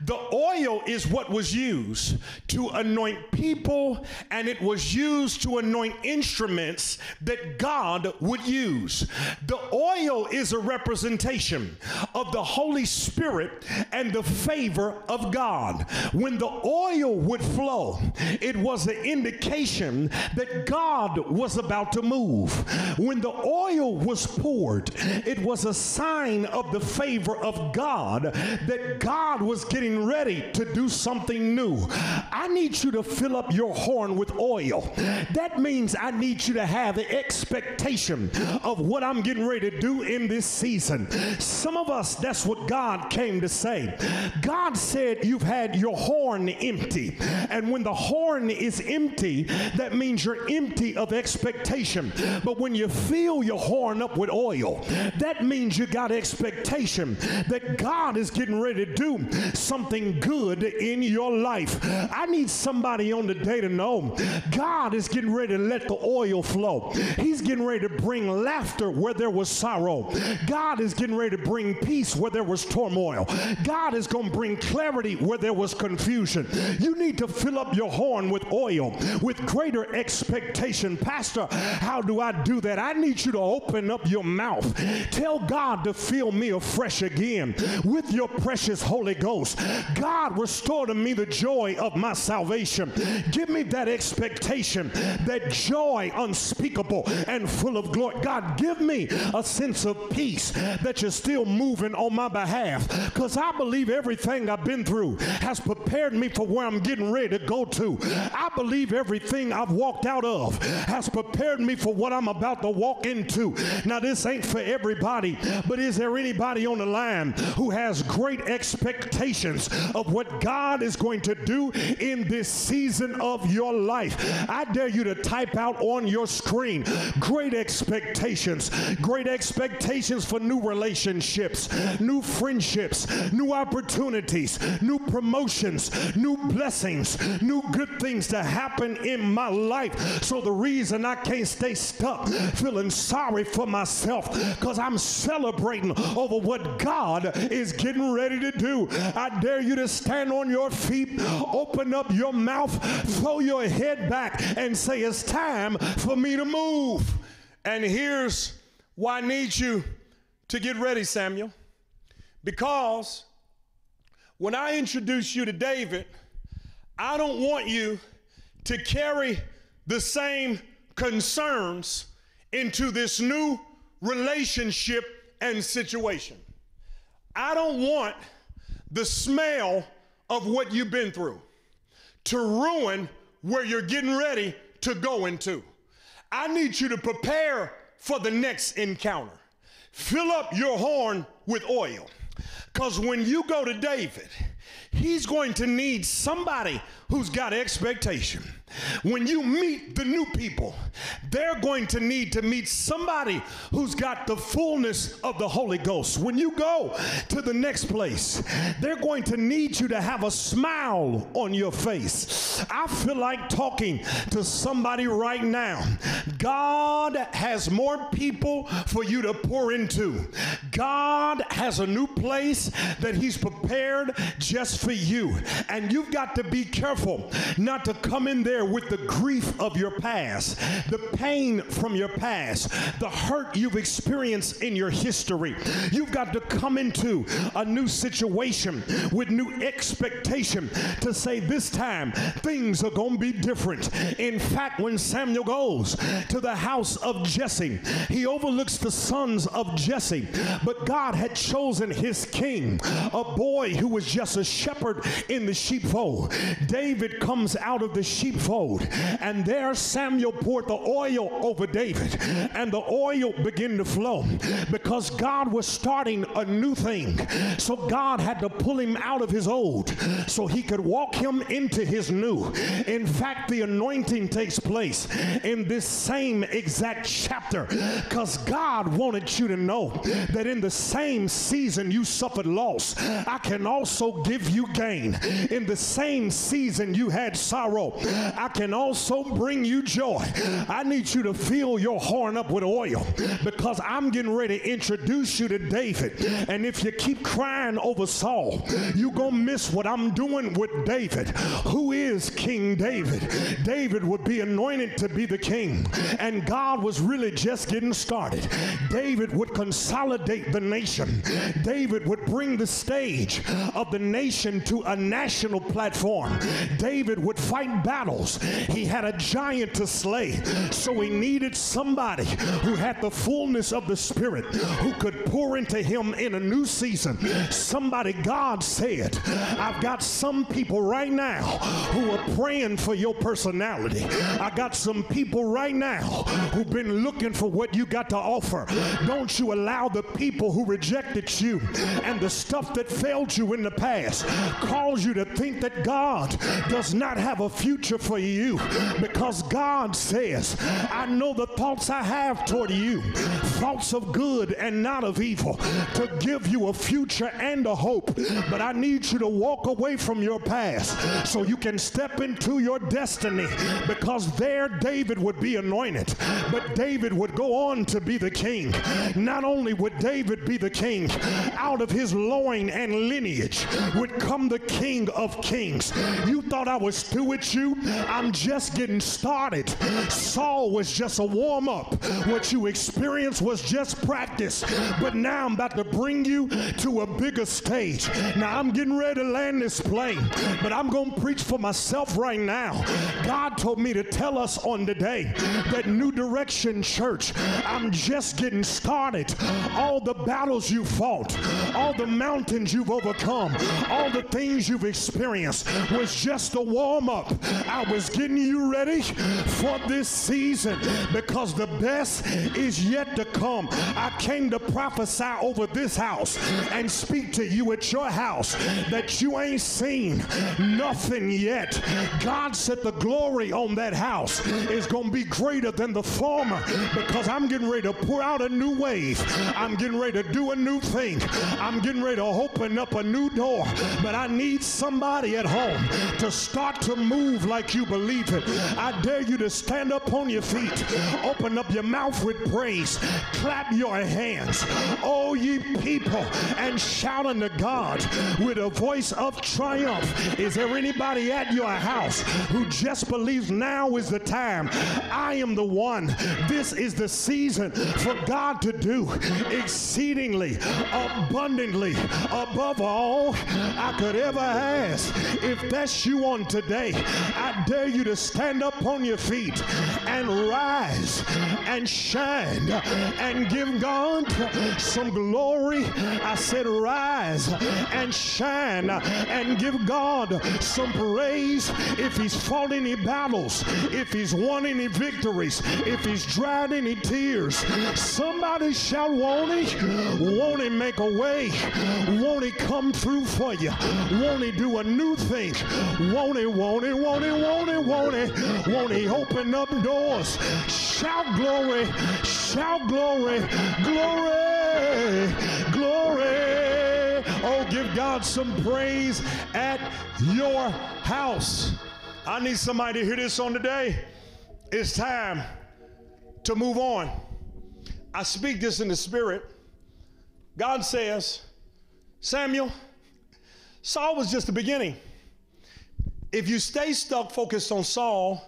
The oil is what was used to anoint people, and it was used to anoint instruments that God would use. The oil is a representation of the Holy Spirit and the favor of God. When the oil would flow, it was an indication that God was about to move. When the oil was poured, it was a sign of the favor of God that God was getting ready to do something new. I need you to fill up your horn with oil. That means I need you to have the expectation of what I'm getting ready to do in this season. Some of us, that's what God came to say. God said, You've had your horn empty. And when the horn is empty, that means you're empty of expectation. But when you fill your horn up with oil, that means you got expectation that God is getting ready to do something good in your life. I need somebody on the day to know God is getting ready to let the oil flow. He's getting ready to bring laughter where there was sorrow. God is getting ready to bring peace where there was turmoil. God is going to bring clarity where there was confusion. You need to fill up your horn with oil with greater expectation. Pastor, how do I do that? I need you to open up your mouth. Tell God to fill me afresh again with your precious Holy Ghost. God, restore to me the joy of my salvation. Give me that expectation, that joy unspeakable and full of glory. God, give me a sense of peace that you're still moving on my behalf because I believe everything I've been through has prepared me for where I'm getting ready to go to. I believe everything I've walked out of has prepared me for what I'm about to walk into. Now, this ain't for everybody, but is there anybody on the line who has great expectations of what God is going to do in this season of your life? I dare you to type out on your screen great expectations, great expectations for new relationships, new friendships, new opportunities, new promotions, new blessings, new good things to happen in my life. So the reason I can't stay stuck feeling sorry for myself because I'm celebrating over what God is getting ready to do. I dare you to stand on your feet, open up your mouth, throw your head back, and say, It's time for me to move. And here's why I need you to get ready, Samuel. Because when I introduce you to David, I don't want you to carry the same concerns into this new relationship and situation. I don't want the smell of what you've been through to ruin where you're getting ready to go into. I need you to prepare for the next encounter. Fill up your horn with oil. Because when you go to David, he's going to need somebody who's got expectation. When you meet the new people, they're going to need to meet somebody who's got the fullness of the Holy Ghost. When you go to the next place, they're going to need you to have a smile on your face. I feel like talking to somebody right now. God has more people for you to pour into. God has a new place that He's prepared just for you. And you've got to be careful not to come in there with the grief of your past, the pain from your past, the hurt you've experienced in your history. You've got to come into a new situation with new expectation to say, This time things are going to be different. In fact, when Samuel goes to the house of Jesse, he overlooks the sons of Jesse, but God had chosen his king, a boy who was just a shepherd in the sheepfold. David comes out of the sheepfold, and there Samuel poured the oil over David, and the oil began to flow because God was starting a new thing. So God had to pull him out of his old so he could walk him into his new. In fact, the anointing takes place in this same exact chapter because God wanted you to know that in the same season you suffered loss, I can also give you gain. In the same season you had sorrow, I can also bring you joy. I need you to fill your horn up with oil because I'm getting ready to introduce you to David. And if you keep crying over Saul, you're going to miss what I'm doing with David. Who is King David? David would be anointed to be the king, and God was really just getting started. David would consolidate the nation. David would bring the stage of the nation to a national platform. David would fight battles. He had a giant to slay, so he needed somebody who had the fullness of the Spirit who could pour into him in a new season. Somebody, God said, I've got some people right now who are praying for your personality. I got some people right now who've been looking for what you got to offer. Don't you allow the people who rejected you and the stuff that failed you in the past cause you to think that God does not have a future for you because God says, I know the thoughts I have toward you, thoughts of good and not of evil, to give you a future and a hope. But I need you to walk away from your past so you can step into your destiny because there David would be anointed, but David would go on to be the king. Not only would David be the king, out of his loin and lineage would come the king of kings. You thought I was through with you? I'm just getting started. Saul was just a warm up. What you experienced was just practice. But now I'm about to bring you to a bigger stage. Now I'm getting ready to land this plane, but I'm going to preach for myself right now. God told me to tell us on today that New Direction Church, I'm just getting started. All the battles you fought, all the mountains you've overcome, all the things you've experienced was just a warm up. I was getting you ready for this season because the best is yet to come. I came to prophesy over this house and speak to you at your house that you ain't seen nothing yet. God said the glory on that house is going to be greater than the former because I'm getting ready to pour out a new wave. I'm getting ready to do a new thing. I'm getting ready to open up a new door. But I need somebody at home to start to move like you believe it. I dare you to stand up on your feet, open up your mouth with praise, clap your hands, oh ye people, and shout unto God with a voice of triumph. Is there anybody at your house who just believes now is the time? I am the one. This is the season for God to do exceedingly abundantly above all I could ever ask. If that's you on today, I dare you to stand up on your feet and rise and shine and give God some glory. I said, rise and shine and give God some praise. If He's fought any battles, if He's won any victories, if He's dried any tears, somebody shout, won't He? Won't He make a way? Won't He come through for you? Won't He do a new thing? Won't He? Won't He? Won't He? Won't He? Won't He? Won't He open up doors? Shout glory! Shout glory! Glory! Glory! Oh, give God some praise at your house. I need somebody to hear this on today. It's time to move on. I speak this in the spirit. God says, Samuel, Saul was just the beginning. If you stay stuck focused on Saul,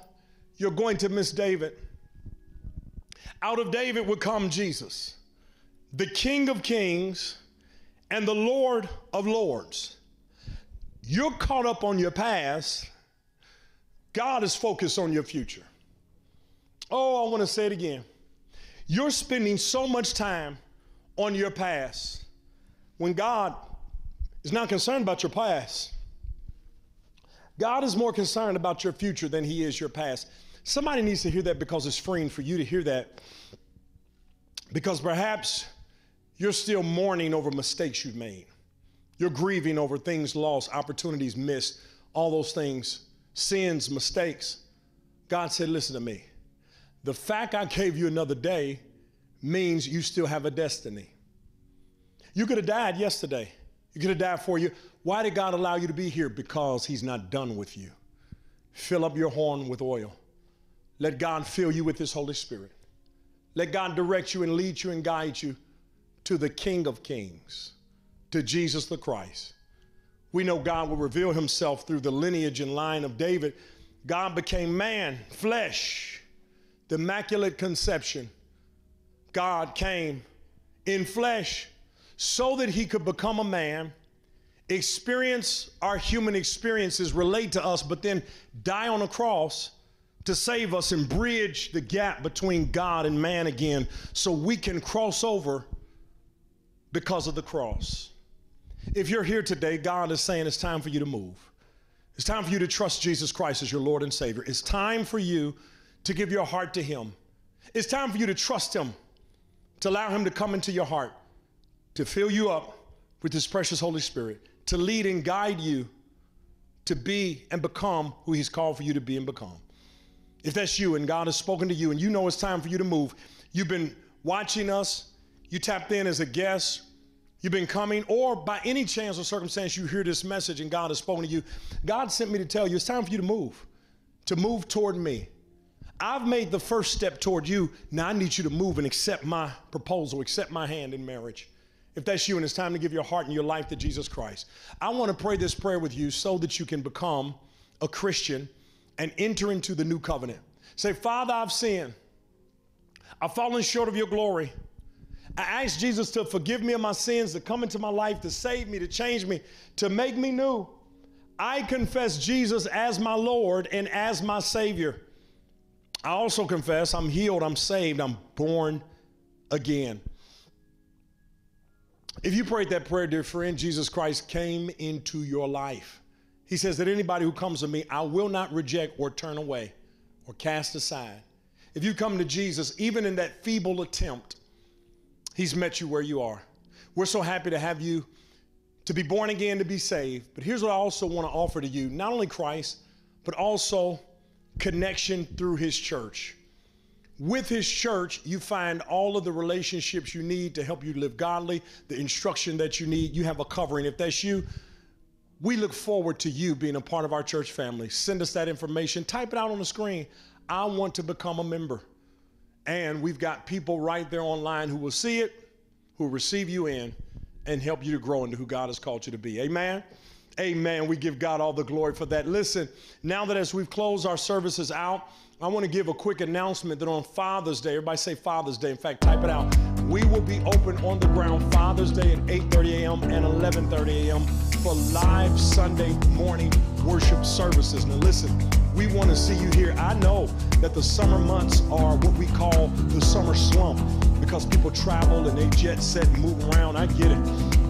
you're going to miss David. Out of David would come Jesus, the King of Kings and the Lord of Lords. You're caught up on your past. God is focused on your future. Oh, I want to say it again. You're spending so much time on your past when God is not concerned about your past. God is more concerned about your future than he is your past. Somebody needs to hear that because it's freeing for you to hear that. Because perhaps you're still mourning over mistakes you've made. You're grieving over things lost, opportunities missed, all those things, sins, mistakes. God said, Listen to me. The fact I gave you another day means you still have a destiny. You could have died yesterday. You could have died for you. Why did God allow you to be here? Because He's not done with you. Fill up your horn with oil. Let God fill you with His Holy Spirit. Let God direct you and lead you and guide you to the King of Kings, to Jesus the Christ. We know God will reveal Himself through the lineage and line of David. God became man, flesh, the immaculate conception. God came in flesh so that He could become a man experience our human experiences, relate to us, but then die on a cross to save us and bridge the gap between God and man again so we can cross over because of the cross. If you're here today, God is saying it's time for you to move. It's time for you to trust Jesus Christ as your Lord and Savior. It's time for you to give your heart to Him. It's time for you to trust Him, to allow Him to come into your heart, to fill you up with His precious Holy Spirit to lead and guide you to be and become who He's called for you to be and become. If that's you and God has spoken to you and you know it's time for you to move, you've been watching us, you tapped in as a guest, you've been coming, or by any chance or circumstance you hear this message and God has spoken to you, God sent me to tell you it's time for you to move, to move toward me. I've made the first step toward you. Now I need you to move and accept my proposal, accept my hand in marriage if that's you and it's time to give your heart and your life to Jesus Christ. I want to pray this prayer with you so that you can become a Christian and enter into the new covenant. Say, Father, I've sinned. I've fallen short of your glory. I ask Jesus to forgive me of my sins, to come into my life, to save me, to change me, to make me new. I confess Jesus as my Lord and as my Savior. I also confess I'm healed, I'm saved, I'm born again. If you prayed that prayer, dear friend, Jesus Christ came into your life. He says that anybody who comes to me, I will not reject or turn away or cast aside. If you come to Jesus, even in that feeble attempt, He's met you where you are. We're so happy to have you to be born again, to be saved. But here's what I also want to offer to you not only Christ, but also connection through His church. With his church, you find all of the relationships you need to help you live godly, the instruction that you need. You have a covering. If that's you, we look forward to you being a part of our church family. Send us that information, type it out on the screen. I want to become a member. And we've got people right there online who will see it, who will receive you in, and help you to grow into who God has called you to be. Amen. Amen. We give God all the glory for that. Listen, now that as we've closed our services out, I want to give a quick announcement that on Father's Day, everybody say Father's Day. In fact, type it out. We will be open on the ground Father's Day at 8:30 a.m. and 11:30 a.m. for live Sunday morning worship services. Now listen, we want to see you here. I know that the summer months are what we call the summer slump because people travel and they jet set and move around. I get it.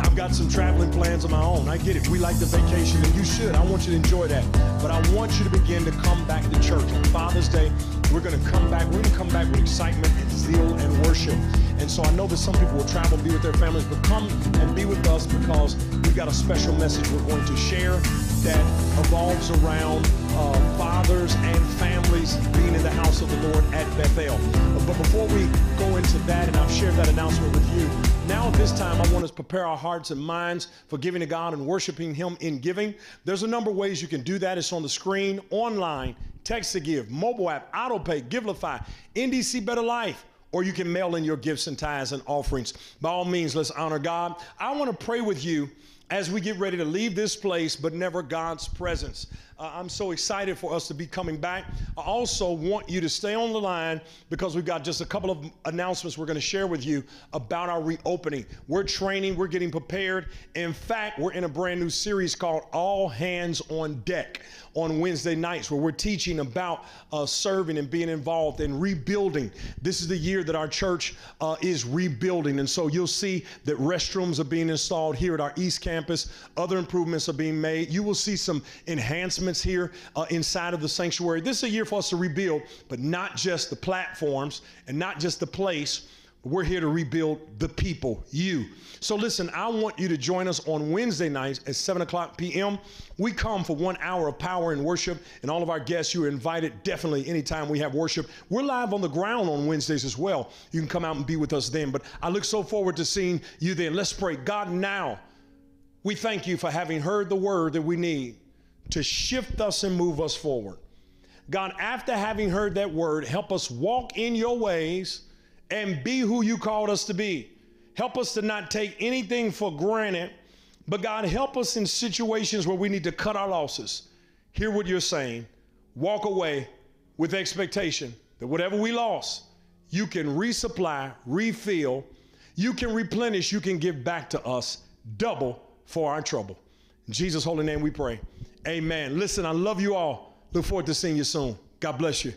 I've got some traveling plans of my own. I get it. We like the vacation, and you should. I want you to enjoy that. But I want you to begin to come back to church on Father's Day. We're going to come back. We're going to come back with excitement and zeal and worship. And so I know that some people will travel, be with their families, but come and be with us because we've got a special message we're going to share that evolves around uh, fathers and families being in the house of the Lord at Bethel. But before we go into that, and I've shared that announcement with you, now at this time I want us to prepare our hearts and minds for giving to God and worshiping Him in giving. There's a number of ways you can do that. It's on the screen, online, text to give, mobile app, auto pay, Givelify, NDC Better Life or you can mail in your gifts and tithes and offerings. By all means, let's honor God. I want to pray with you as we get ready to leave this place, but never God's presence. Uh, I'm so excited for us to be coming back. I also want you to stay on the line because we've got just a couple of announcements we're going to share with you about our reopening. We're training, we're getting prepared. In fact, we're in a brand new series called All Hands on Deck on Wednesday nights where we're teaching about uh, serving and being involved in rebuilding. This is the year that our church uh, is rebuilding. And so you'll see that restrooms are being installed here at our East Campus, other improvements are being made. You will see some enhancements here uh, inside of the sanctuary. This is a year for us to rebuild, but not just the platforms and not just the place. We're here to rebuild the people, you. So listen, I want you to join us on Wednesday nights at 7 o'clock p.m. We come for one hour of power and worship, and all of our guests, you are invited definitely anytime we have worship. We're live on the ground on Wednesdays as well. You can come out and be with us then. But I look so forward to seeing you then. Let's pray. God, now we thank you for having heard the word that we need to shift us and move us forward. God, after having heard that word, help us walk in your ways and be who you called us to be. Help us to not take anything for granted, but God, help us in situations where we need to cut our losses. Hear what you're saying. Walk away with expectation that whatever we lost, you can resupply, refill, you can replenish, you can give back to us double for our trouble. In Jesus' holy name we pray. Amen. Listen, I love you all. Look forward to seeing you soon. God bless you.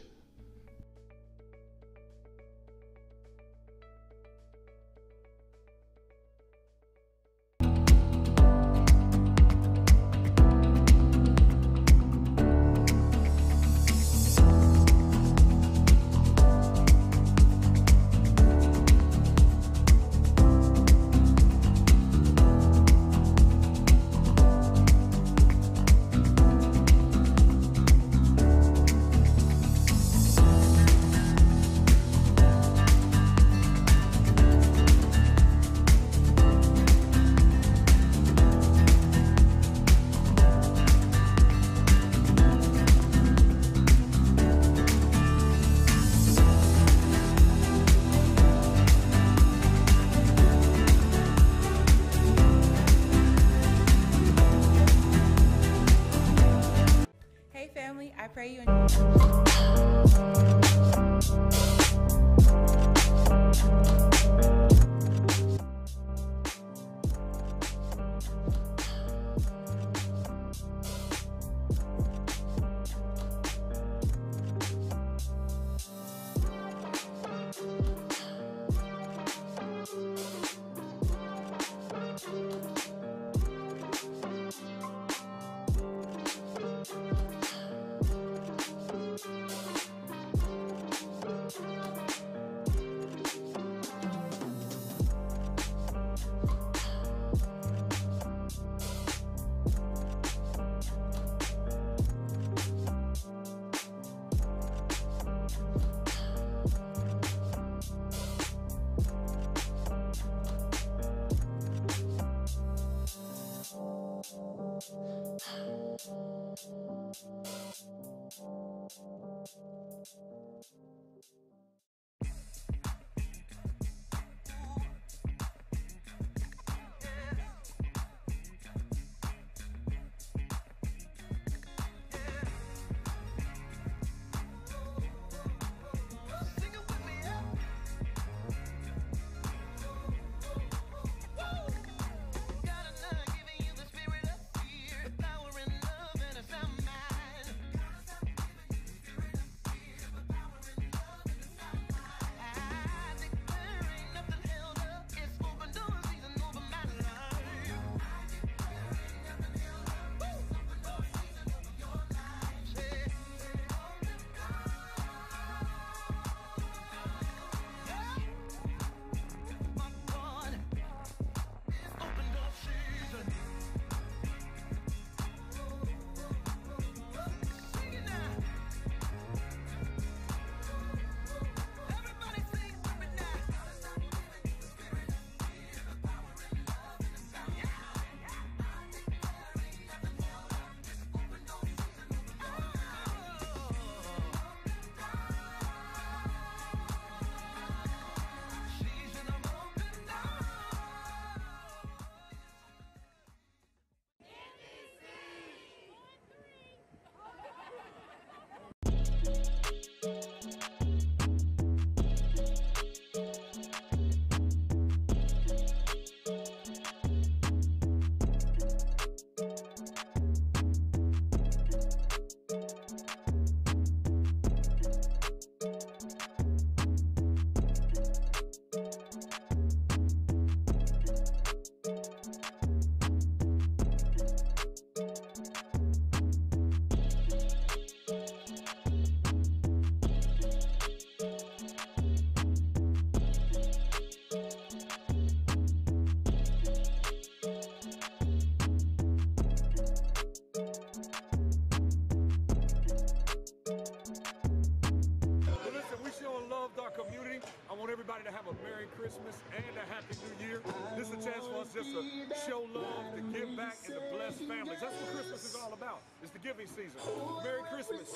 Christmas and a Happy New Year. This is a chance for us just to show love, to give back, and to bless families. That's what Christmas is all about. It's the giving season. Merry Christmas.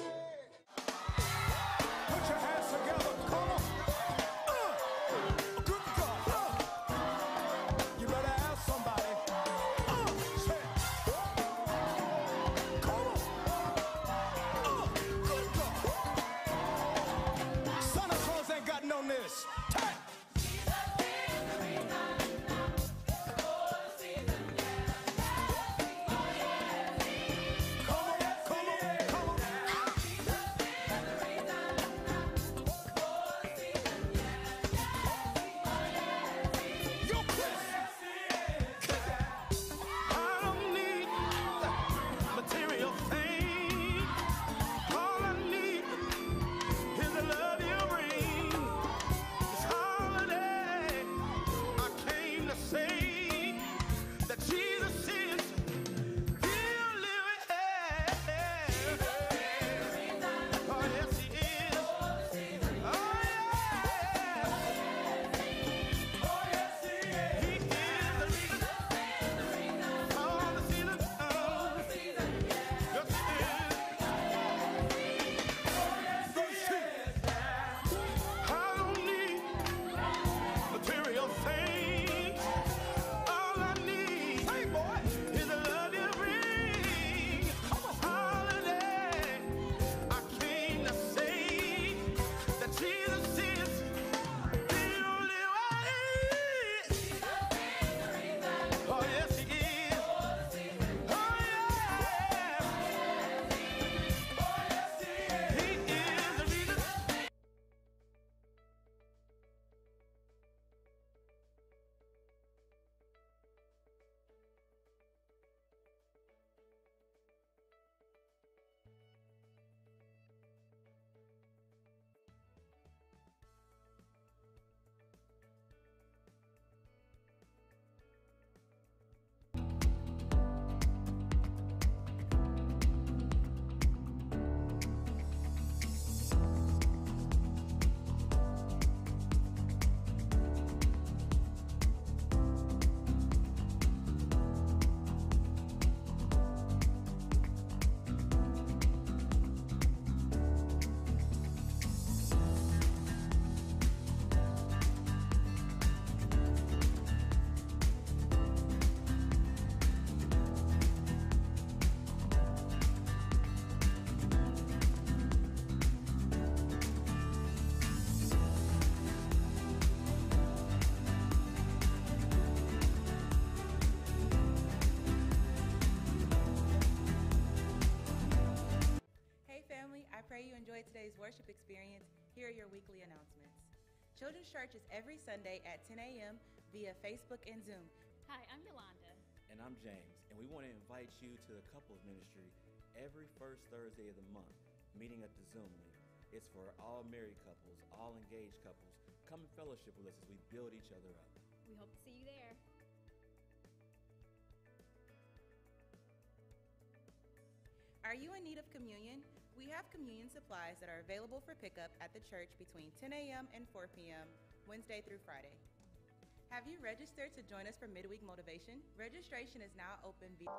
Church is every Sunday at 10 a.m. via Facebook and Zoom. Hi, I'm Yolanda. And I'm James, and we want to invite you to the couples ministry every first Thursday of the month, meeting at the Zoom link. It's for all married couples, all engaged couples. Come and fellowship with us as we build each other up. We hope to see you there. Are you in need of communion? We have communion supplies that are available for pickup at the church between 10 a.m. and 4 p.m., Wednesday through Friday. Have you registered to join us for midweek motivation? Registration is now open via.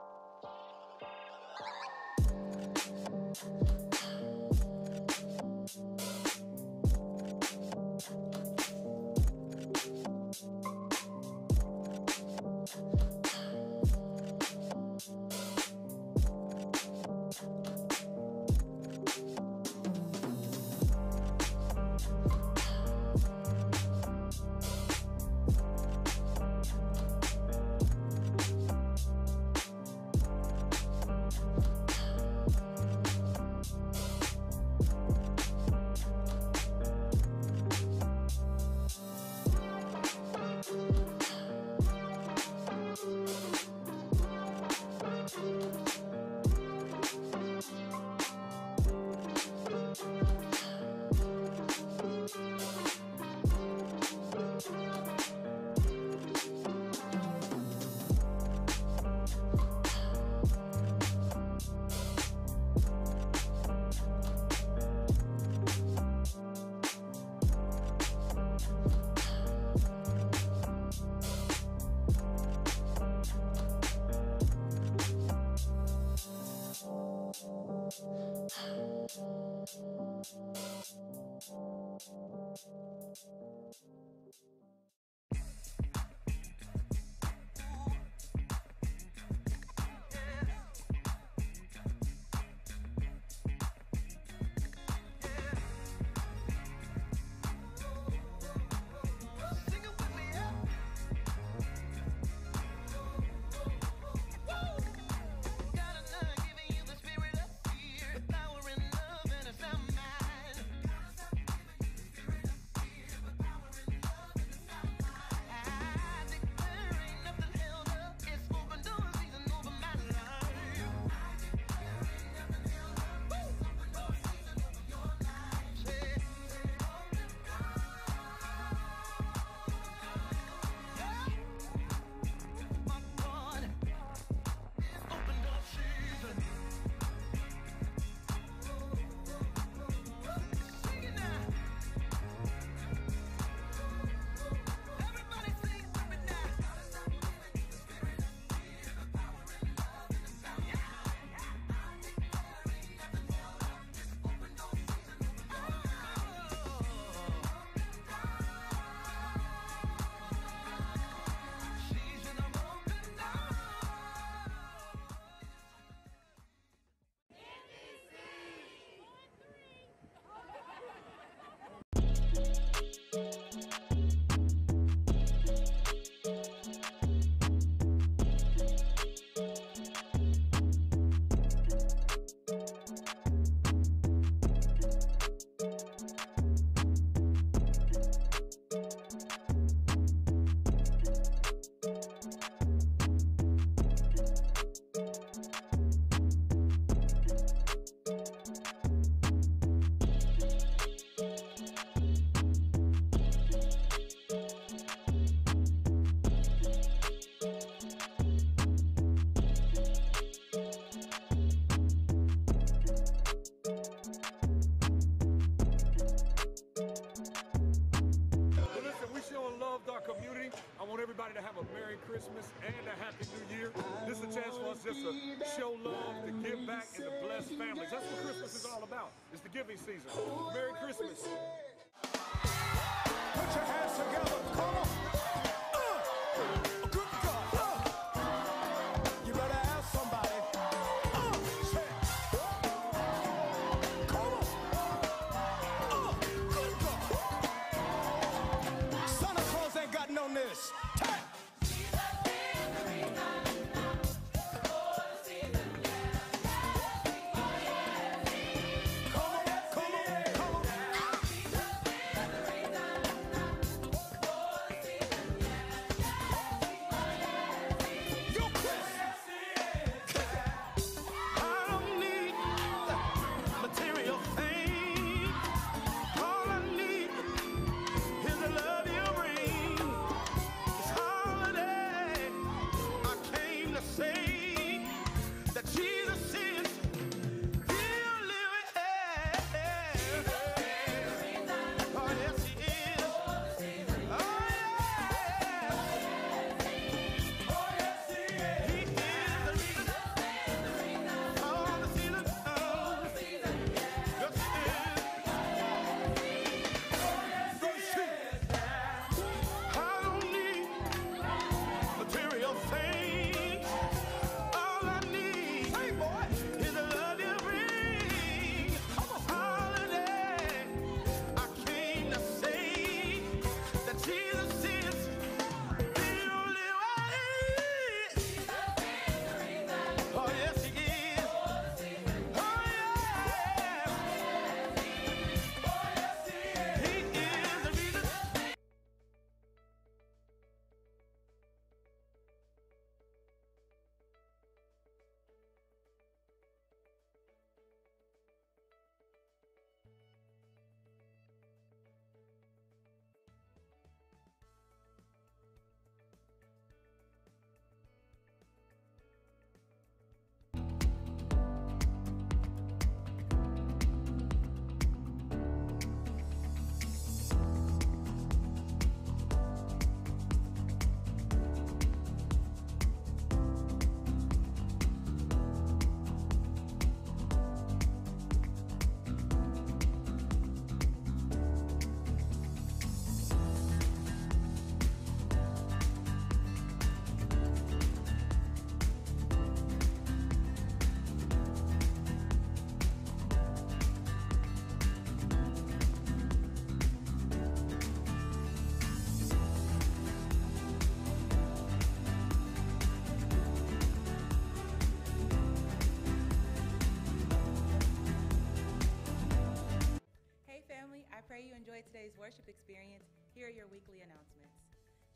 Have a Merry Christmas and a Happy New Year. This is a chance for us just to show love, to give back, and to bless families. That's what Christmas is all about. It's the giving season. Merry Christmas.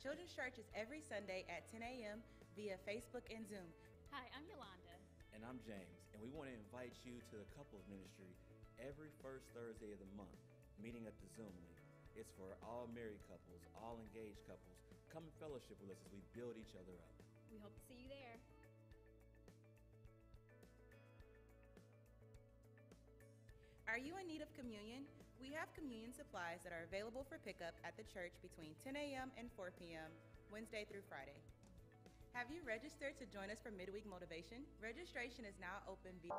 Children's Church is every Sunday at 10 a.m. via Facebook and Zoom. Hi, I'm Yolanda. And I'm James, and we want to invite you to the couples ministry every first Thursday of the month, meeting at the Zoom link. It's for all married couples, all engaged couples. Come and fellowship with us as we build each other up. We hope to see you there. Are you in need of communion? We have communion supplies that are available for pickup at the church between 10 a.m. and 4 p.m., Wednesday through Friday. Have you registered to join us for midweek motivation? Registration is now open via.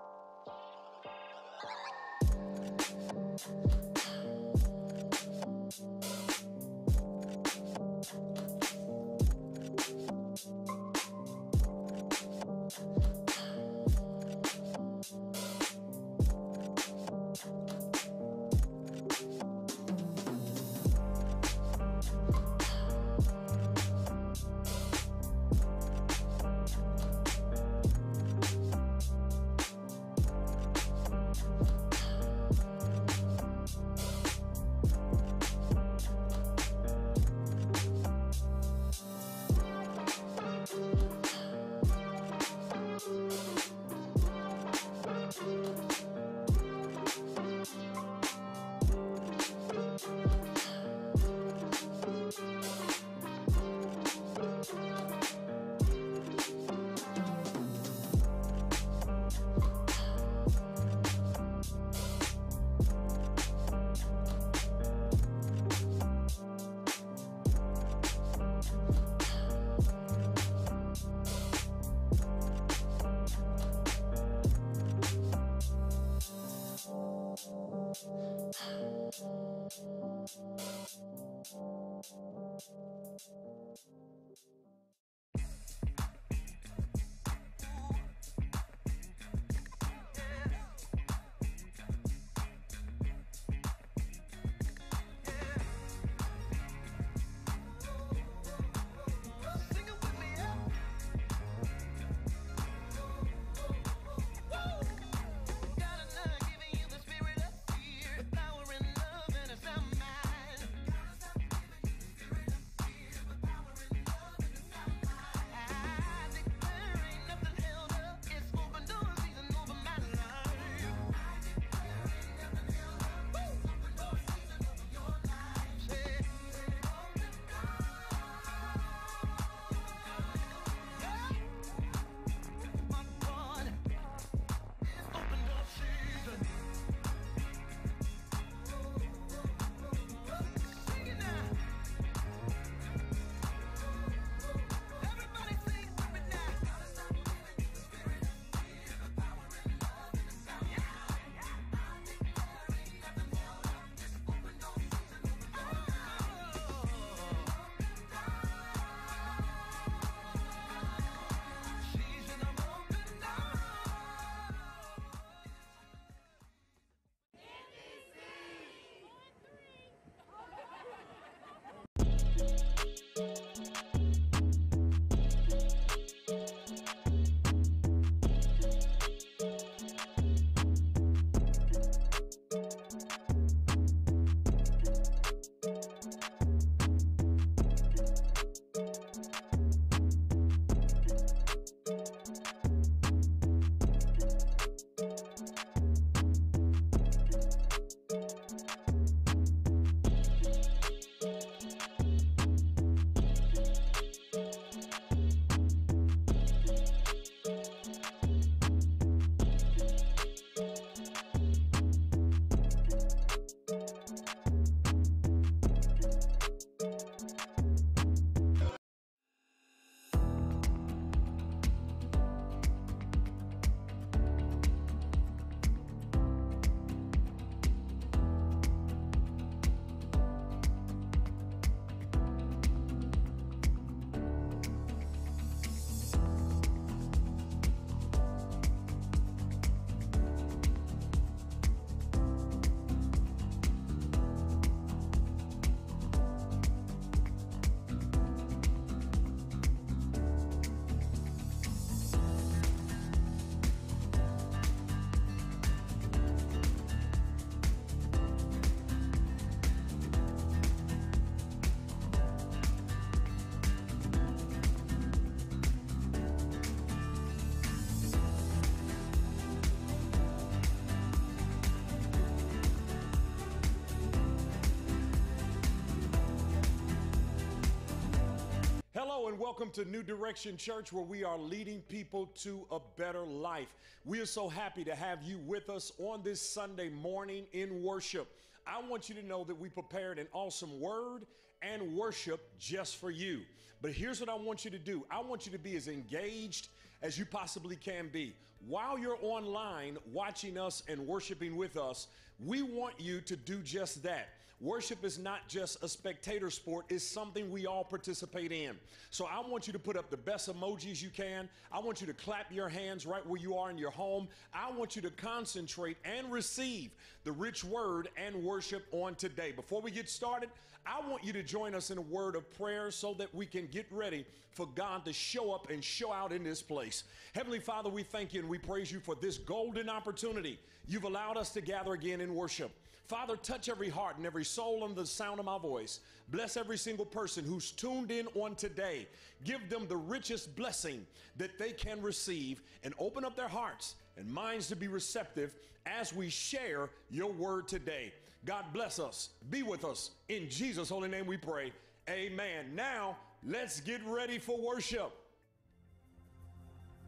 Welcome to New Direction Church, where we are leading people to a better life. We are so happy to have you with us on this Sunday morning in worship. I want you to know that we prepared an awesome word and worship just for you. But here's what I want you to do I want you to be as engaged as you possibly can be. While you're online watching us and worshiping with us, we want you to do just that. Worship is not just a spectator sport, it's something we all participate in. So I want you to put up the best emojis you can. I want you to clap your hands right where you are in your home. I want you to concentrate and receive the rich word and worship on today. Before we get started, I want you to join us in a word of prayer so that we can get ready for God to show up and show out in this place. Heavenly Father, we thank you and we praise you for this golden opportunity you've allowed us to gather again in worship. Father, touch every heart and every soul under the sound of my voice. Bless every single person who's tuned in on today. Give them the richest blessing that they can receive and open up their hearts and minds to be receptive as we share your word today. God bless us. Be with us. In Jesus' holy name we pray. Amen. Now, let's get ready for worship.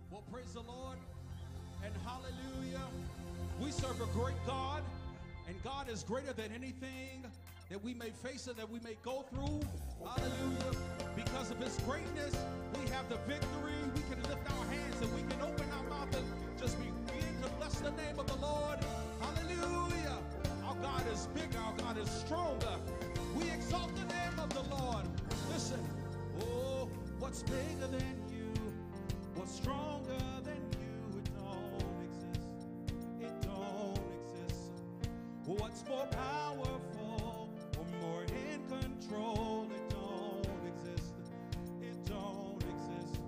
Well, praise the Lord and hallelujah. We serve a great God, God is greater than anything that we may face and that we may go through. Hallelujah. Because of His greatness, we have the victory. We can lift our hands and we can open our mouth and just begin to bless the name of the Lord. Hallelujah. Our God is bigger, our God is stronger. We exalt the name of the Lord. Listen, oh, what's bigger than you? What's stronger What's more powerful or more in control? It don't exist. It don't exist.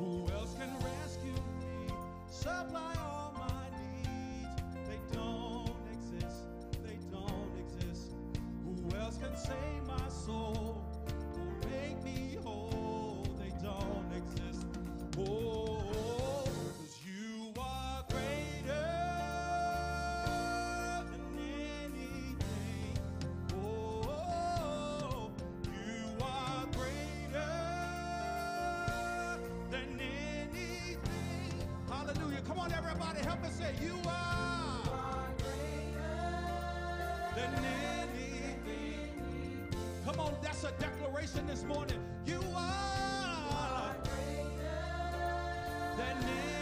Who else can rescue me? Supply all than anything. Come on, that's a declaration this morning. You are than anything.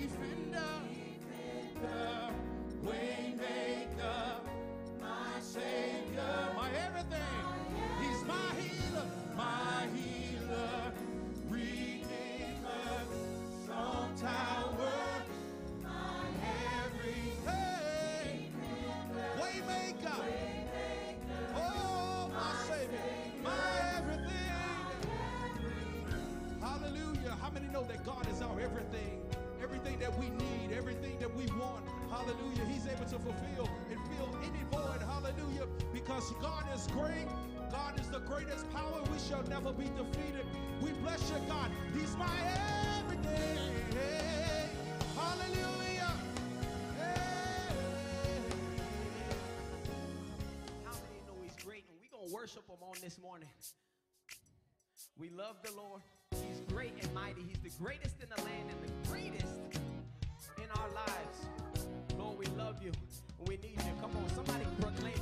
defender. the greatest power. We shall never be defeated. We bless you, God. He's my everything. Hallelujah. Hey. How many know he's great? And we're going to worship him on this morning. We love the Lord. He's great and mighty. He's the greatest in the land and the greatest in our lives. Lord, we love you. We need you. Come on, somebody proclaim.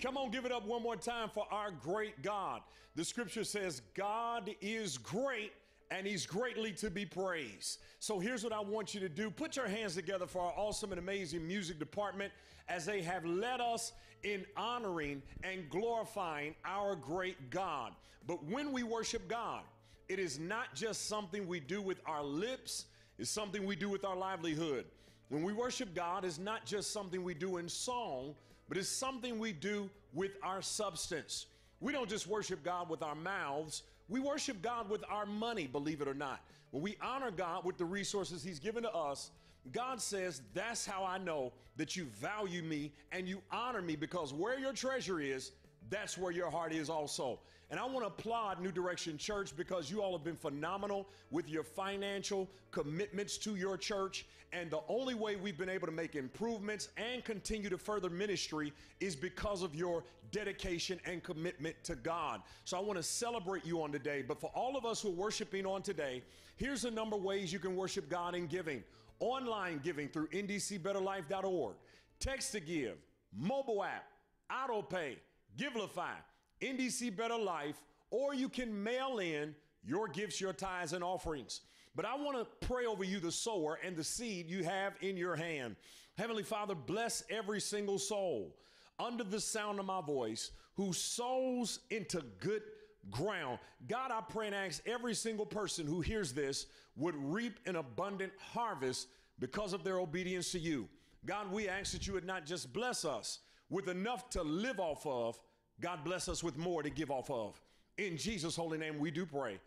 Come on, give it up one more time for our great God. The scripture says, God is great and he's greatly to be praised. So here's what I want you to do put your hands together for our awesome and amazing music department as they have led us in honoring and glorifying our great God. But when we worship God, it is not just something we do with our lips, it's something we do with our livelihood. When we worship God, it's not just something we do in song, but it's something we do with our substance. We don't just worship God with our mouths, we worship God with our money, believe it or not. When we honor God with the resources He's given to us, God says, That's how I know that you value me and you honor me because where your treasure is, that's where your heart is also. And I want to applaud New Direction Church because you all have been phenomenal with your financial commitments to your church. And the only way we've been able to make improvements and continue to further ministry is because of your dedication and commitment to God. So I want to celebrate you on today. But for all of us who are worshiping on today, here's a number of ways you can worship God in giving online giving through ndcbetterlife.org, text to give, mobile app, auto pay Givelify, NDC Better Life, or you can mail in your gifts, your tithes, and offerings. But I want to pray over you, the sower, and the seed you have in your hand. Heavenly Father, bless every single soul under the sound of my voice who sows into good ground. God, I pray and ask every single person who hears this would reap an abundant harvest because of their obedience to you. God, we ask that you would not just bless us, with enough to live off of, God bless us with more to give off of. In Jesus' holy name, we do pray.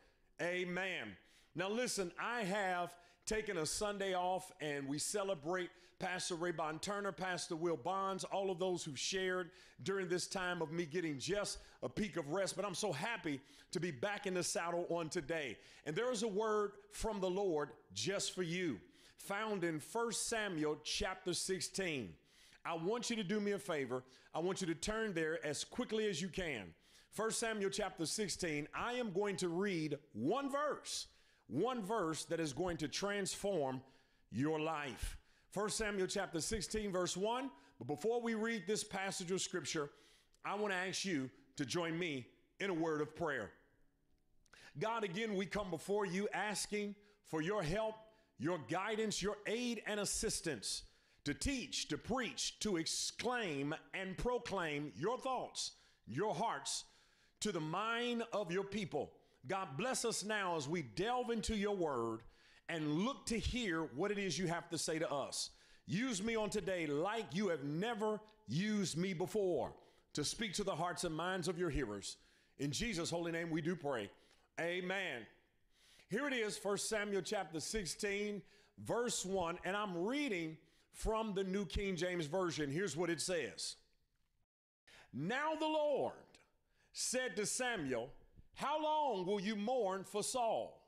Amen. Now, listen, I have taken a Sunday off and we celebrate Pastor Raybon Turner, Pastor Will Bonds, all of those who shared during this time of me getting just a peak of rest. But I'm so happy to be back in the saddle on today. And there is a word from the Lord just for you, found in 1 Samuel chapter 16. I want you to do me a favor. I want you to turn there as quickly as you can. 1 Samuel chapter 16, I am going to read one verse, one verse that is going to transform your life. 1 Samuel chapter 16, verse 1. But before we read this passage of scripture, I want to ask you to join me in a word of prayer. God, again, we come before you asking for your help, your guidance, your aid, and assistance to teach, to preach, to exclaim and proclaim your thoughts, your hearts to the mind of your people. God bless us now as we delve into your word and look to hear what it is you have to say to us. Use me on today like you have never used me before to speak to the hearts and minds of your hearers. In Jesus' holy name we do pray. Amen. Here it is, 1 Samuel chapter 16, verse 1, and I'm reading from the New King James Version. Here's what it says Now the Lord said to Samuel, How long will you mourn for Saul?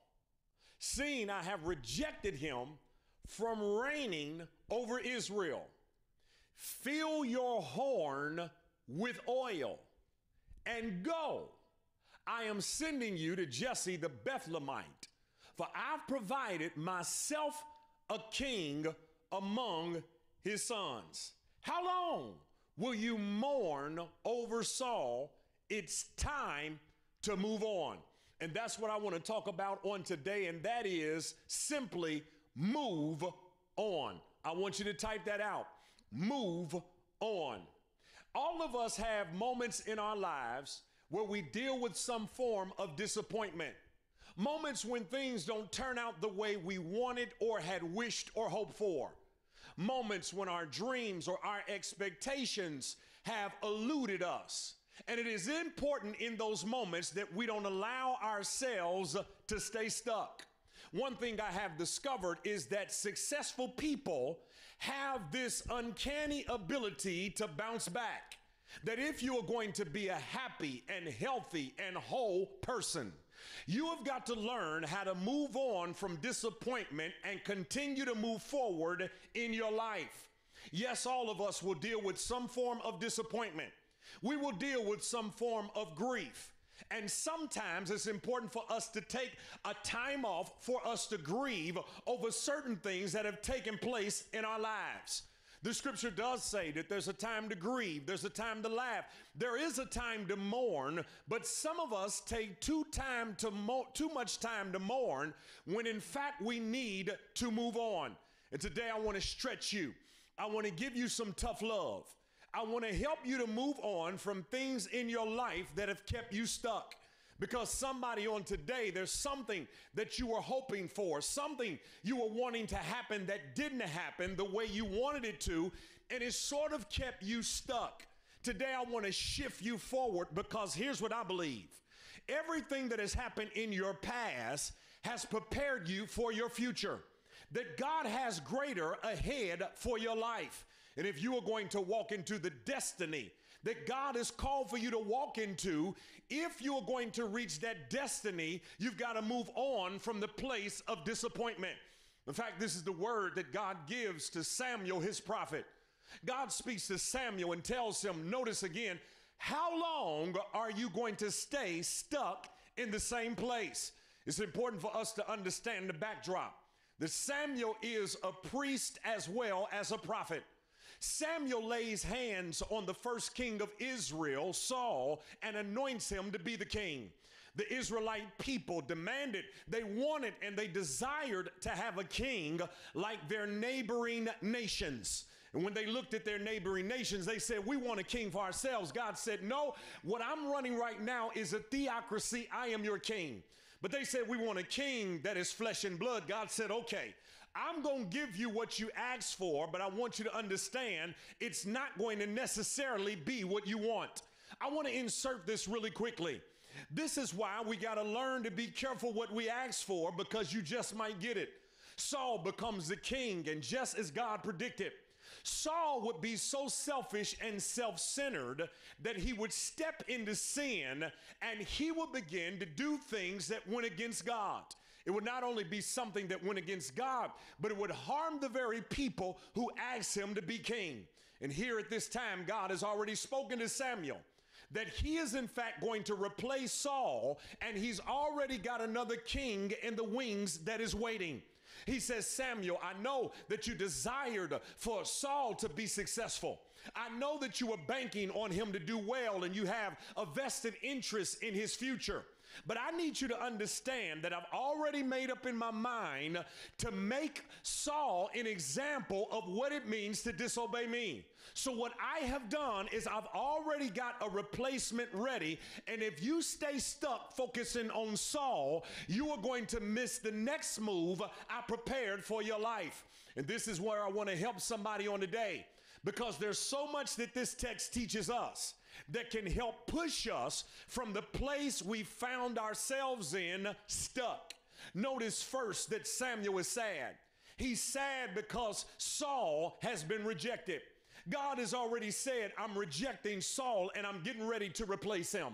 Seeing I have rejected him from reigning over Israel. Fill your horn with oil and go. I am sending you to Jesse the Bethlehemite, for I've provided myself a king among his sons. How long will you mourn over Saul? It's time to move on. And that's what I want to talk about on today, and that is simply move on. I want you to type that out. Move on. All of us have moments in our lives where we deal with some form of disappointment. Moments when things don't turn out the way we wanted or had wished or hoped for. Moments when our dreams or our expectations have eluded us. And it is important in those moments that we don't allow ourselves to stay stuck. One thing I have discovered is that successful people have this uncanny ability to bounce back. That if you are going to be a happy and healthy and whole person, you have got to learn how to move on from disappointment and continue to move forward in your life. Yes, all of us will deal with some form of disappointment. We will deal with some form of grief. And sometimes it's important for us to take a time off for us to grieve over certain things that have taken place in our lives. The scripture does say that there's a time to grieve, there's a time to laugh, there is a time to mourn, but some of us take too time to mo- too much time to mourn when in fact we need to move on. And today I want to stretch you. I want to give you some tough love. I want to help you to move on from things in your life that have kept you stuck. Because somebody on today, there's something that you were hoping for, something you were wanting to happen that didn't happen the way you wanted it to, and it sort of kept you stuck. Today, I want to shift you forward because here's what I believe everything that has happened in your past has prepared you for your future, that God has greater ahead for your life. And if you are going to walk into the destiny that God has called for you to walk into, if you're going to reach that destiny, you've got to move on from the place of disappointment. In fact, this is the word that God gives to Samuel, his prophet. God speaks to Samuel and tells him, notice again, how long are you going to stay stuck in the same place? It's important for us to understand the backdrop. That Samuel is a priest as well as a prophet. Samuel lays hands on the first king of Israel, Saul, and anoints him to be the king. The Israelite people demanded, they wanted, and they desired to have a king like their neighboring nations. And when they looked at their neighboring nations, they said, We want a king for ourselves. God said, No, what I'm running right now is a theocracy. I am your king. But they said, We want a king that is flesh and blood. God said, Okay, I'm going to give you what you asked for, but I want you to understand it's not going to necessarily be what you want. I want to insert this really quickly. This is why we got to learn to be careful what we ask for because you just might get it. Saul becomes the king, and just as God predicted, Saul would be so selfish and self centered that he would step into sin and he would begin to do things that went against God. It would not only be something that went against God, but it would harm the very people who asked him to be king. And here at this time, God has already spoken to Samuel that he is in fact going to replace Saul, and he's already got another king in the wings that is waiting. He says, Samuel, I know that you desired for Saul to be successful. I know that you were banking on him to do well and you have a vested interest in his future. But I need you to understand that I've already made up in my mind to make Saul an example of what it means to disobey me. So, what I have done is I've already got a replacement ready. And if you stay stuck focusing on Saul, you are going to miss the next move I prepared for your life. And this is where I want to help somebody on today because there's so much that this text teaches us that can help push us from the place we found ourselves in stuck. Notice first that Samuel is sad. He's sad because Saul has been rejected. God has already said, I'm rejecting Saul and I'm getting ready to replace him.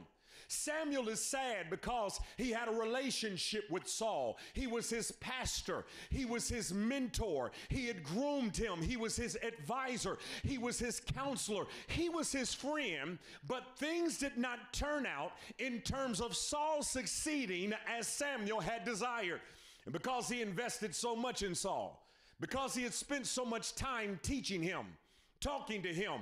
Samuel is sad because he had a relationship with Saul. He was his pastor, he was his mentor, he had groomed him, he was his advisor, he was his counselor, he was his friend. But things did not turn out in terms of Saul succeeding as Samuel had desired. And because he invested so much in Saul, because he had spent so much time teaching him, talking to him,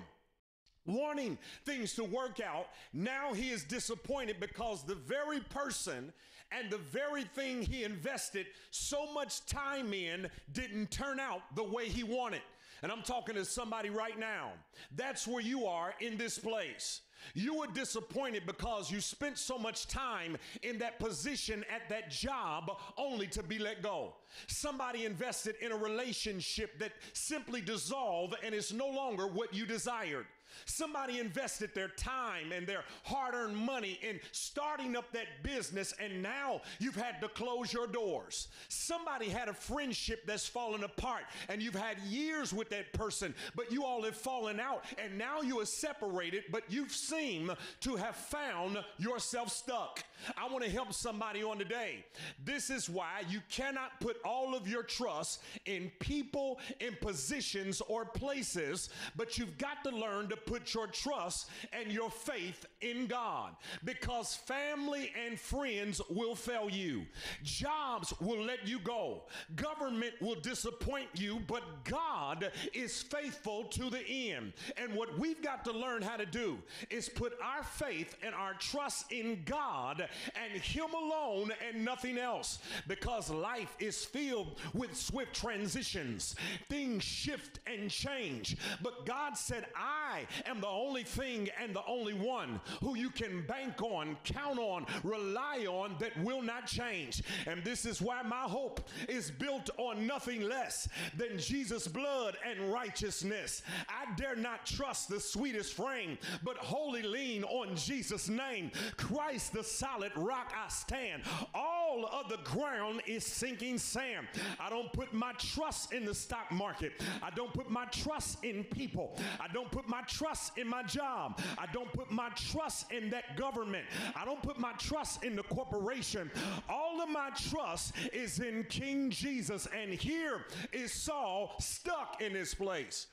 wanting things to work out. Now he is disappointed because the very person and the very thing he invested so much time in didn't turn out the way he wanted. And I'm talking to somebody right now. That's where you are in this place. You were disappointed because you spent so much time in that position at that job only to be let go. Somebody invested in a relationship that simply dissolved and is no longer what you desired. Somebody invested their time and their hard earned money in starting up that business, and now you've had to close your doors. Somebody had a friendship that's fallen apart, and you've had years with that person, but you all have fallen out, and now you are separated, but you seem to have found yourself stuck. I want to help somebody on today. This is why you cannot put all of your trust in people, in positions, or places, but you've got to learn to put your trust and your faith in God because family and friends will fail you. Jobs will let you go. Government will disappoint you, but God is faithful to the end. And what we've got to learn how to do is put our faith and our trust in God and Him alone and nothing else because life is filled with swift transitions. Things shift and change. But God said, I am the only thing and the only one who you can bank on, count on, rely on that will not change. And this is why my hope is built on nothing less than Jesus' blood and righteousness. I dare not trust the sweetest frame, but wholly lean on Jesus' name. Christ, the solid rock I stand. All of the ground is sinking sand. I don't put my trust in the stock market. I don't put my trust in people. I don't put my trust in my job. I don't put my trust in that government. I don't put my trust in the corporation. All of my trust is in King Jesus. And here is Saul stuck in this place.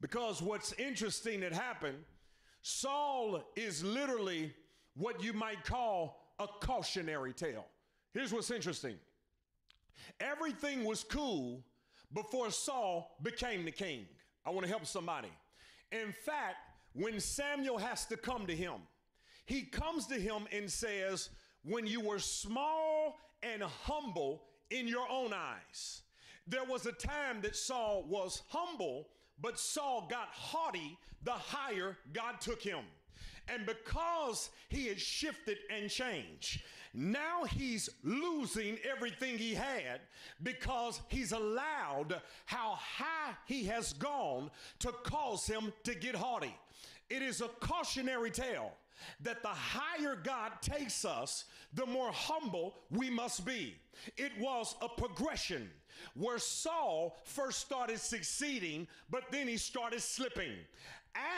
Because what's interesting that happened, Saul is literally what you might call a cautionary tale. Here's what's interesting everything was cool before Saul became the king. I want to help somebody. In fact, when Samuel has to come to him, he comes to him and says, When you were small and humble in your own eyes, there was a time that Saul was humble, but Saul got haughty the higher God took him. And because he had shifted and changed, now he's losing everything he had because he's allowed how high he has gone to cause him to get haughty. It is a cautionary tale that the higher God takes us, the more humble we must be. It was a progression where Saul first started succeeding, but then he started slipping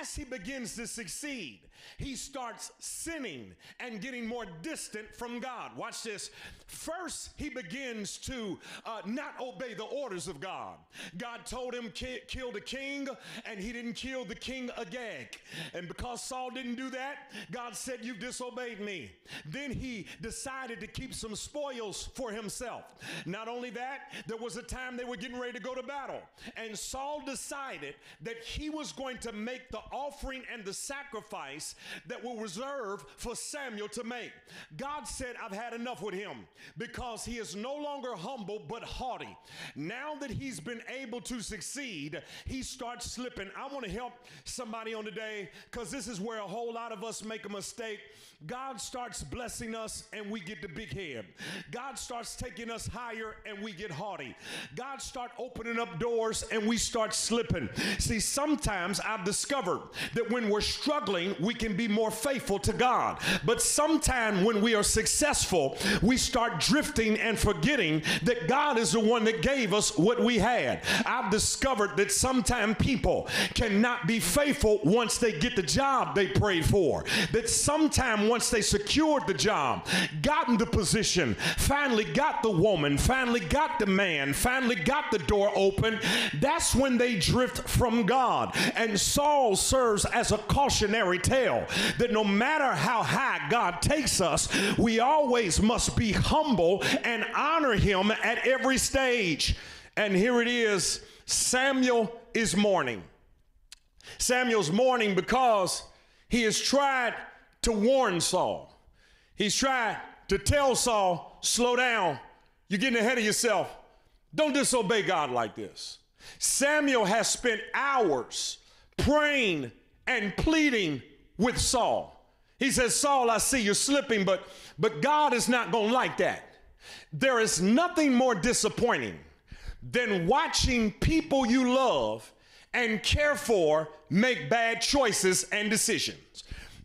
as he begins to succeed, he starts sinning and getting more distant from God. Watch this. First, he begins to uh, not obey the orders of God. God told him kill the king, and he didn't kill the king Agag. And because Saul didn't do that, God said, "You've disobeyed me." Then he decided to keep some spoils for himself. Not only that, there was a time they were getting ready to go to battle, and Saul decided that he was going to make the offering and the sacrifice that were reserved for Samuel to make. God said, I've had enough with him because he is no longer humble but haughty. Now that he's been able to succeed, he starts slipping. I want to help somebody on today because this is where a whole lot of us make a mistake. God starts blessing us and we get the big head. God starts taking us higher and we get haughty. God start opening up doors and we start slipping. See, sometimes I've discovered that when we're struggling, we can be more faithful to God. But sometimes when we are successful, we start drifting and forgetting that God is the one that gave us what we had. I've discovered that sometimes people cannot be faithful once they get the job they prayed for. That sometimes once they secured the job, gotten the position, finally got the woman, finally got the man, finally got the door open, that's when they drift from God. And Saul serves as a cautionary tale that no matter how high God takes us, we always must be humble and honor him at every stage. And here it is Samuel is mourning. Samuel's mourning because he has tried to warn Saul. He's trying to tell Saul, slow down. You're getting ahead of yourself. Don't disobey God like this. Samuel has spent hours praying and pleading with Saul. He says, Saul, I see you're slipping, but, but God is not going to like that. There is nothing more disappointing than watching people you love and care for make bad choices and decisions.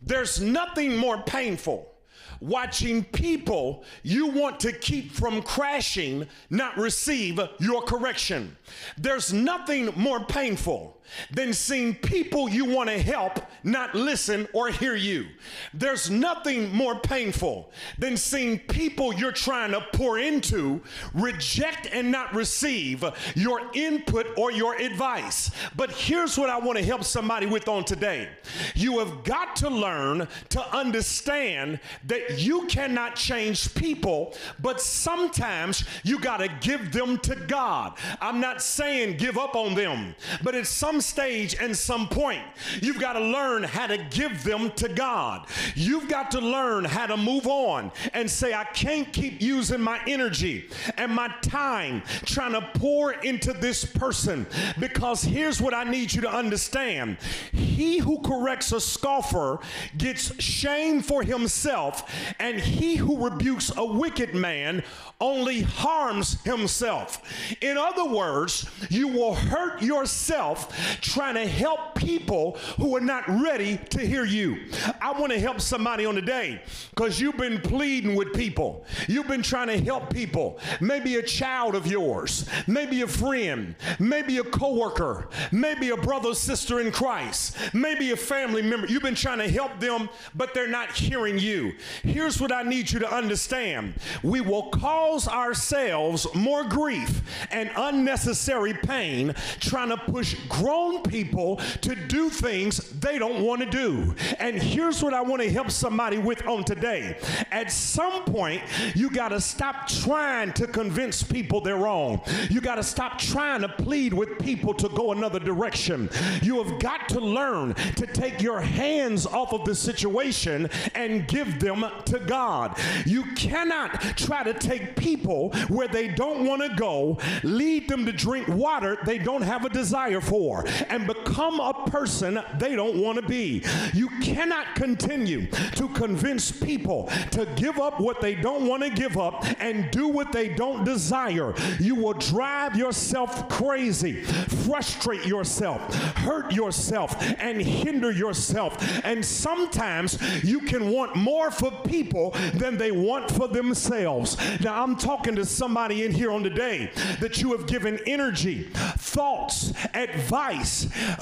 There's nothing more painful watching people you want to keep from crashing not receive your correction. There's nothing more painful than seeing people you want to help not listen or hear you. There's nothing more painful than seeing people you're trying to pour into reject and not receive your input or your advice. But here's what I want to help somebody with on today. You have got to learn to understand that you cannot change people, but sometimes you got to give them to God. I'm not saying give up on them, but it's at some stage and some point, you've got to learn how to give them to God. You've got to learn how to move on and say, I can't keep using my energy and my time trying to pour into this person because here's what I need you to understand. He who corrects a scoffer gets shame for himself, and he who rebukes a wicked man only harms himself. In other words, you will hurt yourself trying to help people who are not ready to hear you. I want to help somebody on today because you've been pleading with people. You've been trying to help people. Maybe a child of yours, maybe a friend, maybe a coworker, maybe a brother sister in Christ, maybe a family member. You've been trying to help them, but they're not hearing you. Here's what I need you to understand. We will cause ourselves more grief and unnecessary pain trying to push grown people to do things they don't want to do. And here's what I want to help somebody with on today. At some point, you got to stop trying to convince people they're wrong. You got to stop trying to plead with people to go another direction. You have got to learn to take your hands off of the situation and give them to God. You cannot try to take people where they don't want to go, lead them to drink water they don't have a desire for, and become a person they don't want to be. You cannot continue to convince people to give up what they don't want to give up and do what they don't desire. You will drive yourself crazy, frustrate yourself, hurt yourself, and hinder yourself. And sometimes you can want more for people than they want for themselves. Now, I'm talking to somebody in here on today that you have given energy, thoughts, advice,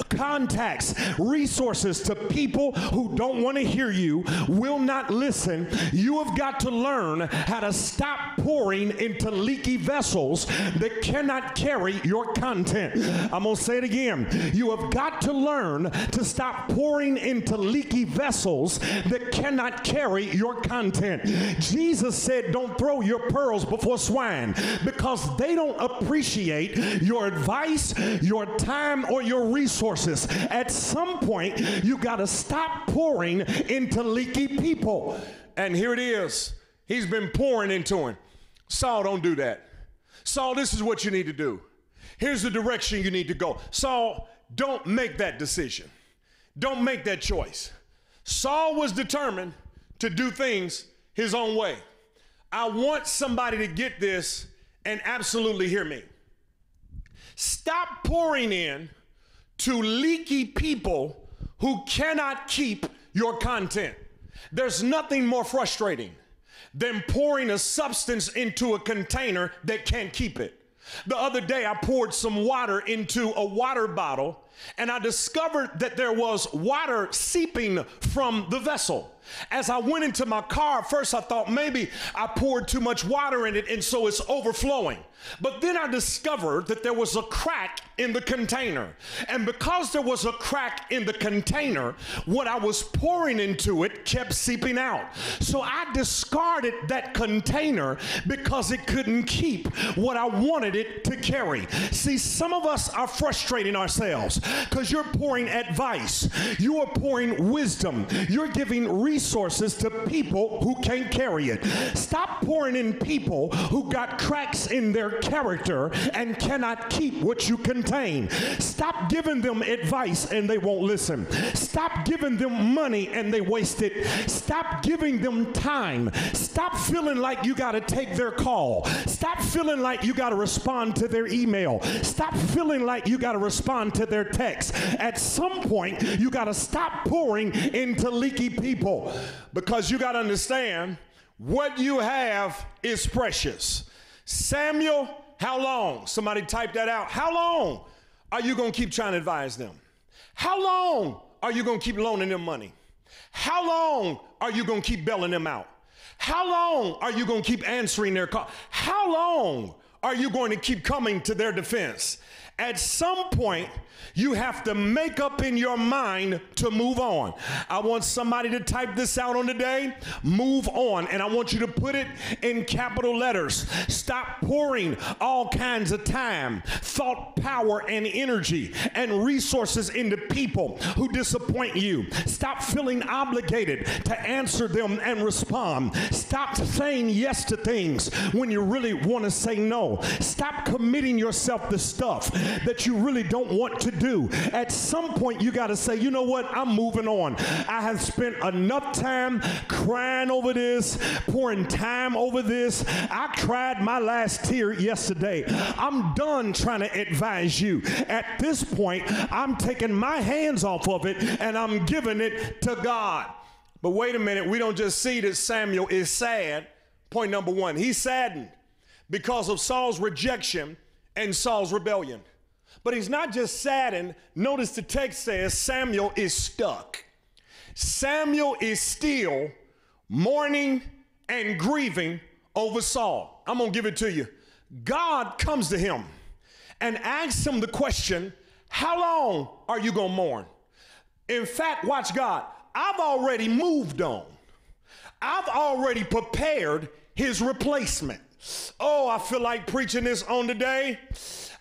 contacts, resources to people who don't want to hear you, will not listen. You have got to learn how to stop pouring into leaky vessels that cannot carry your content. I'm going to say it again. You have got to learn to stop pouring into leaky vessels that cannot carry your content. Jesus said, Don't throw your pearls before swine because they don't appreciate your advice, your time, or your resources. At some point, you got to stop pouring into leaky people. And here it is. He's been pouring into him. Saul, don't do that. Saul, this is what you need to do. Here's the direction you need to go. Saul, don't make that decision. Don't make that choice. Saul was determined to do things his own way. I want somebody to get this and absolutely hear me. Stop pouring in to leaky people who cannot keep your content. There's nothing more frustrating than pouring a substance into a container that can't keep it. The other day, I poured some water into a water bottle and I discovered that there was water seeping from the vessel. As I went into my car, first I thought maybe I poured too much water in it and so it's overflowing. But then I discovered that there was a crack in the container. And because there was a crack in the container, what I was pouring into it kept seeping out. So I discarded that container because it couldn't keep what I wanted it to carry. See, some of us are frustrating ourselves because you're pouring advice, you are pouring wisdom, you're giving resources to people who can't carry it. Stop pouring in people who got cracks in their character and cannot keep what you contain. Stop giving them advice and they won't listen. Stop giving them money and they waste it. Stop giving them time. Stop feeling like you got to take their call. Stop feeling like you got to respond to their email. Stop feeling like you got to respond to their text. At some point, you got to stop pouring into leaky people because you got to understand what you have is precious. Samuel, how long? Somebody type that out. How long are you going to keep trying to advise them? How long are you going to keep loaning them money? How long are you going to keep bailing them out? How long are you going to keep answering their call? How long are you going to keep coming to their defense? At some point, you have to make up in your mind to move on. I want somebody to type this out on the day. Move on. And I want you to put it in capital letters. Stop pouring all kinds of time, thought, power, and energy and resources into people who disappoint you. Stop feeling obligated to answer them and respond. Stop saying yes to things when you really want to say no. Stop committing yourself to stuff that you really don't want to do. At some point, you got to say, you know what? I'm moving on. I have spent enough time crying over this, pouring time over this. I cried my last tear yesterday. I'm done trying to advise you. At this point, I'm taking my hands off of it and I'm giving it to God. But wait a minute, we don't just see that Samuel is sad. Point number one, he's saddened because of Saul's rejection and Saul's rebellion. But he's not just saddened. Notice the text says Samuel is stuck. Samuel is still mourning and grieving over Saul. I'm going to give it to you. God comes to him and asks him the question, How long are you going to mourn? In fact, watch God. I've already moved on. I've already prepared his replacement. Oh, I feel like preaching this on today.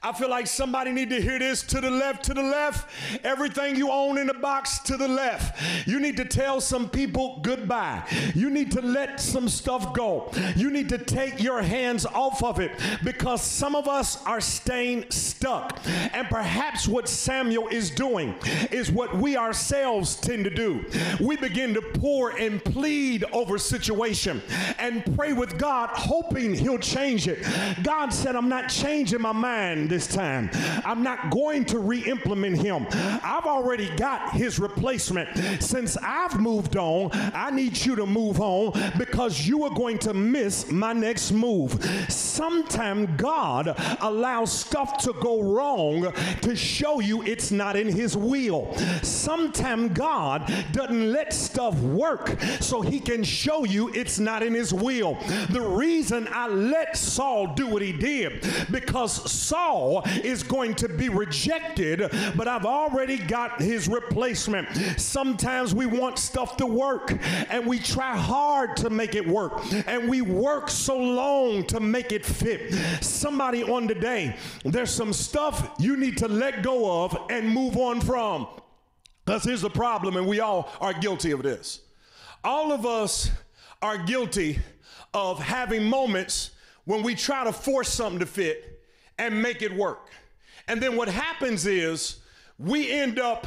I feel like somebody need to hear this to the left, to the left. Everything you own in the box to the left. You need to tell some people goodbye. You need to let some stuff go. You need to take your hands off of it because some of us are staying stuck. And perhaps what Samuel is doing is what we ourselves tend to do. We begin to pour and plead over situation and pray with God hoping he'll change it. God said, I'm not changing my mind this time. I'm not going to re implement him. I've already got his replacement. Since I've moved on, I need you to move on because you are going to miss my next move. Sometimes God allows stuff to go wrong to show you it's not in his will. Sometimes God doesn't let stuff work so he can show you it's not in his will. The reason I let Saul do what he did because Saul is going to be rejected, but I've already got his replacement. Sometimes we want stuff to work and we try hard to make it work and we work so long to make it fit. Somebody on today, there's some stuff you need to let go of and move on from. Because here's the problem, and we all are guilty of this. All of us are guilty of having moments when we try to force something to fit and make it work. And then what happens is we end up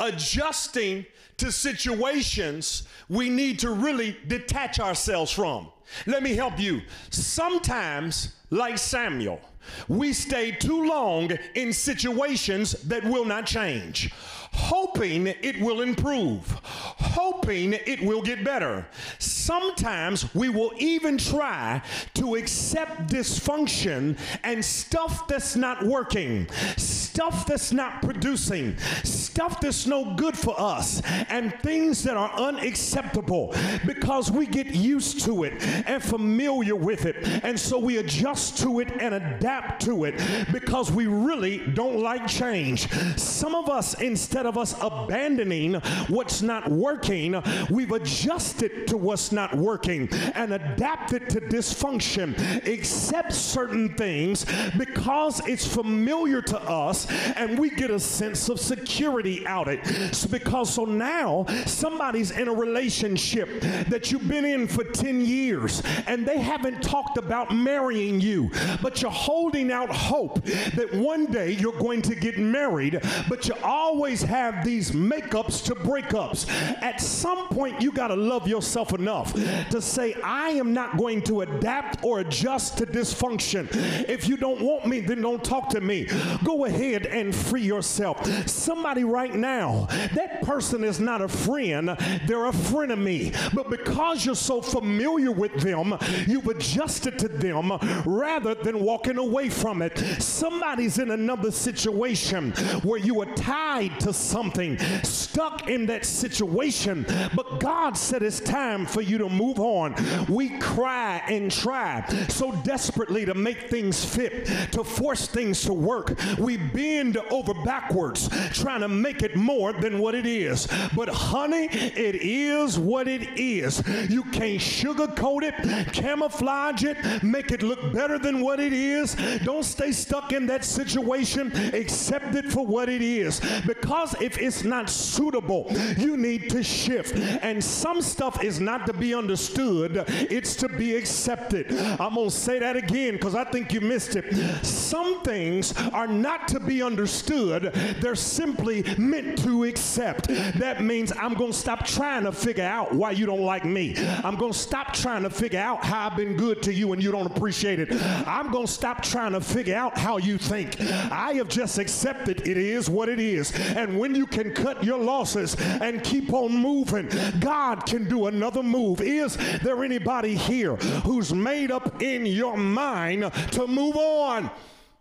adjusting to situations we need to really detach ourselves from. Let me help you. Sometimes, like Samuel, we stay too long in situations that will not change hoping it will improve, hoping it will get better. Sometimes we will even try to accept dysfunction and stuff that's not working, stuff that's not producing, stuff that's no good for us, and things that are unacceptable because we get used to it and familiar with it. And so we adjust to it and adapt to it because we really don't like change. Some of us, instead instead of us abandoning what's not working, we've adjusted to what's not working and adapted to dysfunction, accept certain things because it's familiar to us and we get a sense of security out of it. So because so now somebody's in a relationship that you've been in for 10 years and they haven't talked about marrying you, but you're holding out hope that one day you're going to get married, but you always have these makeups to breakups. At some point, you got to love yourself enough to say, I am not going to adapt or adjust to dysfunction. If you don't want me, then don't talk to me. Go ahead and free yourself. Somebody right now, that person is not a friend, they're a frenemy. But because you're so familiar with them, you've adjusted to them rather than walking away from it. Somebody's in another situation where you are tied to something, stuck in that situation, but God said it's time for you to move on. We cry and try so desperately to make things fit, to force things to work. We bend over backwards trying to make it more than what it is. But honey, it is what it is. You can't sugarcoat it, camouflage it, make it look better than what it is. Don't stay stuck in that situation. Accept it for what it is. Because if it's not suitable, you need to shift. And some stuff is not to be understood, it's to be accepted. I'm going to say that again because I think you missed it. Some things are not to be understood, they're simply meant to accept. That means I'm going to stop trying to figure out why you don't like me. I'm going to stop trying to figure out how I've been good to you and you don't appreciate it. I'm going to stop trying to figure out how you think. I have just accepted it is what it is. And when you can cut your losses and keep on moving, God can do another move. Is there anybody here who's made up in your mind to move on?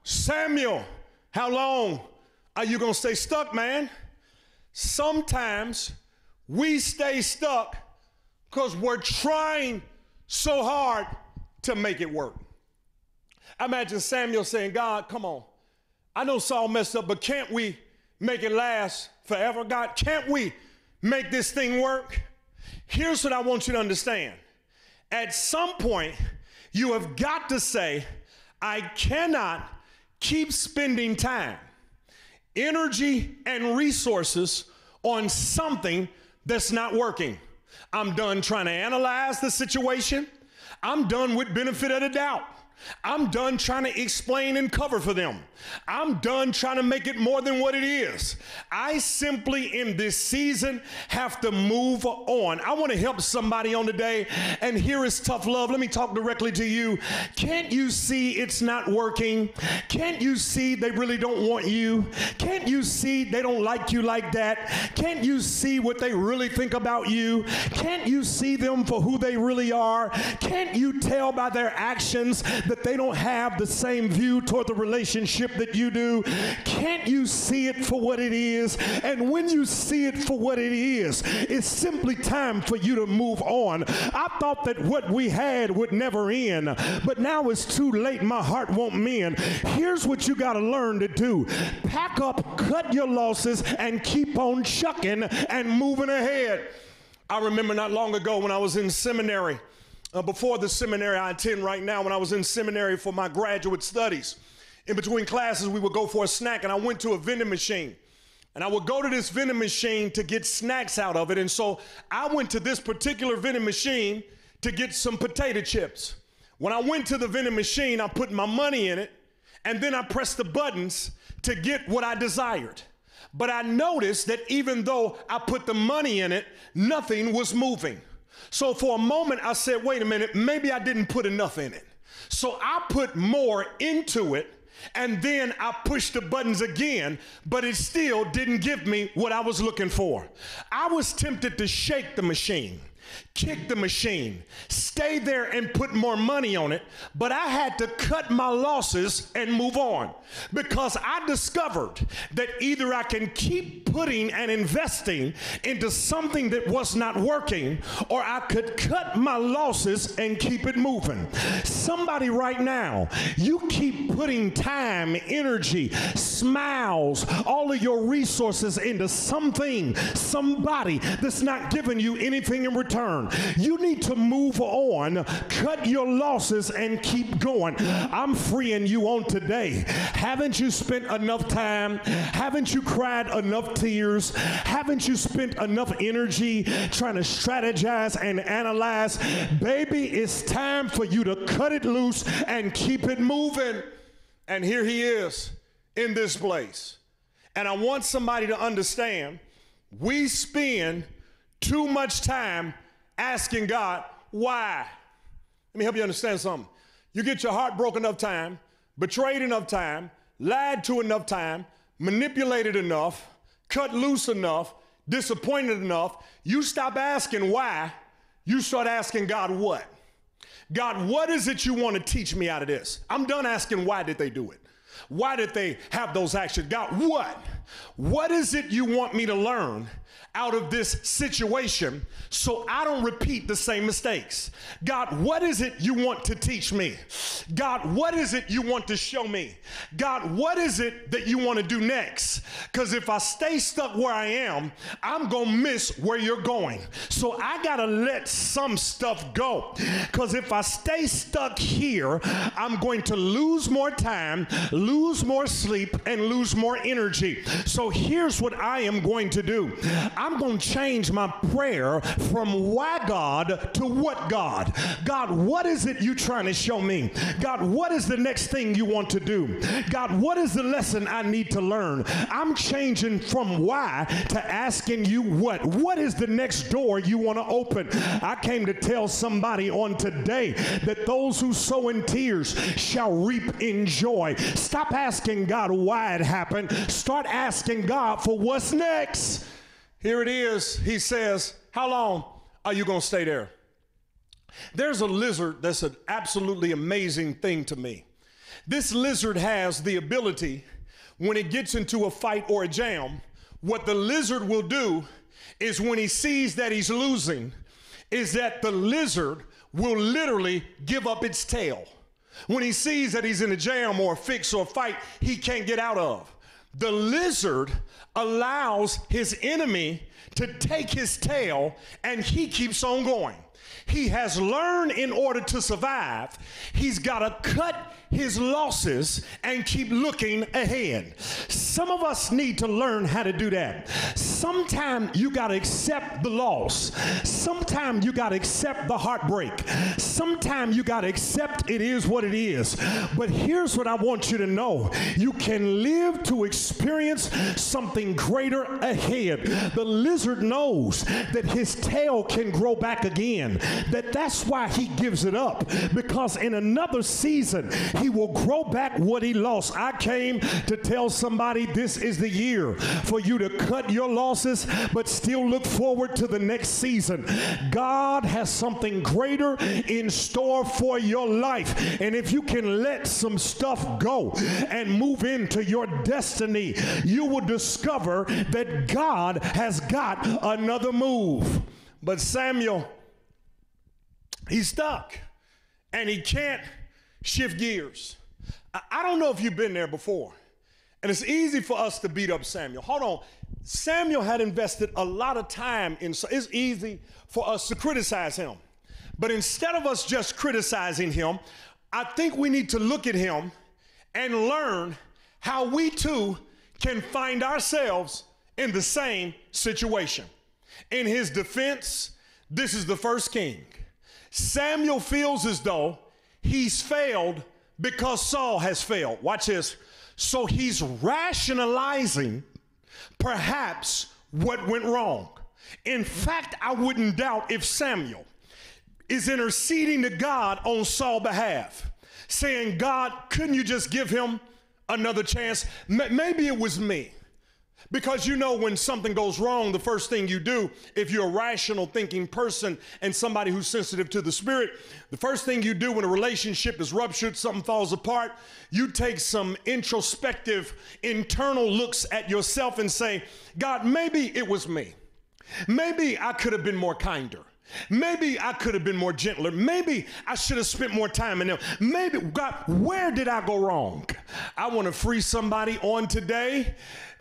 Samuel, how long are you going to stay stuck, man? Sometimes we stay stuck because we're trying so hard to make it work. I imagine Samuel saying, God, come on. I know Saul messed up, but can't we make it last forever? God, can't we make this thing work? Here's what I want you to understand. At some point, you have got to say, I cannot keep spending time, energy, and resources on something that's not working. I'm done trying to analyze the situation. I'm done with benefit of the doubt. I'm done trying to explain and cover for them. I'm done trying to make it more than what it is. I simply, in this season, have to move on. I want to help somebody on today, and here is tough love. Let me talk directly to you. Can't you see it's not working? Can't you see they really don't want you? Can't you see they don't like you like that? Can't you see what they really think about you? Can't you see them for who they really are? Can't you tell by their actions that they don't have the same view toward the relationship that you do? Can't you see it for what it is? And when you see it for what it is, it's simply time for you to move on. I thought that what we had would never end, but now it's too late. My heart won't mend. Here's what you got to learn to do pack up, cut your losses, and keep on chucking and moving ahead. I remember not long ago when I was in seminary. Uh, before the seminary I attend right now, when I was in seminary for my graduate studies, in between classes, we would go for a snack, and I went to a vending machine. And I would go to this vending machine to get snacks out of it. And so I went to this particular vending machine to get some potato chips. When I went to the vending machine, I put my money in it, and then I pressed the buttons to get what I desired. But I noticed that even though I put the money in it, nothing was moving. So for a moment, I said, wait a minute, maybe I didn't put enough in it. So I put more into it. And then I pushed the buttons again, but it still didn't give me what I was looking for. I was tempted to shake the machine kick the machine, stay there and put more money on it, but I had to cut my losses and move on because I discovered that either I can keep putting and investing into something that was not working, or I could cut my losses and keep it moving. Somebody right now, you keep putting time, energy, smiles, all of your resources into something, somebody that's not giving you anything in return. You need to move on, cut your losses, and keep going. I'm freeing you on today. Haven't you spent enough time? Haven't you cried enough tears? Haven't you spent enough energy trying to strategize and analyze? Baby, it's time for you to cut it loose and keep it moving. And here he is in this place. And I want somebody to understand we spend too much time asking God, why? Let me help you understand something. You get your heart broken enough time, betrayed enough time, lied to enough time, manipulated enough, cut loose enough, disappointed enough. You stop asking why, you start asking God what? God, what is it you want to teach me out of this? I'm done asking why did they do it? Why did they have those actions? God, what? What is it you want me to learn out of this situation so I don't repeat the same mistakes? God, what is it you want to teach me? God, what is it you want to show me? God, what is it that you want to do next? Because if I stay stuck where I am, I'm going to miss where you're going. So I got to let some stuff go. Because if I stay stuck here, I'm going to lose more time, lose more sleep, and lose more energy. So here's what I am going to do I'm going to change my prayer from why God to what God. God, what is it you trying to show me? God, what is the next thing you want to do? God, what is the lesson I need to learn? I'm changing from why to asking you what. What is the next door you want to open? I came to tell somebody on today that those who sow in tears shall reap in joy. Stop asking God why it happened. Start asking God for what's next. Here it is. He says, How long are you going to stay there? There's a lizard that's an absolutely amazing thing to me. This lizard has the ability, when it gets into a fight or a jam, what the lizard will do is when he sees that he's losing, is that the lizard will literally give up its tail. When he sees that he's in a jam or a fix or a fight he can't get out of, the lizard allows his enemy to take his tail and he keeps on going. He has learned in order to survive, he's got to cut his losses and keep looking ahead. Some of us need to learn how to do that. Sometimes you got to accept the loss. Sometimes you got to accept the heartbreak. Sometimes you got to accept it is what it is. But here's what I want you to know you can live to experience something greater ahead. The lizard knows that his tail can grow back again, that that's why he gives it up because in another season, he will grow back what he lost. I came to tell somebody this is the year for you to cut your losses, but still look forward to the next season. God has something greater in store for your life. And if you can let some stuff go and move into your destiny, you will discover that God has got another move. But Samuel, he's stuck and he can't shift gears. I, don't know if you've been there before. And it's easy for us to beat up Samuel. Hold on. Samuel had invested a lot of time in, so it's easy for us to criticize him. But instead of us just criticizing him, I think we need to look at him and learn how we too can find ourselves in the same situation. In his defense, this is the first king. Samuel feels as though he's failed because Saul has failed. Watch this. So he's rationalizing perhaps what went wrong. In fact, I wouldn't doubt if Samuel is interceding to God on Saul's behalf, saying, God, couldn't you just give him another chance? Maybe it was me. Because you know, when something goes wrong, the first thing you do, if you're a rational thinking person and somebody who's sensitive to the spirit, the first thing you do when a relationship is ruptured, something falls apart, you take some introspective, internal looks at yourself and say, God, maybe it was me. Maybe I could have been more kinder. Maybe I could have been more gentler. Maybe I should have spent more time in them. Maybe, God, where did I go wrong? I want to free somebody on today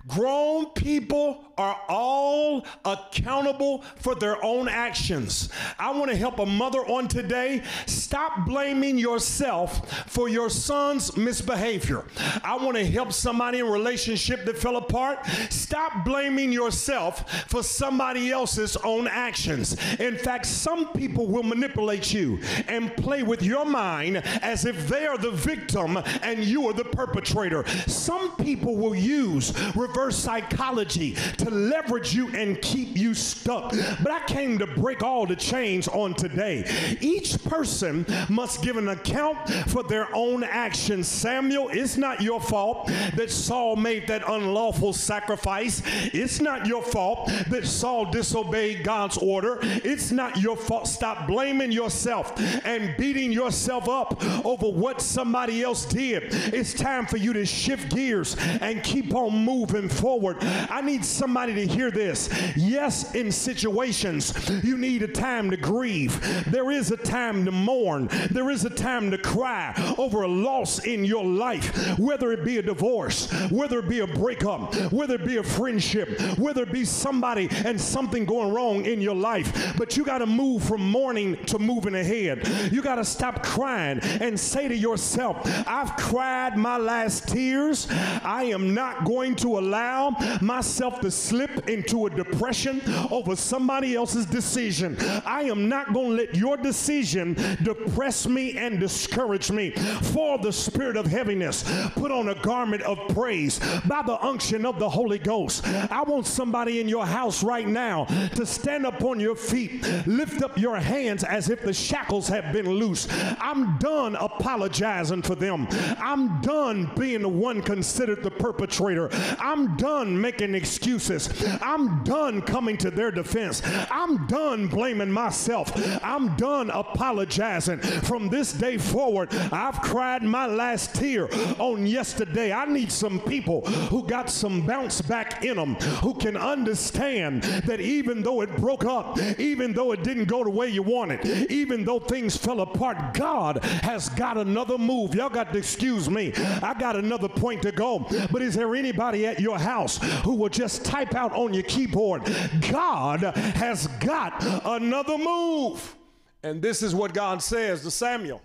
Grown people are all accountable for their own actions. I want to help a mother on today. Stop blaming yourself for your son's misbehavior. I want to help somebody in a relationship that fell apart. Stop blaming yourself for somebody else's own actions. In fact, some people will manipulate you and play with your mind as if they are the victim and you are the perpetrator. Some people will use reverse psychology to leverage you and keep you stuck. But I came to break all the chains on today. Each person must give an account for their own actions. Samuel, it's not your fault that Saul made that unlawful sacrifice. It's not your fault that Saul disobeyed God's order. It's not your fault. Stop blaming yourself and beating yourself up over what somebody else did. It's time for you to shift gears and keep on moving forward. I need somebody to hear this. Yes, in situations, you need a time to grieve. There is a time to mourn. There is a time to cry over a loss in your life, whether it be a divorce, whether it be a breakup, whether it be a friendship, whether it be somebody and something going wrong in your life. But you got to move from mourning to moving ahead. You got to stop crying and say to yourself, I've cried my last tears. I am not going to allow myself to slip into a depression over somebody else's decision. I am not going to let your decision depress me and discourage me. For the spirit of heaviness, put on a garment of praise by the unction of the Holy Ghost. I want somebody in your house right now to stand up on your feet, lift up your hands as if the shackles have been loose. I'm done apologizing for them. I'm done being the one considered the perpetrator. I'm done making excuses. I'm done coming to their defense. I'm done blaming myself. I'm done apologizing. From this day forward, I've cried my last tear on yesterday. I need some people who got some bounce back in them, who can understand that even though it broke up, even though it didn't go the way you wanted, even though things fell apart, God has got another move. Y'all got to excuse me. I got another point to go. But is there anybody at your house who will just type out on your keyboard, God has got another move? And this is what God says to Samuel.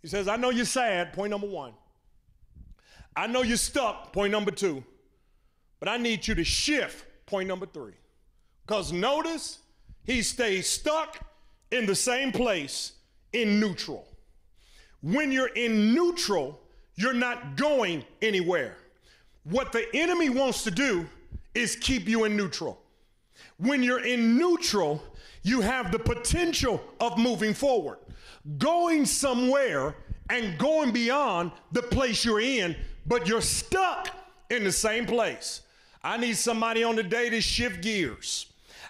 He says, I know you're sad, point number one. I know you're stuck, point number two. But I need you to shift, point number three. Because notice, he stays stuck in the same place in neutral. When you're in neutral, you're not going anywhere. What the enemy wants to do is keep you in neutral. When you're in neutral, you have the potential of moving forward, going somewhere and going beyond the place you're in, but you're stuck in the same place. I need somebody on the day to shift gears.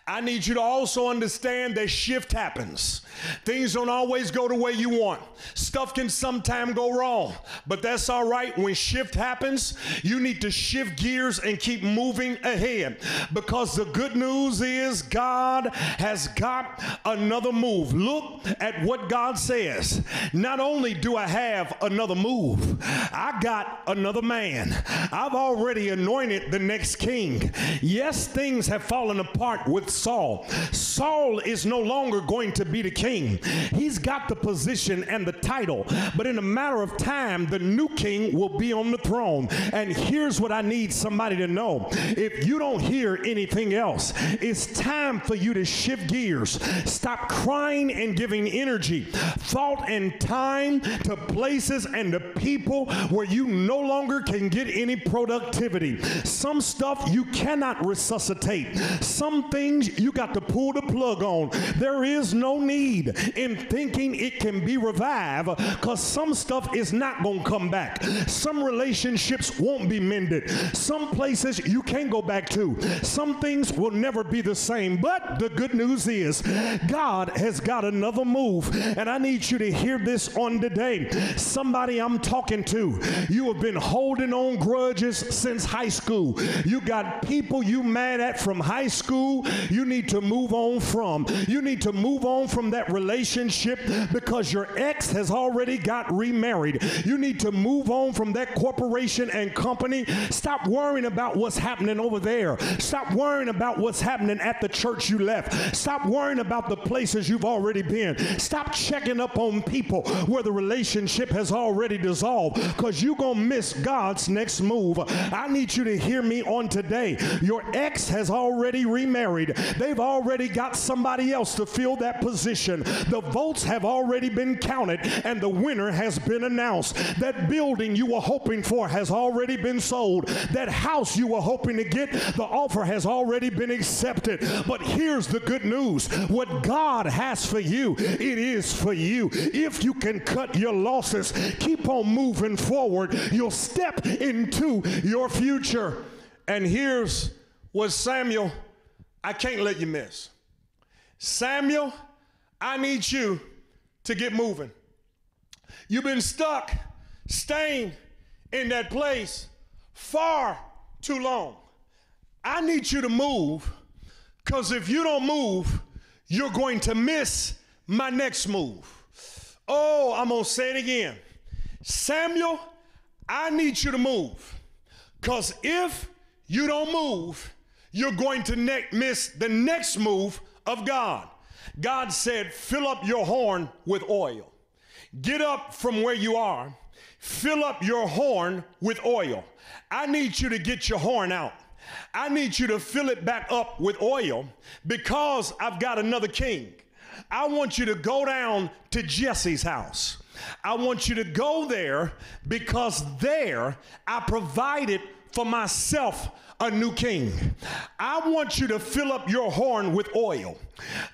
I need you to also understand that shift happens. Things don't always go the way you want. Stuff can sometimes go wrong, but that's all right. When shift happens, you need to shift gears and keep moving ahead because the good news is God has got another move. Look at what God says. Not only do I have another move, I got another man. I've already anointed the next king. Yes, things have fallen apart with Saul. Saul is no longer going to be the king. He's got the position and the title, but in a matter of time, the new king will be on the throne. And here's what I need somebody to know if you don't hear anything else, it's time for you to shift gears. Stop crying and giving energy, thought, and time to places and to people where you no longer can get any productivity. Some stuff you cannot resuscitate. Some things you got to pull the plug on. There is no need in thinking it can be revived because some stuff is not going to come back. Some relationships won't be mended. Some places you can't go back to. Some things will never be the same. But the good news is God has got another move. And I need you to hear this on today. Somebody I'm talking to, you have been holding on grudges since high school. You got people you mad at from high school you need to move on from. You need to move on from that relationship because your ex has already got remarried. You need to move on from that corporation and company. Stop worrying about what's happening over there. Stop worrying about what's happening at the church you left. Stop worrying about the places you've already been. Stop checking up on people where the relationship has already dissolved because you're going to miss God's next move. I need you to hear me on today. Your ex has already remarried. They've already got somebody else to fill that position. The votes have already been counted and the winner has been announced. That building you were hoping for has already been sold. That house you were hoping to get, the offer has already been accepted. But here's the good news what God has for you, it is for you. If you can cut your losses, keep on moving forward, you'll step into your future. And here's what Samuel, I can't let you miss. Samuel, I need you to get moving. You've been stuck, staying in that place far too long. I need you to move because if you don't move, you're going to miss my next move. Oh, I'm going to say it again. Samuel, I need you to move because if you don't move, you're going to ne- miss the next move of God. God said, fill up your horn with oil. Get up from where you are, fill up your horn with oil. I need you to get your horn out. I need you to fill it back up with oil because I've got another king. I want you to go down to Jesse's house. I want you to go there because there I provided for myself a new king. I want you to fill up your horn with oil.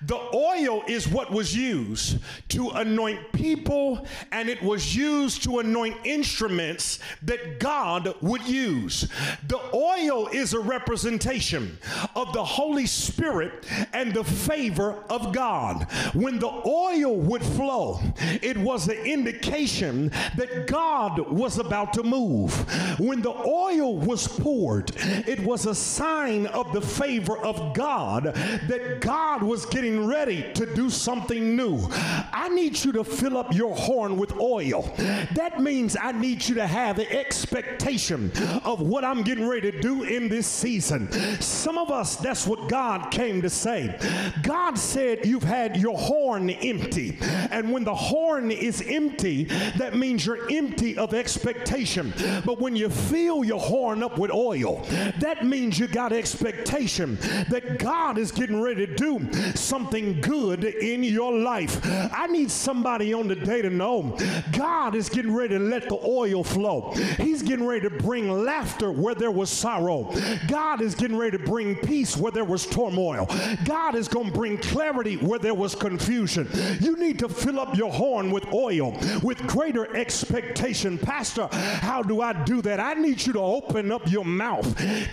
The oil is what was used to anoint people, and it was used to anoint instruments that God would use. The oil is a representation of the Holy Spirit and the favor of God. When the oil would flow, it was the indication that God was about to move. When the oil was poured, it was a sign of the favor of God that God was getting ready to do something new. I need you to fill up your horn with oil. That means I need you to have the expectation of what I'm getting ready to do in this season. Some of us, that's what God came to say. God said, You've had your horn empty. And when the horn is empty, that means you're empty of expectation. But when you fill your horn up with oil, that means you got expectation that God is getting ready to do something good in your life. I need somebody on the day to know God is getting ready to let the oil flow. He's getting ready to bring laughter where there was sorrow. God is getting ready to bring peace where there was turmoil. God is going to bring clarity where there was confusion. You need to fill up your horn with oil, with greater expectation. Pastor, how do I do that? I need you to open up your mouth.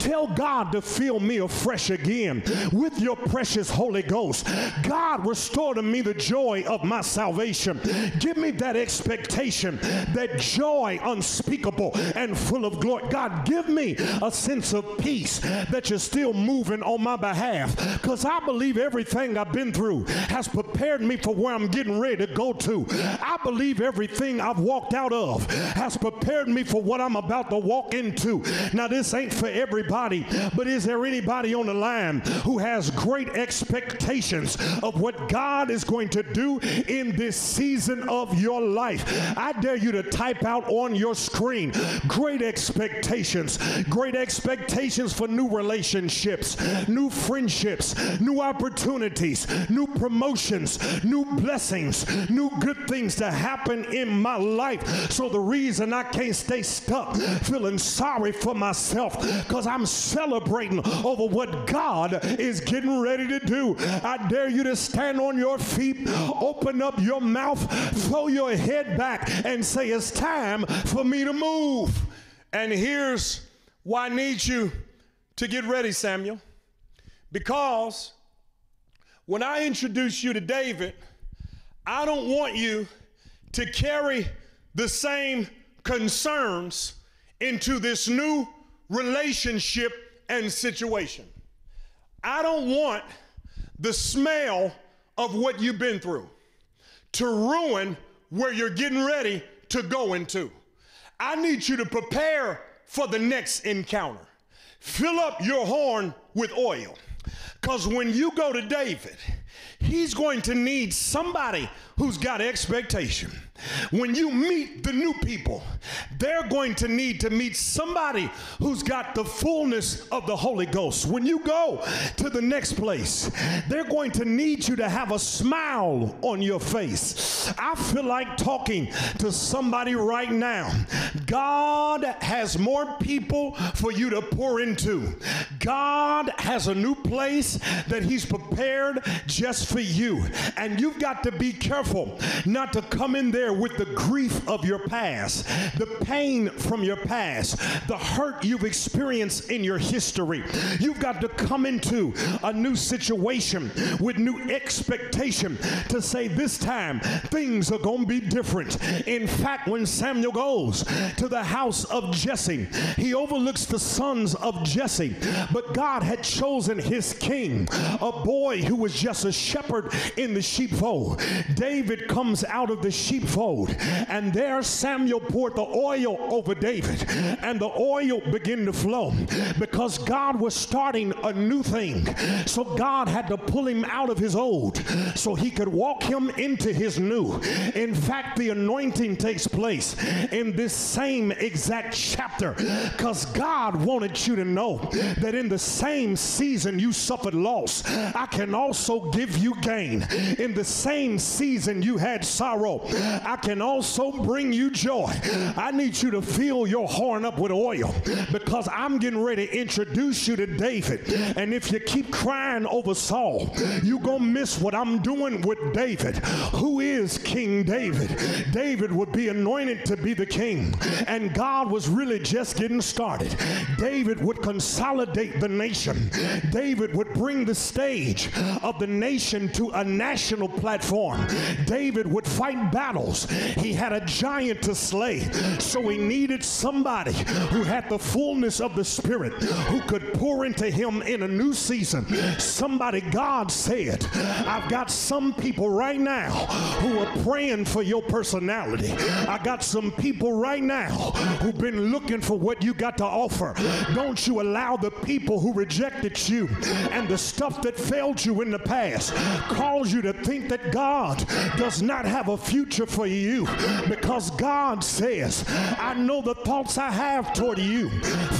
Tell God to fill me afresh again with your precious Holy Ghost. God, restore to me the joy of my salvation. Give me that expectation, that joy unspeakable and full of glory. God, give me a sense of peace that you're still moving on my behalf because I believe everything I've been through has prepared me for where I'm getting ready to go to. I believe everything I've walked out of has prepared me for what I'm about to walk into. Now, this ain't for everybody, but is there anybody on the line who has great expectations of what God is going to do in this season of your life? I dare you to type out on your screen great expectations, great expectations for new relationships, new friendships, new opportunities, new promotions, new blessings, new good things to happen in my life. So the reason I can't stay stuck feeling sorry for myself because I'm celebrating over what God is getting ready to do. I dare you to stand on your feet, open up your mouth, throw your head back, and say, It's time for me to move. And here's why I need you to get ready, Samuel. Because when I introduce you to David, I don't want you to carry the same concerns into this new relationship and situation. I don't want the smell of what you've been through to ruin where you're getting ready to go into. I need you to prepare for the next encounter. Fill up your horn with oil. Because when you go to David, He's going to need somebody who's got expectation. When you meet the new people, they're going to need to meet somebody who's got the fullness of the Holy Ghost. When you go to the next place, they're going to need you to have a smile on your face. I feel like talking to somebody right now. God has more people for you to pour into. God has a new place that He's prepared just for you. And you've got to be careful not to come in there with the grief of your past, the pain from your past, the hurt you've experienced in your history. You've got to come into a new situation with new expectation to say, This time things are going to be different. In fact, when Samuel goes to the house of Jesse, he overlooks the sons of Jesse, but God had chosen his king, a boy who was just a shepherd in the sheepfold. David comes out of the sheepfold, and there Samuel poured the oil over David, and the oil began to flow because God was starting a new thing. So God had to pull him out of his old so he could walk him into his new. In fact, the anointing takes place in this same exact chapter because God wanted you to know that in the same season you suffered loss, I can also give you gain. In the same season you had sorrow, I can also bring you joy. I need you to fill your horn up with oil because I'm getting ready to introduce you to David. And if you keep crying over Saul, you're going to miss what I'm doing with David. Who is King David? David would be anointed to be the king, and God was really just getting started. David would consolidate the nation. David would bring the stage of the nation to a national platform. David would fight battles. He had a giant to slay, so he needed somebody who had the fullness of the Spirit who could pour into him in a new season. Somebody, God said, I've got some people right now who are praying for your personality. I got some people right now who've been looking for what you got to offer. Don't you allow the people who rejected you and the stuff that failed you in the past cause you to think that God does not have a future for you because God says, I know the thoughts I have toward you,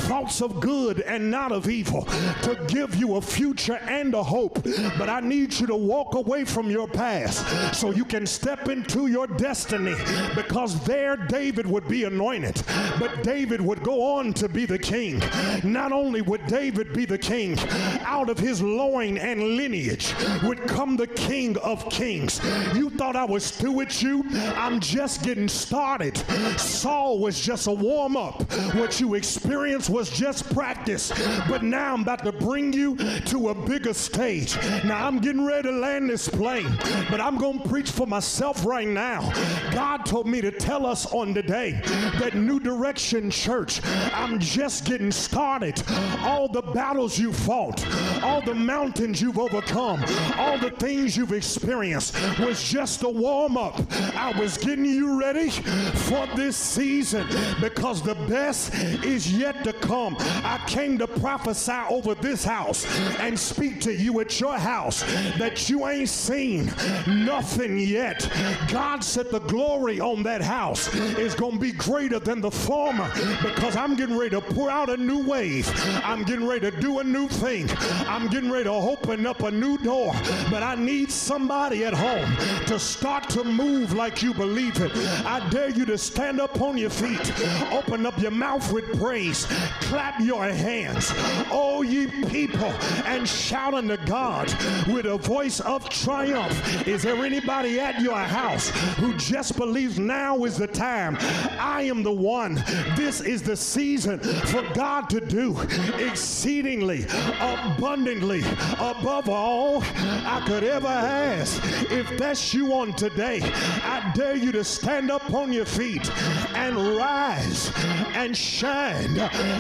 thoughts of good and not of evil, to give you a future and a hope. But I need you to walk away from your past so you can step into your destiny because there David would be anointed, but David would go on to be the king. Not only would David be the king, out of his loin and lineage would come the king of kings. You thought I was through with you? I'm just getting started. Saul was just a warm up. What you experienced was just practice. But now I'm about to bring you to a bigger stage. Now I'm getting ready to land this plane, but I'm going to preach for myself right now. God told me to tell us on today that New Direction Church, I'm just getting started. All the battles you fought, all the mountains you've overcome, all the things you've experienced was just a warm up. I was getting you ready for this season because the best is yet to come. I came to prophesy over this house and speak to you at your house that you ain't seen nothing yet. God said the glory on that house is going to be greater than the former because I'm getting ready to pour out a new wave. I'm getting ready to do a new thing. I'm getting ready to open up a new door. But I need somebody at home to start to move like you believe it. I dare you to stand up on your feet, open up your mouth with praise, clap your hands, oh ye people, and shout unto God with a voice of triumph. Is there anybody at your house who just believes now is the time? I am the one. This is the season for God to do exceedingly abundantly above all I could ever ask. If that's you on today, I dare you to stand up on your feet and rise and shine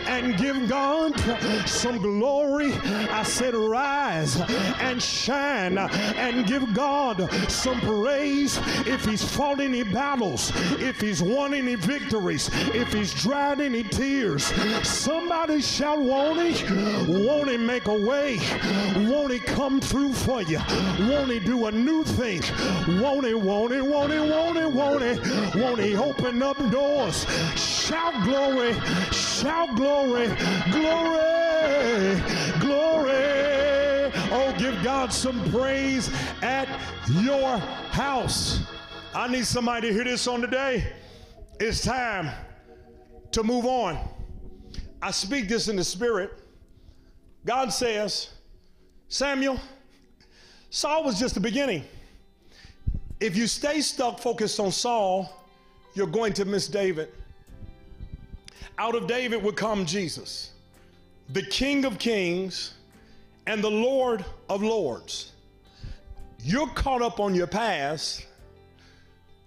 and give God some glory. I said, rise and shine and give God some praise if He's fought any battles, if He's won any victories, if He's dried any tears. Somebody shout, won't He? Won't He make a way? Won't he come through for you? Won't he do a new thing? Won't he, won't he, won't he, won't he, won't he? Won't he open up doors? Shout glory, shout glory, glory, glory. Oh, give God some praise at your house. I need somebody to hear this on today. It's time to move on. I speak this in the spirit. God says, Samuel, Saul was just the beginning. If you stay stuck focused on Saul, you're going to miss David. Out of David would come Jesus, the King of Kings and the Lord of Lords. You're caught up on your past.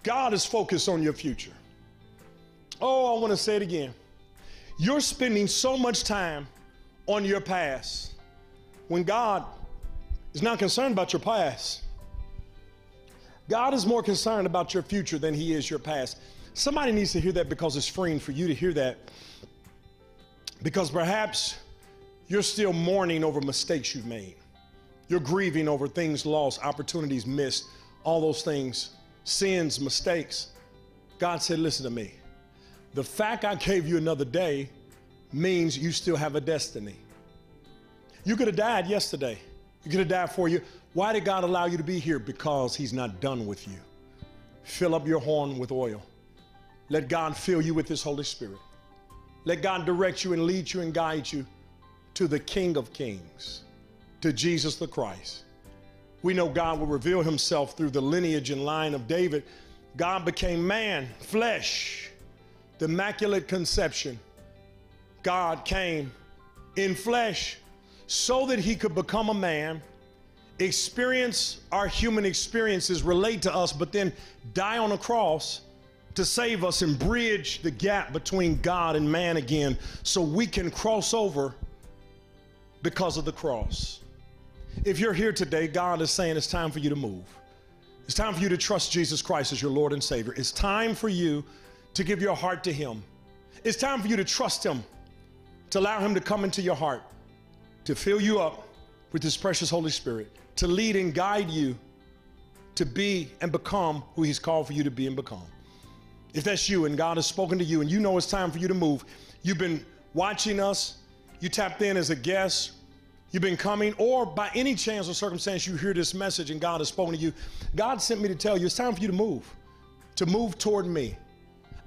God is focused on your future. Oh, I want to say it again. You're spending so much time on your past when God is not concerned about your past. God is more concerned about your future than he is your past. Somebody needs to hear that because it's freeing for you to hear that. Because perhaps you're still mourning over mistakes you've made. You're grieving over things lost, opportunities missed, all those things, sins, mistakes. God said, Listen to me. The fact I gave you another day means you still have a destiny. You could have died yesterday. You could have died for you. Why did God allow you to be here? Because He's not done with you. Fill up your horn with oil. Let God fill you with His Holy Spirit. Let God direct you and lead you and guide you to the King of Kings, to Jesus the Christ. We know God will reveal Himself through the lineage and line of David. God became man, flesh, the immaculate conception. God came in flesh so that he could become a man, experience our human experiences, relate to us, but then die on a cross to save us and bridge the gap between God and man again so we can cross over because of the cross. If you're here today, God is saying it's time for you to move. It's time for you to trust Jesus Christ as your Lord and Savior. It's time for you to give your heart to Him. It's time for you to trust Him, to allow Him to come into your heart, to fill you up with His precious Holy Spirit, to lead and guide you to be and become who He's called for you to be and become. If that's you and God has spoken to you and you know it's time for you to move, you've been watching us, you tapped in as a guest, you've been coming, or by any chance or circumstance you hear this message and God has spoken to you, God sent me to tell you it's time for you to move, to move toward me.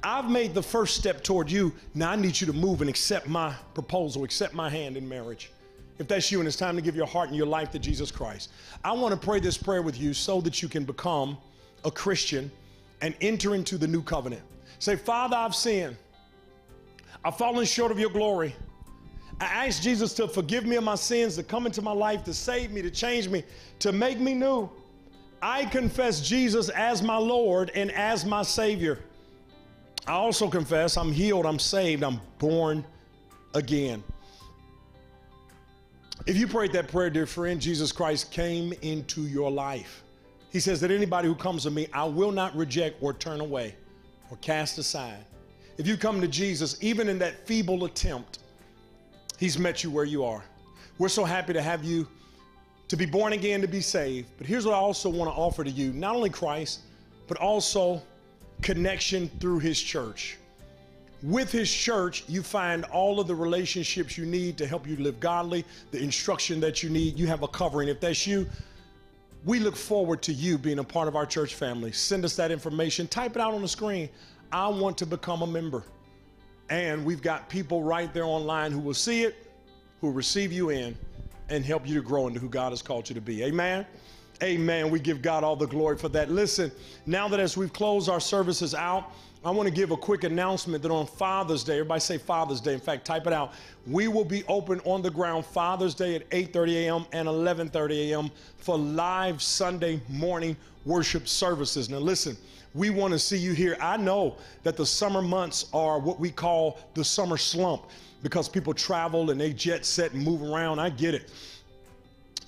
I've made the first step toward you. Now I need you to move and accept my proposal, accept my hand in marriage. If that's you and it's time to give your heart and your life to Jesus Christ, I want to pray this prayer with you so that you can become a Christian and enter into the new covenant. Say, Father, I've sinned. I've fallen short of your glory. I ask Jesus to forgive me of my sins, to come into my life, to save me, to change me, to make me new. I confess Jesus as my Lord and as my Savior. I also confess I'm healed, I'm saved, I'm born again. If you prayed that prayer, dear friend, Jesus Christ came into your life. He says that anybody who comes to me, I will not reject or turn away or cast aside. If you come to Jesus, even in that feeble attempt, He's met you where you are. We're so happy to have you to be born again, to be saved. But here's what I also want to offer to you not only Christ, but also connection through His church. With His church, you find all of the relationships you need to help you live godly, the instruction that you need. You have a covering. If that's you, we look forward to you being a part of our church family. Send us that information, type it out on the screen. I want to become a member. And we've got people right there online who will see it, who receive you in, and help you to grow into who God has called you to be. Amen. Amen. We give God all the glory for that. Listen, now that as we've closed our services out, I want to give a quick announcement that on Father's Day, everybody say Father's Day. In fact, type it out. We will be open on the ground Father's Day at 8:30 a.m. and 11:30 a.m. for live Sunday morning worship services. Now listen, we want to see you here. I know that the summer months are what we call the summer slump because people travel and they jet set and move around. I get it.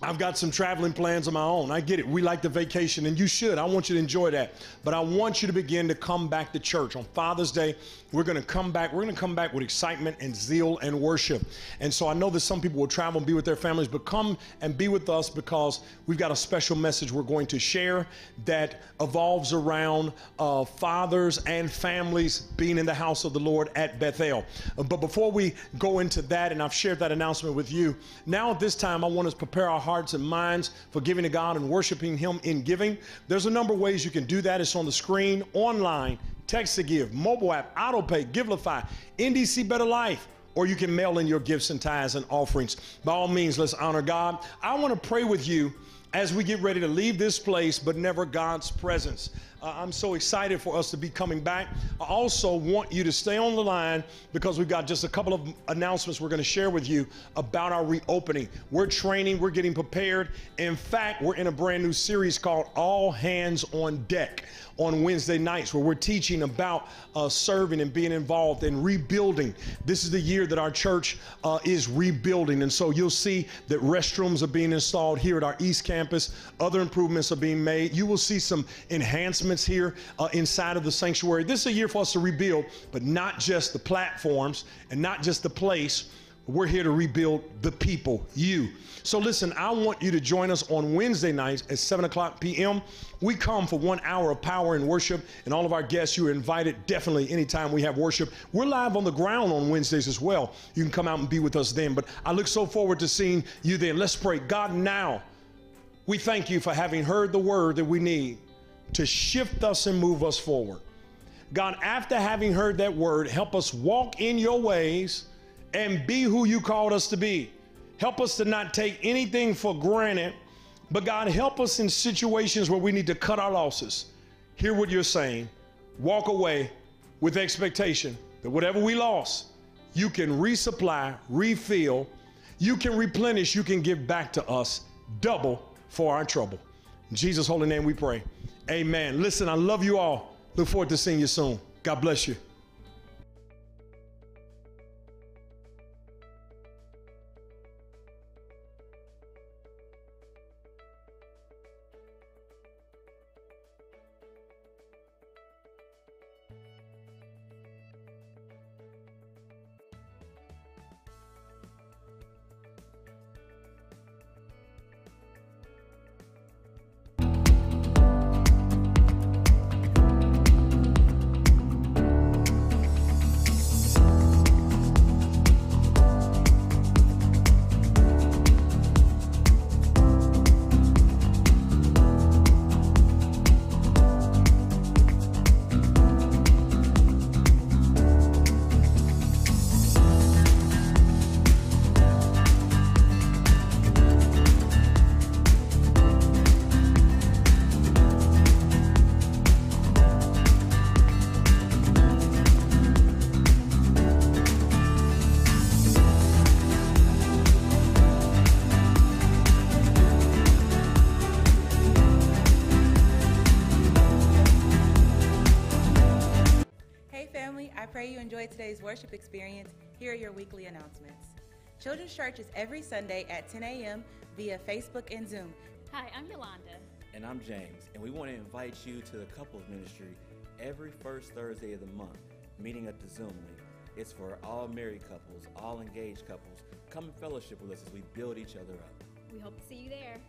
I've got some traveling plans of my own. I get it. We like the vacation, and you should. I want you to enjoy that. But I want you to begin to come back to church. On Father's Day, we're going to come back. We're going to come back with excitement and zeal and worship. And so I know that some people will travel and be with their families, but come and be with us because we've got a special message we're going to share that evolves around uh, fathers and families being in the house of the Lord at Bethel. Uh, but before we go into that, and I've shared that announcement with you, now at this time, I want us to prepare our hearts and minds for giving to God and worshiping Him in giving. There's a number of ways you can do that. It's on the screen, online, text to give, mobile app, AutoPay, Givelify, NDC Better Life or you can mail in your gifts and tithes and offerings. By all means, let's honor God. I want to pray with you as we get ready to leave this place, but never God's presence. Uh, I'm so excited for us to be coming back. I also want you to stay on the line because we've got just a couple of announcements we're going to share with you about our reopening. We're training, we're getting prepared. In fact, we're in a brand new series called All Hands on Deck on Wednesday nights where we're teaching about uh, serving and being involved and rebuilding. This is the year that our church uh, is rebuilding. And so you'll see that restrooms are being installed here at our East Campus, other improvements are being made. You will see some enhancements here uh, inside of the sanctuary. This is a year for us to rebuild, but not just the platforms and not just the place. We're here to rebuild the people, you. So listen, I want you to join us on Wednesday nights at 7 o'clock p.m. We come for one hour of power and worship, and all of our guests, you are invited definitely anytime we have worship. We're live on the ground on Wednesdays as well. You can come out and be with us then. But I look so forward to seeing you then. Let's pray. God, now we thank you for having heard the word that we need to shift us and move us forward. God, after having heard that word, help us walk in your ways and be who you called us to be. Help us to not take anything for granted, but God, help us in situations where we need to cut our losses. Hear what you're saying. Walk away with expectation that whatever we lost, you can resupply, refill, you can replenish, you can give back to us double for our trouble. In Jesus' holy name we pray. Amen. Listen, I love you all. Look forward to seeing you soon. God bless you. Church is every Sunday at 10 a.m. via Facebook and Zoom. Hi, I'm Yolanda. And I'm James, and we want to invite you to the couples ministry every first Thursday of the month, meeting at the Zoom link. It's for all married couples, all engaged couples. Come and fellowship with us as we build each other up. We hope to see you there.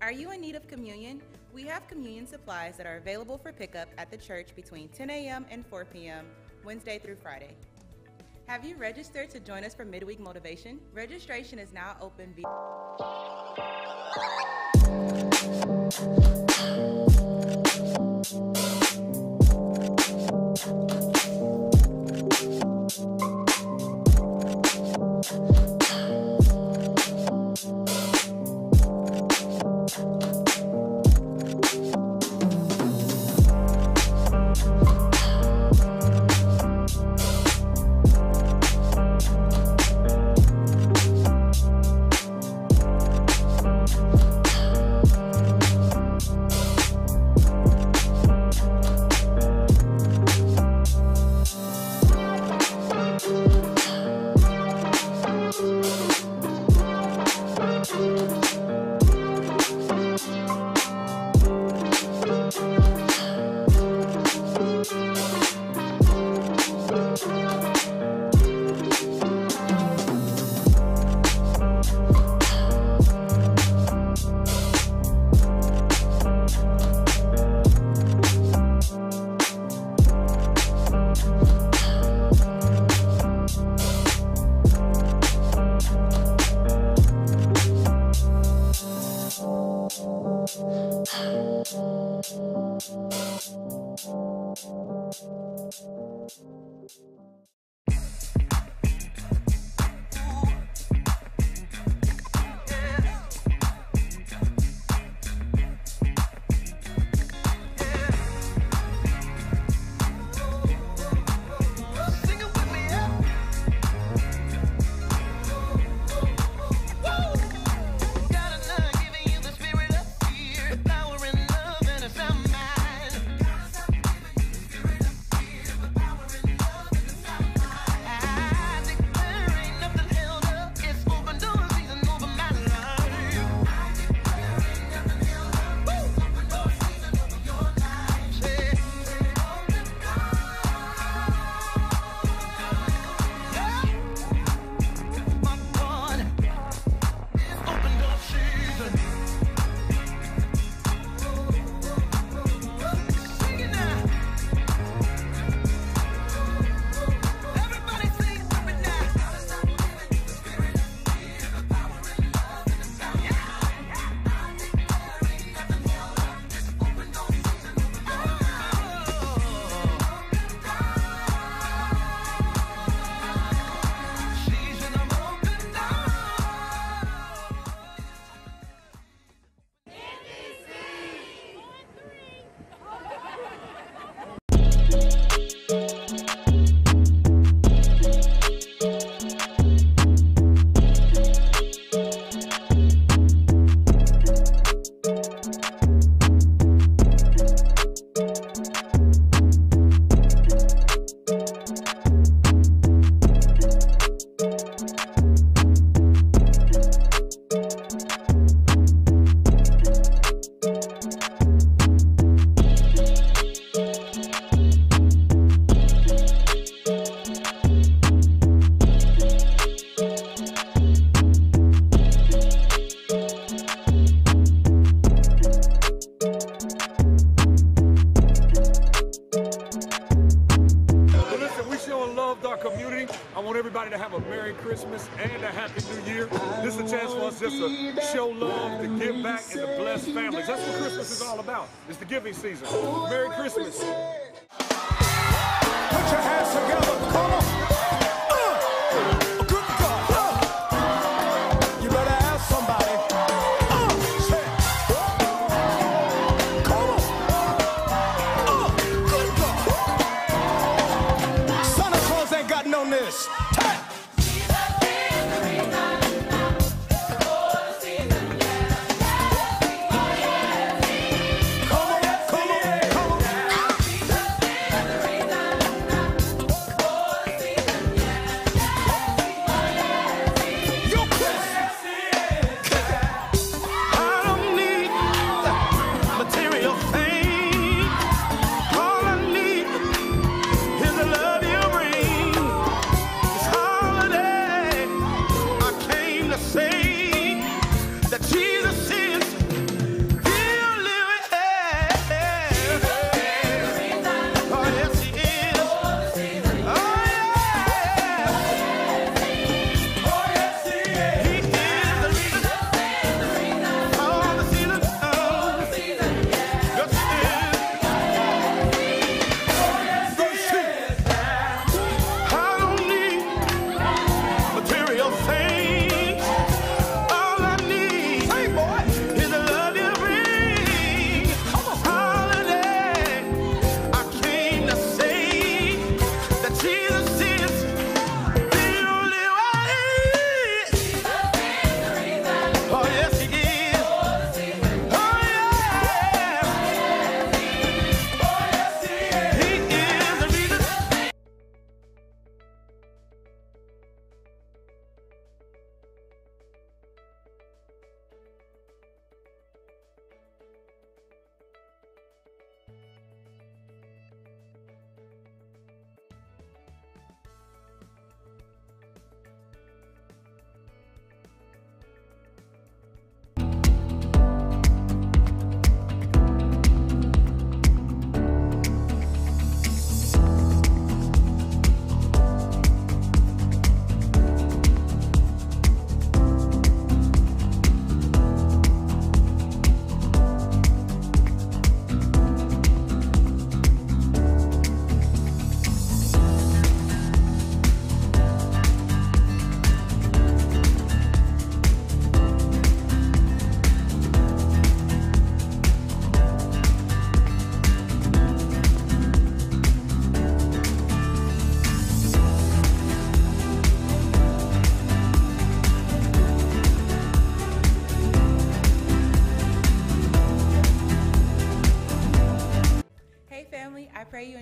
Are you in need of communion? We have communion supplies that are available for pickup at the church between 10 a.m. and 4 p.m., Wednesday through Friday. Have you registered to join us for midweek motivation? Registration is now open via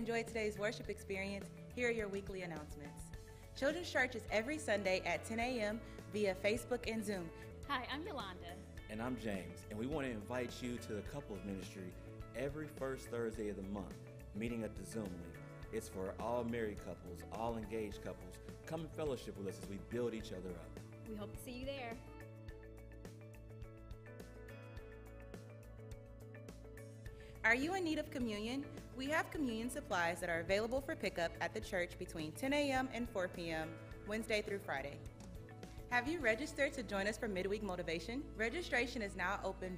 enjoyed today's worship experience. Here are your weekly announcements. Children's Church is every Sunday at 10 a.m. via Facebook and Zoom. Hi, I'm Yolanda. And I'm James, and we want to invite you to the couples ministry every first Thursday of the month, meeting at the Zoom link. It's for all married couples, all engaged couples. Come and fellowship with us as we build each other up. We hope to see you there. Are you in need of communion? We have communion supplies that are available for pickup at the church between 10 a.m. and 4 p.m., Wednesday through Friday. Have you registered to join us for Midweek Motivation? Registration is now open.